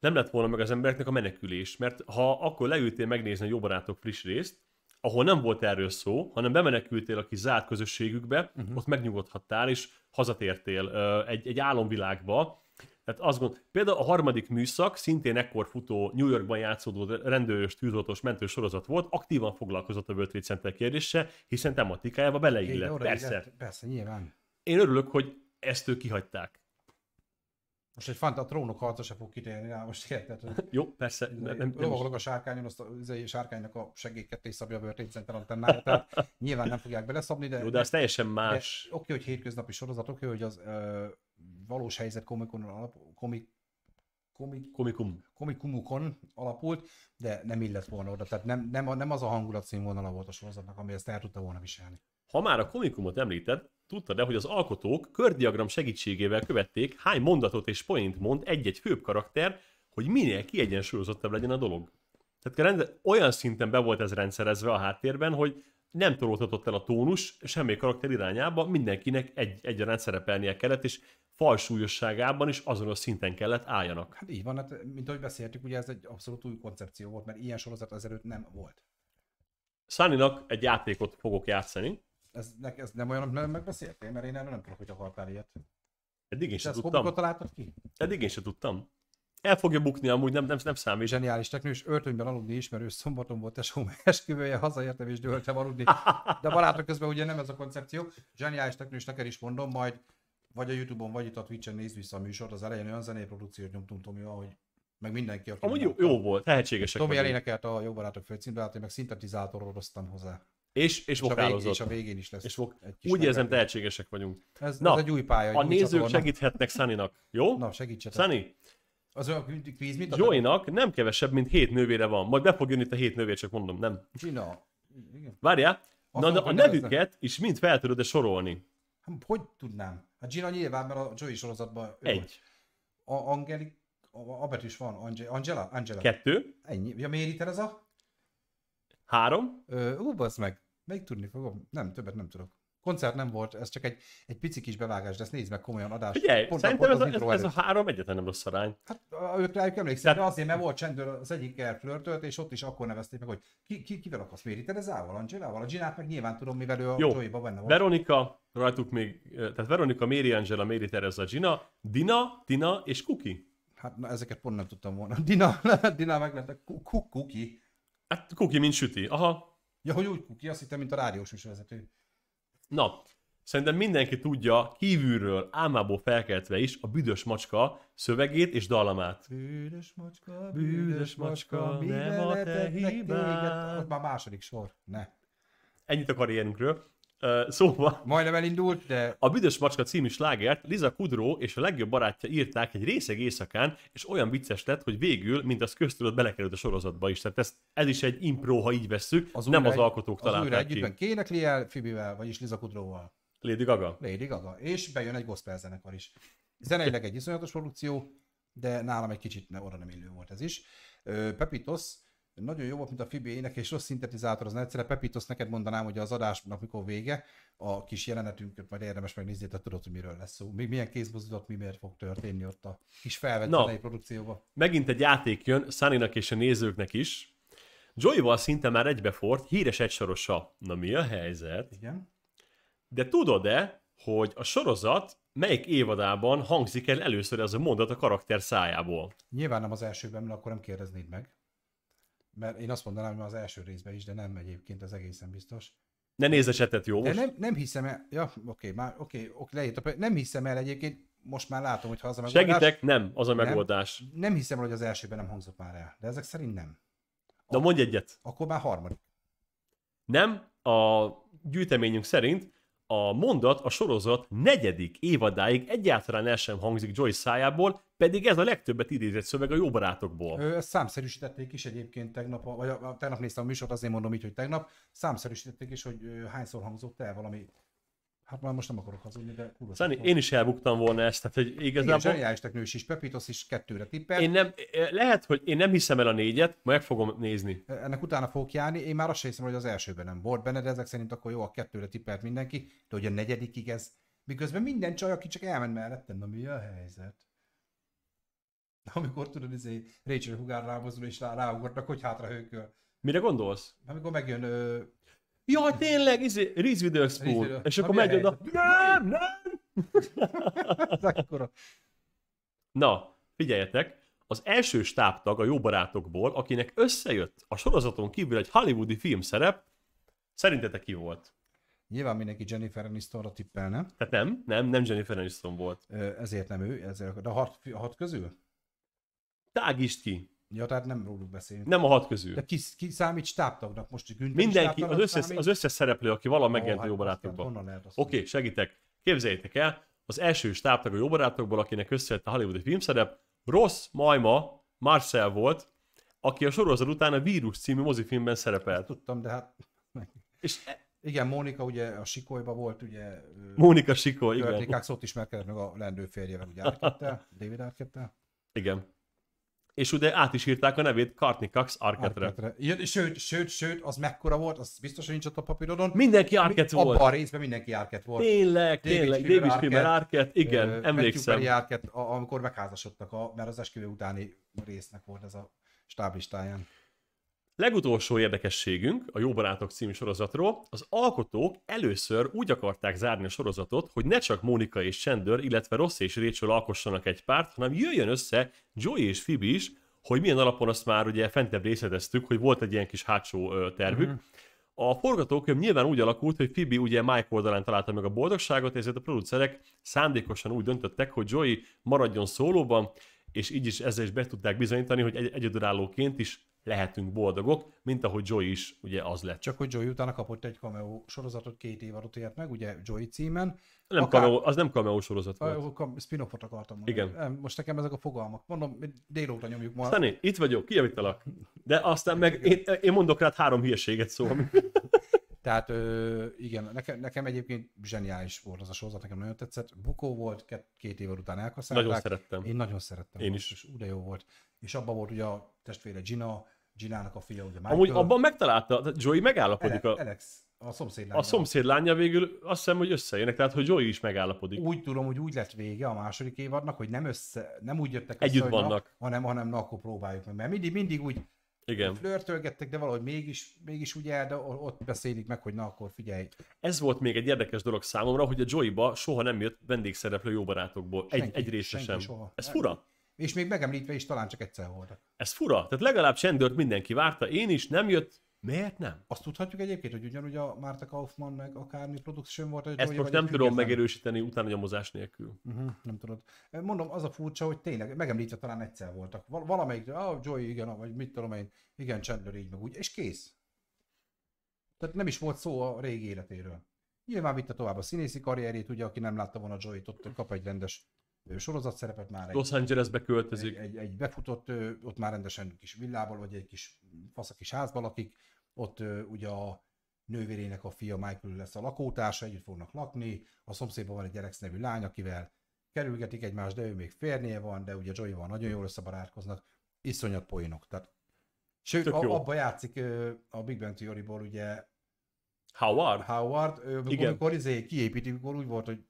nem lett volna meg az embereknek a menekülés, mert ha akkor leültél megnézni a jó barátok friss részt, ahol nem volt erről szó, hanem bemenekültél a kis zárt közösségükbe, uh-huh. ott megnyugodhattál, és hazatértél egy, egy álomvilágba. Tehát azt gond, például a harmadik műszak, szintén ekkor futó New Yorkban játszódó rendőrös, tűzoltós, mentős sorozat volt, aktívan foglalkozott a World Trade Center kérdése, hiszen tematikájába beleillett, oda persze. illett, Persze, nyilván. Én örülök, hogy ezt ők kihagyták. Most egy fant a trónok harca se fog kitérni rá, most érted, Jó, persze, nem, nem, lovagolok a sárkányon, azt a izé, sárkánynak a segédkettés szabja a Trade Center antennája, tehát nyilván nem fogják beleszabni, de, jó, de az teljesen más. oké, hogy hétköznapi sorozat, oké, hogy az ö, valós helyzet komikon alap, komik, komik, Komikum. komikumukon alapult, de nem illett volna oda. Tehát nem, nem, nem az a hangulat színvonala volt a sorozatnak, ami ezt el tudta volna viselni. Ha már a komikumot említed, tudtad-e, hogy az alkotók kördiagram segítségével követték, hány mondatot és point mond egy-egy főbb karakter, hogy minél kiegyensúlyozottabb legyen a dolog. Tehát rende, olyan szinten be volt ez rendszerezve a háttérben, hogy nem tolódhatott el a tónus semmi karakter irányába, mindenkinek egy, egyaránt szerepelnie kellett, és falsúlyosságában is azonos szinten kellett álljanak. Hát így van, hát, mint ahogy beszéltük, ugye ez egy abszolút új koncepció volt, mert ilyen sorozat ezelőtt nem volt. Sunnynak egy játékot fogok játszani, Ez, ne, ez nem olyan, amit nem megbeszéltél, mert én erről nem tudok, hogy akartál ilyet. eddig én sem ezt tudtam. hobikot találtad ki? Eddig én sem tudtam. El fogja bukni, amúgy nem, nem, nem számít. Zseniális teknős, öltönyben aludni ismerős, szombaton volt tesóm esküvője, hazaértem és dőltem aludni. De a barátok közben ugye nem ez a koncepció. Zseniális teknős, neked is mondom, majd vagy a Youtube-on, vagy itt a Twitch-en nézd vissza a műsort, az elején olyan zenéprodukciót nyomtunk Tomival, hogy meg mindenki, aki Amúgy jó, jó volt, tehetségesek Tomi elénekelt a Jó Barátok főcímbe, hát én meg szintetizátoroztam hozzá. És, és És a, vég, vokálozott. és a végén is lesz. És vok... egy kis Úgy érzem, tehetségesek vagyunk. Ez, Na, ez egy új pálya. Egy A új nézők csatorna. segíthetnek Sunnynak, jó? Na, segítsetek. Sunny, Az olyan kvíz, mint a Joynak nem kevesebb, mint hét nővére van. Majd be fog jönni itt a hét nővér, csak mondom, nem. Gina. Igen. Várjál, Azt na de a nevüket is mind fel tudod-e sorolni. Hát, hogy tudnám? Hát Gina nyilván, mert a Joey sorozatban ő volt. Egy, A Angeli, a, a betűs van, Ange, Angela, Angela. kettő, Ennyi. Ja, Méri Tereza? Három, Ö, ú, bassz meg. Még tudni fogom. Nem, többet nem tudok. Koncert nem volt, ez csak egy, egy pici kis bevágás, de ezt nézd meg komolyan adás. Figyelj, Pont- szerintem pont ez, ez, ez a három egyetlen nem rossz arány. Hát ők rájuk emlékszem, de azért, mert volt csendőr az egyikkel flörtölt, és ott is akkor nevezték meg, hogy ki, ki, kivel akarsz Méri Terezával, Angelával, a Ginát meg nyilván tudom, mivel ő a Jó. Joey-ba benne volt. Veronika, rajtuk még, tehát Veronika, Mary Angela, Mary Teresa, Gina, Dina, Tina és Cookie. Hát na, ezeket pont nem tudtam volna. Dina, Dina meg lett a ku- ku- Kuki. Hát Cookie, mint süti. Aha, Ja, hogy úgy Kuki, azt hittem, mint a rádiós műsorvezető. Na, szerintem mindenki tudja kívülről, álmából felkeltve is a büdös macska szövegét és dallamát. Bűnös macska, Bűnös macska, nem a te hibád. Ott már második sor. Ne. Ennyit a karrierünkről. Uh, szóval, Majdnem elindult, de a Büdös Macska című slágert Liza Kudrow és a legjobb barátja írták egy részeg éjszakán, és olyan vicces lett, hogy végül, mint az köztudott, belekerült a sorozatba is. Tehát ez, ez is egy impro, ha így vesszük, az nem újra az egy- alkotók az újra találták együttben ki. Kénekli el Fibivel, vagyis Liza Kudrowval. Lady Gaga. Lady Gaga. És bejön egy gospel zenekar is. Zeneileg egy iszonyatos produkció, de nálam egy kicsit ne, oda nem illő volt ez is. Pepitos, nagyon jó volt, mint a Fibi ének, és rossz szintetizátor az egyszerre. Pepitos, neked mondanám, hogy az adásnak mikor vége, a kis jelenetünket majd érdemes megnézni, tehát tudod, hogy miről lesz szó. Mi, milyen kézmozdulat, mi miért fog történni ott a kis felvett Na. zenei produkcióba. Megint egy játék jön Sunnynak és a nézőknek is. Joey-val szinte már egybefort, híres egysorosa. Na mi a helyzet? Igen. De tudod-e, hogy a sorozat melyik évadában hangzik el először ez a mondat a karakter szájából? Nyilván nem az elsőben, mert akkor nem kérdeznéd meg. Mert én azt mondanám, hogy az első részben is, de nem egyébként, ez egészen biztos. Ne nézz a csetet, jó? De Most? nem, nem hiszem el, ja, oké, már, oké, oké, leírtam, nem hiszem el egyébként, most már látom, hogy ha az a megoldás, Segítek? Nem, az a megoldás. nem hiszem el, hogy az elsőben nem hangzott már el, de ezek szerint nem. Na mondj egyet. Akkor már harmadik. Nem, a gyűjteményünk szerint a mondat a sorozat negyedik évadáig egyáltalán el sem hangzik Joyce szájából, pedig ez a legtöbbet idézett szöveg a jó barátokból. Ö, Ezt számszerűsítették is egyébként tegnap, vagy a, a, tegnap néztem a műsort, azért mondom így, hogy tegnap, számszerűsítették is, hogy ö, hányszor hangzott el valami Hát már most nem akarok hazudni, de kurva. Szar. én is elbuktam volna ezt, tehát hogy Igen, igazából... zseniális teknős is, Pepitos is kettőre tippel. Én nem, lehet, hogy én nem hiszem el a négyet, meg fogom nézni. Ennek utána fogok járni, én már azt sem hiszem, hogy az elsőben nem volt benne, de ezek szerint akkor jó, a kettőre tippelt mindenki, de hogy a negyedikig ez, miközben minden csaj, aki csak elment mellettem, na mi a helyzet? Amikor tudod, izé, Rachel Hugár rámozdul és rá, ráugrottak, hogy hátra hőköl. Mire gondolsz? Amikor megjön ö, Jaj, tényleg, izé, Reese Witherspoon. És akkor megy oda, nem, nem. Na, figyeljetek, az első stábtag a jó barátokból, akinek összejött a sorozaton kívül egy hollywoodi filmszerep, szerintetek ki volt? Nyilván mindenki Jennifer Anistonra tippelne, Tehát nem, nem, nem Jennifer Aniston volt. ö, ezért nem ő, ezért, de a hat, a hat közül? Tágítsd ki. Ja, tehát nem róluk beszélünk. Nem a hat közül. De ki, ki számít stábtagnak most? Günther Mindenki, az összes, számít? az összes szereplő, aki valaha megjelent Ó, a jó hát barátokban. Oké, okay, segítek. Képzeljétek el, az első stábtag a jó barátokból, akinek összejött a hollywoodi filmszerep, Ross Majma, Marcel volt, aki a sorozat után a Vírus című mozifilmben szerepelt. Tudtam, de hát... És e- Igen, Mónika ugye a Sikolyba volt, ugye... Mónika Sikó, igen. Körtékák szót ismerkedett meg a lendő férjevel, ugye David Arquette-tel. Igen. És ugye át is írták a nevét Arquette-re. Arquette-re. Igen, Sőt, sőt, sőt, az mekkora volt, az biztos, hogy nincs ott a papírodon. Mindenki Abban volt. a részben mindenki Arquette volt. Tényleg, David tényleg. Schwimmer David Schwimmer Arquette, Arquette, igen, Ö, emlékszem. Matthew Perry Arquette, a- amikor megházasodtak, a, mert az esküvő utáni résznek volt ez a stáblistáján. Legutolsó érdekességünk a Jó Barátok című sorozatról, az alkotók először úgy akarták zárni a sorozatot, hogy ne csak Mónika és Chandler, illetve Ross és Rachel alkossanak egy párt, hanem jöjjön össze Joey és Phoebe is, hogy milyen alapon azt már ugye fentebb részleteztük, hogy volt egy ilyen kis hátsó tervük. Mhm. A forgatókönyv nyilván úgy alakult, hogy Phoebe ugye Mike oldalán találta meg a boldogságot, ezért a producerek szándékosan úgy döntöttek, hogy Joey maradjon szólóban, és így is ezzel is be tudták bizonyítani, hogy egy- egyedülállóként is lehetünk boldogok, mint ahogy Joey is ugye az lett. Csak hogy Joey utána kapott egy cameo sorozatot, két év alatt ért meg, ugye Joey címen. Nem Akár- cameo, az nem cameo sorozat volt. a, spin-offot akartam mondani. Igen. Most nekem ezek a fogalmak. Mondom, délóta nyomjuk ma. Szani, itt vagyok, kijavítalak. De aztán meg én, én mondok rád három hülyeséget, szóval Tehát ö, igen, nekem, nekem egyébként zseniális volt az a sorozat, nekem nagyon tetszett. Bukó volt, két, két év után elkaszálták. nagyon szerettem. Én nagyon szerettem. Én volt, is. És úgy jó volt. És abban volt ugye a testvére Gina, Ginának a fia, ugye Michael. Amúgy abban megtalálta, Joey megállapodik Ele- a, Alex, a szomszéd a szomszéd lánya végül, azt hiszem, hogy összejönnek, tehát hogy Joey is megállapodik. Úgy tudom, hogy úgy lett vége a második évadnak, hogy nem össze, nem úgy jöttek Együtt össze, hogy vannak. Na, hanem, hanem na, akkor próbáljuk meg. Mert mindig, mindig úgy Igen. flörtölgettek, de valahogy mégis, mégis úgy el, de ott beszélik meg, hogy na, akkor figyelj. Ez volt még egy érdekes dolog számomra, hogy a Joey-ba soha nem jött vendégszereplő jó barátokból. Egy, Senki, egy részre senki sem. soha. Ez fura. És még megemlítve is talán csak egyszer voltak. Ez fura. Tehát legalább Chandlert mindenki várta, én is, nem jött. Miért nem? Azt tudhatjuk egyébként, hogy ugyanúgy a Márta Kaufman meg akármi production volt, hogy Ezt most nem tudom független. megerősíteni utána nyomozás nélkül. Uh-huh, nem tudod. Mondom, az a furcsa, hogy tényleg megemlítve talán egyszer voltak. Val- valamelyik, ah, Joey, igen, vagy mit tudom én, igen, Chandler így meg úgy, és kész. Tehát nem is volt szó a régi életéről. Nyilván vitte tovább a színészi karrierét, ugye, aki nem látta volna Joey-t, ott kap egy rendes ö, sorozatszerepet már. Egy, Los Angelesbe egy, költözik. egy, egy befutott, ö, ott már rendesen kis villával, vagy egy kis fasz kis házban lakik, ott ugye a nővérének a fia Michael lesz a lakótársa, együtt fognak lakni, a szomszédban van egy Alex nevű lány, akivel kerülgetik egymást, de ő még férnie van, de ugye Joey-val nagyon jól összebarátkoznak, iszonyat poénok. Tehát, sőt, Tök a, jó. abba játszik a Big Bang Theory-ból ugye Howard? Howard, amikor, Igen. amikor izé kiépítik, akkor úgy volt, hogy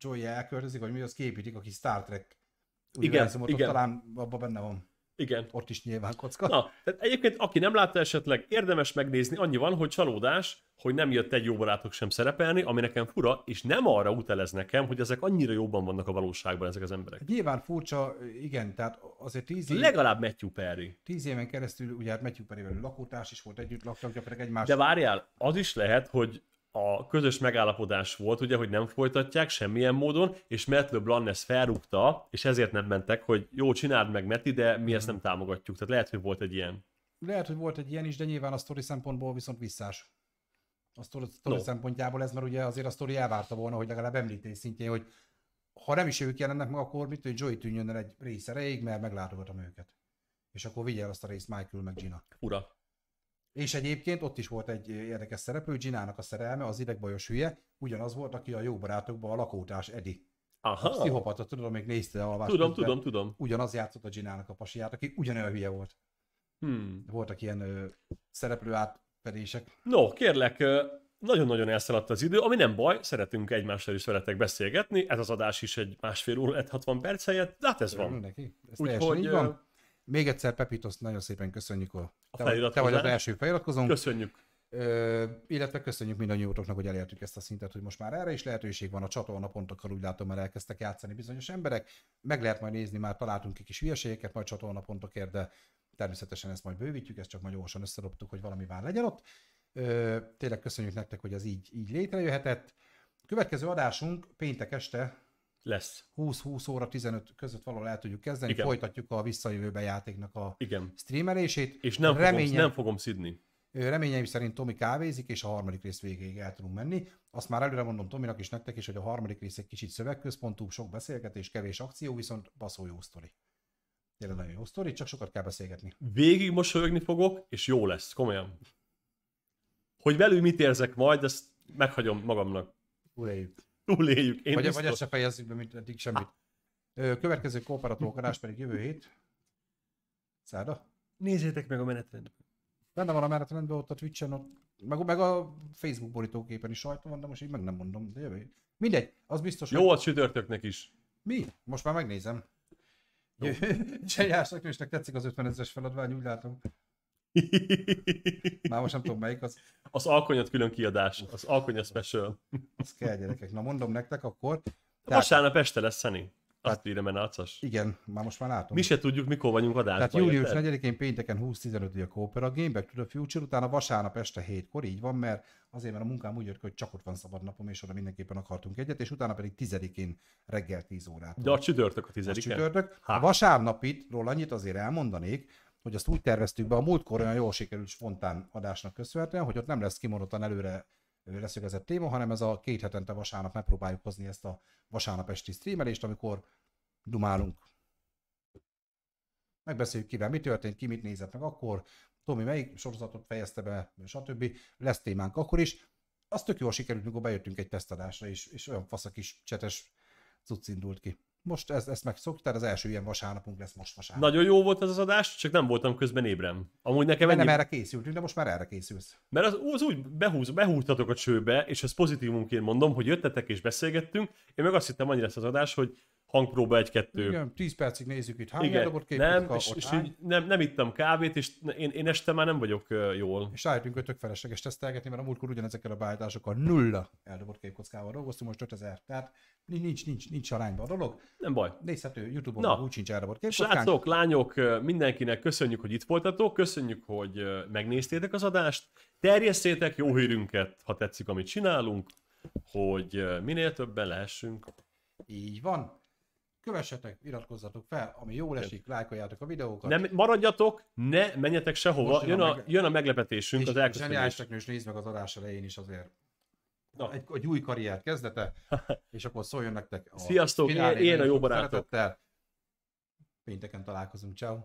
Joey elköltözik, vagy mi az kiépítik, aki Star Trek univerzumot, ott igen. talán abban benne van. Igen. Ott is nyilván kocka. Na, tehát egyébként aki nem látta esetleg, érdemes megnézni, annyi van, hogy csalódás, hogy nem jött egy jó barátok sem szerepelni, ami nekem fura, és nem arra utalez nekem, hogy ezek annyira jobban vannak a valóságban ezek az emberek. Nyilván furcsa, igen, tehát azért tíz, év, Legalább Matthew Perry. tíz éven keresztül, ugye hát Matthew Perryvel lakótárs is volt, együtt laktak gyakorlatilag egymás. De várjál, az is lehet, hogy a közös megállapodás volt, ugye, hogy nem folytatják semmilyen módon, és Matt LeBlanc ezt felrúgta, és ezért nem mentek, hogy jó, csináld meg Meti, de mi ezt nem támogatjuk. Tehát lehet, hogy volt egy ilyen. Lehet, hogy volt egy ilyen is, de nyilván a sztori szempontból viszont visszás. A sztori, sztori No. szempontjából ez, mert ugye azért a sztori elvárta volna, hogy legalább említés szintjén, hogy ha nem is ők jelennek meg, akkor mit, hogy Joey tűnjön el egy rész erejéig, mert meglátogatom őket. És akkor vigye el azt a részt Michael meg Gina. Fura. És egyébként ott is volt egy érdekes szereplő, Ginának a szerelme, az idegbajos hülye, ugyanaz volt, aki a jó barátokban a lakótárs Edi. A Aha, pszichopata, tudod, még nézte a alvást. tudom, közben. tudom, tudom. Ugyanaz játszott a Ginának a pasiát, aki ugyanolyan hülye volt. Hmm. Voltak ilyen ö, szereplő átfedések. No, kérlek, nagyon-nagyon elszaladt az idő, ami nem baj, szeretünk egymással is veletek beszélgetni, ez az adás is egy másfél óra, lett 60 perc helyett, de hát ez van. Neki. Ez Úgyhogy, így van. Még egyszer Pepitos nagyon szépen köszönjük a, A te, te vagy az első feliratkozónk. Köszönjük. Ö, illetve köszönjük mindannyiótoknak, hogy elértük ezt a szintet, hogy most már erre is lehetőség van a csatornapontokkal, úgy látom, mert elkezdtek játszani bizonyos emberek. Meg lehet majd nézni, már találtunk egy kis hülyeségeket majd csatornapontokért, de természetesen ezt majd bővítjük, ezt csak majd gyorsan összedobtuk, hogy valami már legyen ott. Ö, tényleg köszönjük nektek, hogy ez így, így létrejöhetett. Következő adásunk péntek este Lesz. 20-20 óra 15 között valahol el tudjuk kezdeni, Igen. folytatjuk a visszajövőbe játéknak a Igen. streamelését. És nem, fogom, Reményem- nem fogom szidni. Reményeim szerint Tomi kávézik, és a harmadik rész végéig el tudunk menni. Azt már előre mondom Tominak is nektek is, hogy a harmadik rész egy kicsit szövegközpontú, sok beszélgetés, kevés akció, viszont baszó jó sztori. Tényleg nagyon jó sztori, csak sokat kell beszélgetni. Végig mosolyogni fogok, és jó lesz, komolyan. Hogy velük mit érzek majd, ezt meghagyom magamnak. Túléljük. Túléljük. Én Vagy, biztos. vagy ezt se fejezzük be, mint eddig semmit. Következő kooperatórkodás pedig jövő hét. Szerda. Nézzétek meg a menetrendet. Benne van a menetrendben ott a Twitch-en, ott, meg, meg a Facebook borítóképen is sajta van, de most így meg nem mondom, de jövő hét. Mindegy, az biztos, Jó, az csütörtöknek is. Mi? Most már megnézem. Is tetszik az 50 ezeres feladvány, úgy látom. Már most nem tudom melyik, az, az alkonyat külön kiadás, az alkonya special. az kell gyerekek. Na mondom nektek akkor. Tehát, Vasárnap este lesz, Szeni. Azt Hát- írja, mert igen, már most már látom. Mi se tudjuk, mikor vagyunk adásban. Tehát július érted? 4-én pénteken 20-15 a Coopera Game Back to the Future, utána vasárnap este 7-kor, így van, mert azért, mert a munkám úgy jött hogy csak ott van szabad napom, és oda mindenképpen akartunk egyet, és utána pedig 10-én reggel 10 órát. De a csütörtök a Az tizediken. csütörtök. A vasárnapitról annyit azért elmondanék, hogy azt úgy terveztük be, a múltkor olyan jól sikerült spontán adásnak köszönhetően, hogy ott nem lesz kimondottan előre leszögezett téma, hanem ez a két hetente vasárnap megpróbáljuk hozni ezt a vasárnap esti streamelést, amikor dumálunk. Megbeszéljük kivel mi történt, ki mit nézett meg akkor, Tomi melyik sorozatot fejezte be, stb. Lesz témánk akkor is. Az tök jól sikerült, mikor bejöttünk egy tesztadásra, és, és olyan fasz a kis csetes cucc indult ki. Most ez, ezt megszoktál, az első ilyen vasárnapunk lesz most vasárnap. Nagyon jó volt ez az adás, csak nem voltam közben ébrem. Amúgy nekem ennyi, nem erre készültünk, de most már erre készülsz. mert az, az úgy behúz, behúztatok a csőbe, és ez pozitívunként mondom, hogy jöttetek és beszélgettünk. Én meg azt hittem, annyi lesz az adás, hogy hangpróba egy-kettő. Igen, 10 percig nézzük itt hány Igen, eldobott nem, és, ott és így nem, nem ittam kávét, és én, én este már nem vagyok jól. és rájöttünk, hogy tök felesleges tesztelgetni, mert a múltkor ugyanezekkel a beállításokkal nulla eldobott képkockával dolgoztunk, most 5000. Tehát nincs, nincs, nincs arányban a dolog. Nem baj. Nézhető, Youtube-on Na. Úgy sincs eldobott képkockánk. Srácok, lányok, mindenkinek köszönjük, hogy itt voltatok, köszönjük, hogy megnéztétek az adást, terjesszétek jó hírünket, ha tetszik, amit csinálunk, hogy minél többen lehessünk. Így van. Kövessetek, iratkozzatok fel, ami jól esik, lájkoljátok a videókat. Nem, maradjatok, ne menjetek sehova, Most jön a a, meg- jön a meglepetésünk, és az zseniális elköszönés. teknős nézd meg az adás elején is azért. Na. Egy, egy új karrier kezdete, és akkor szóljon nektek a Sziasztok, finálé ilyen a jó barátok. szeretettel. Pénteken találkozunk, ciao.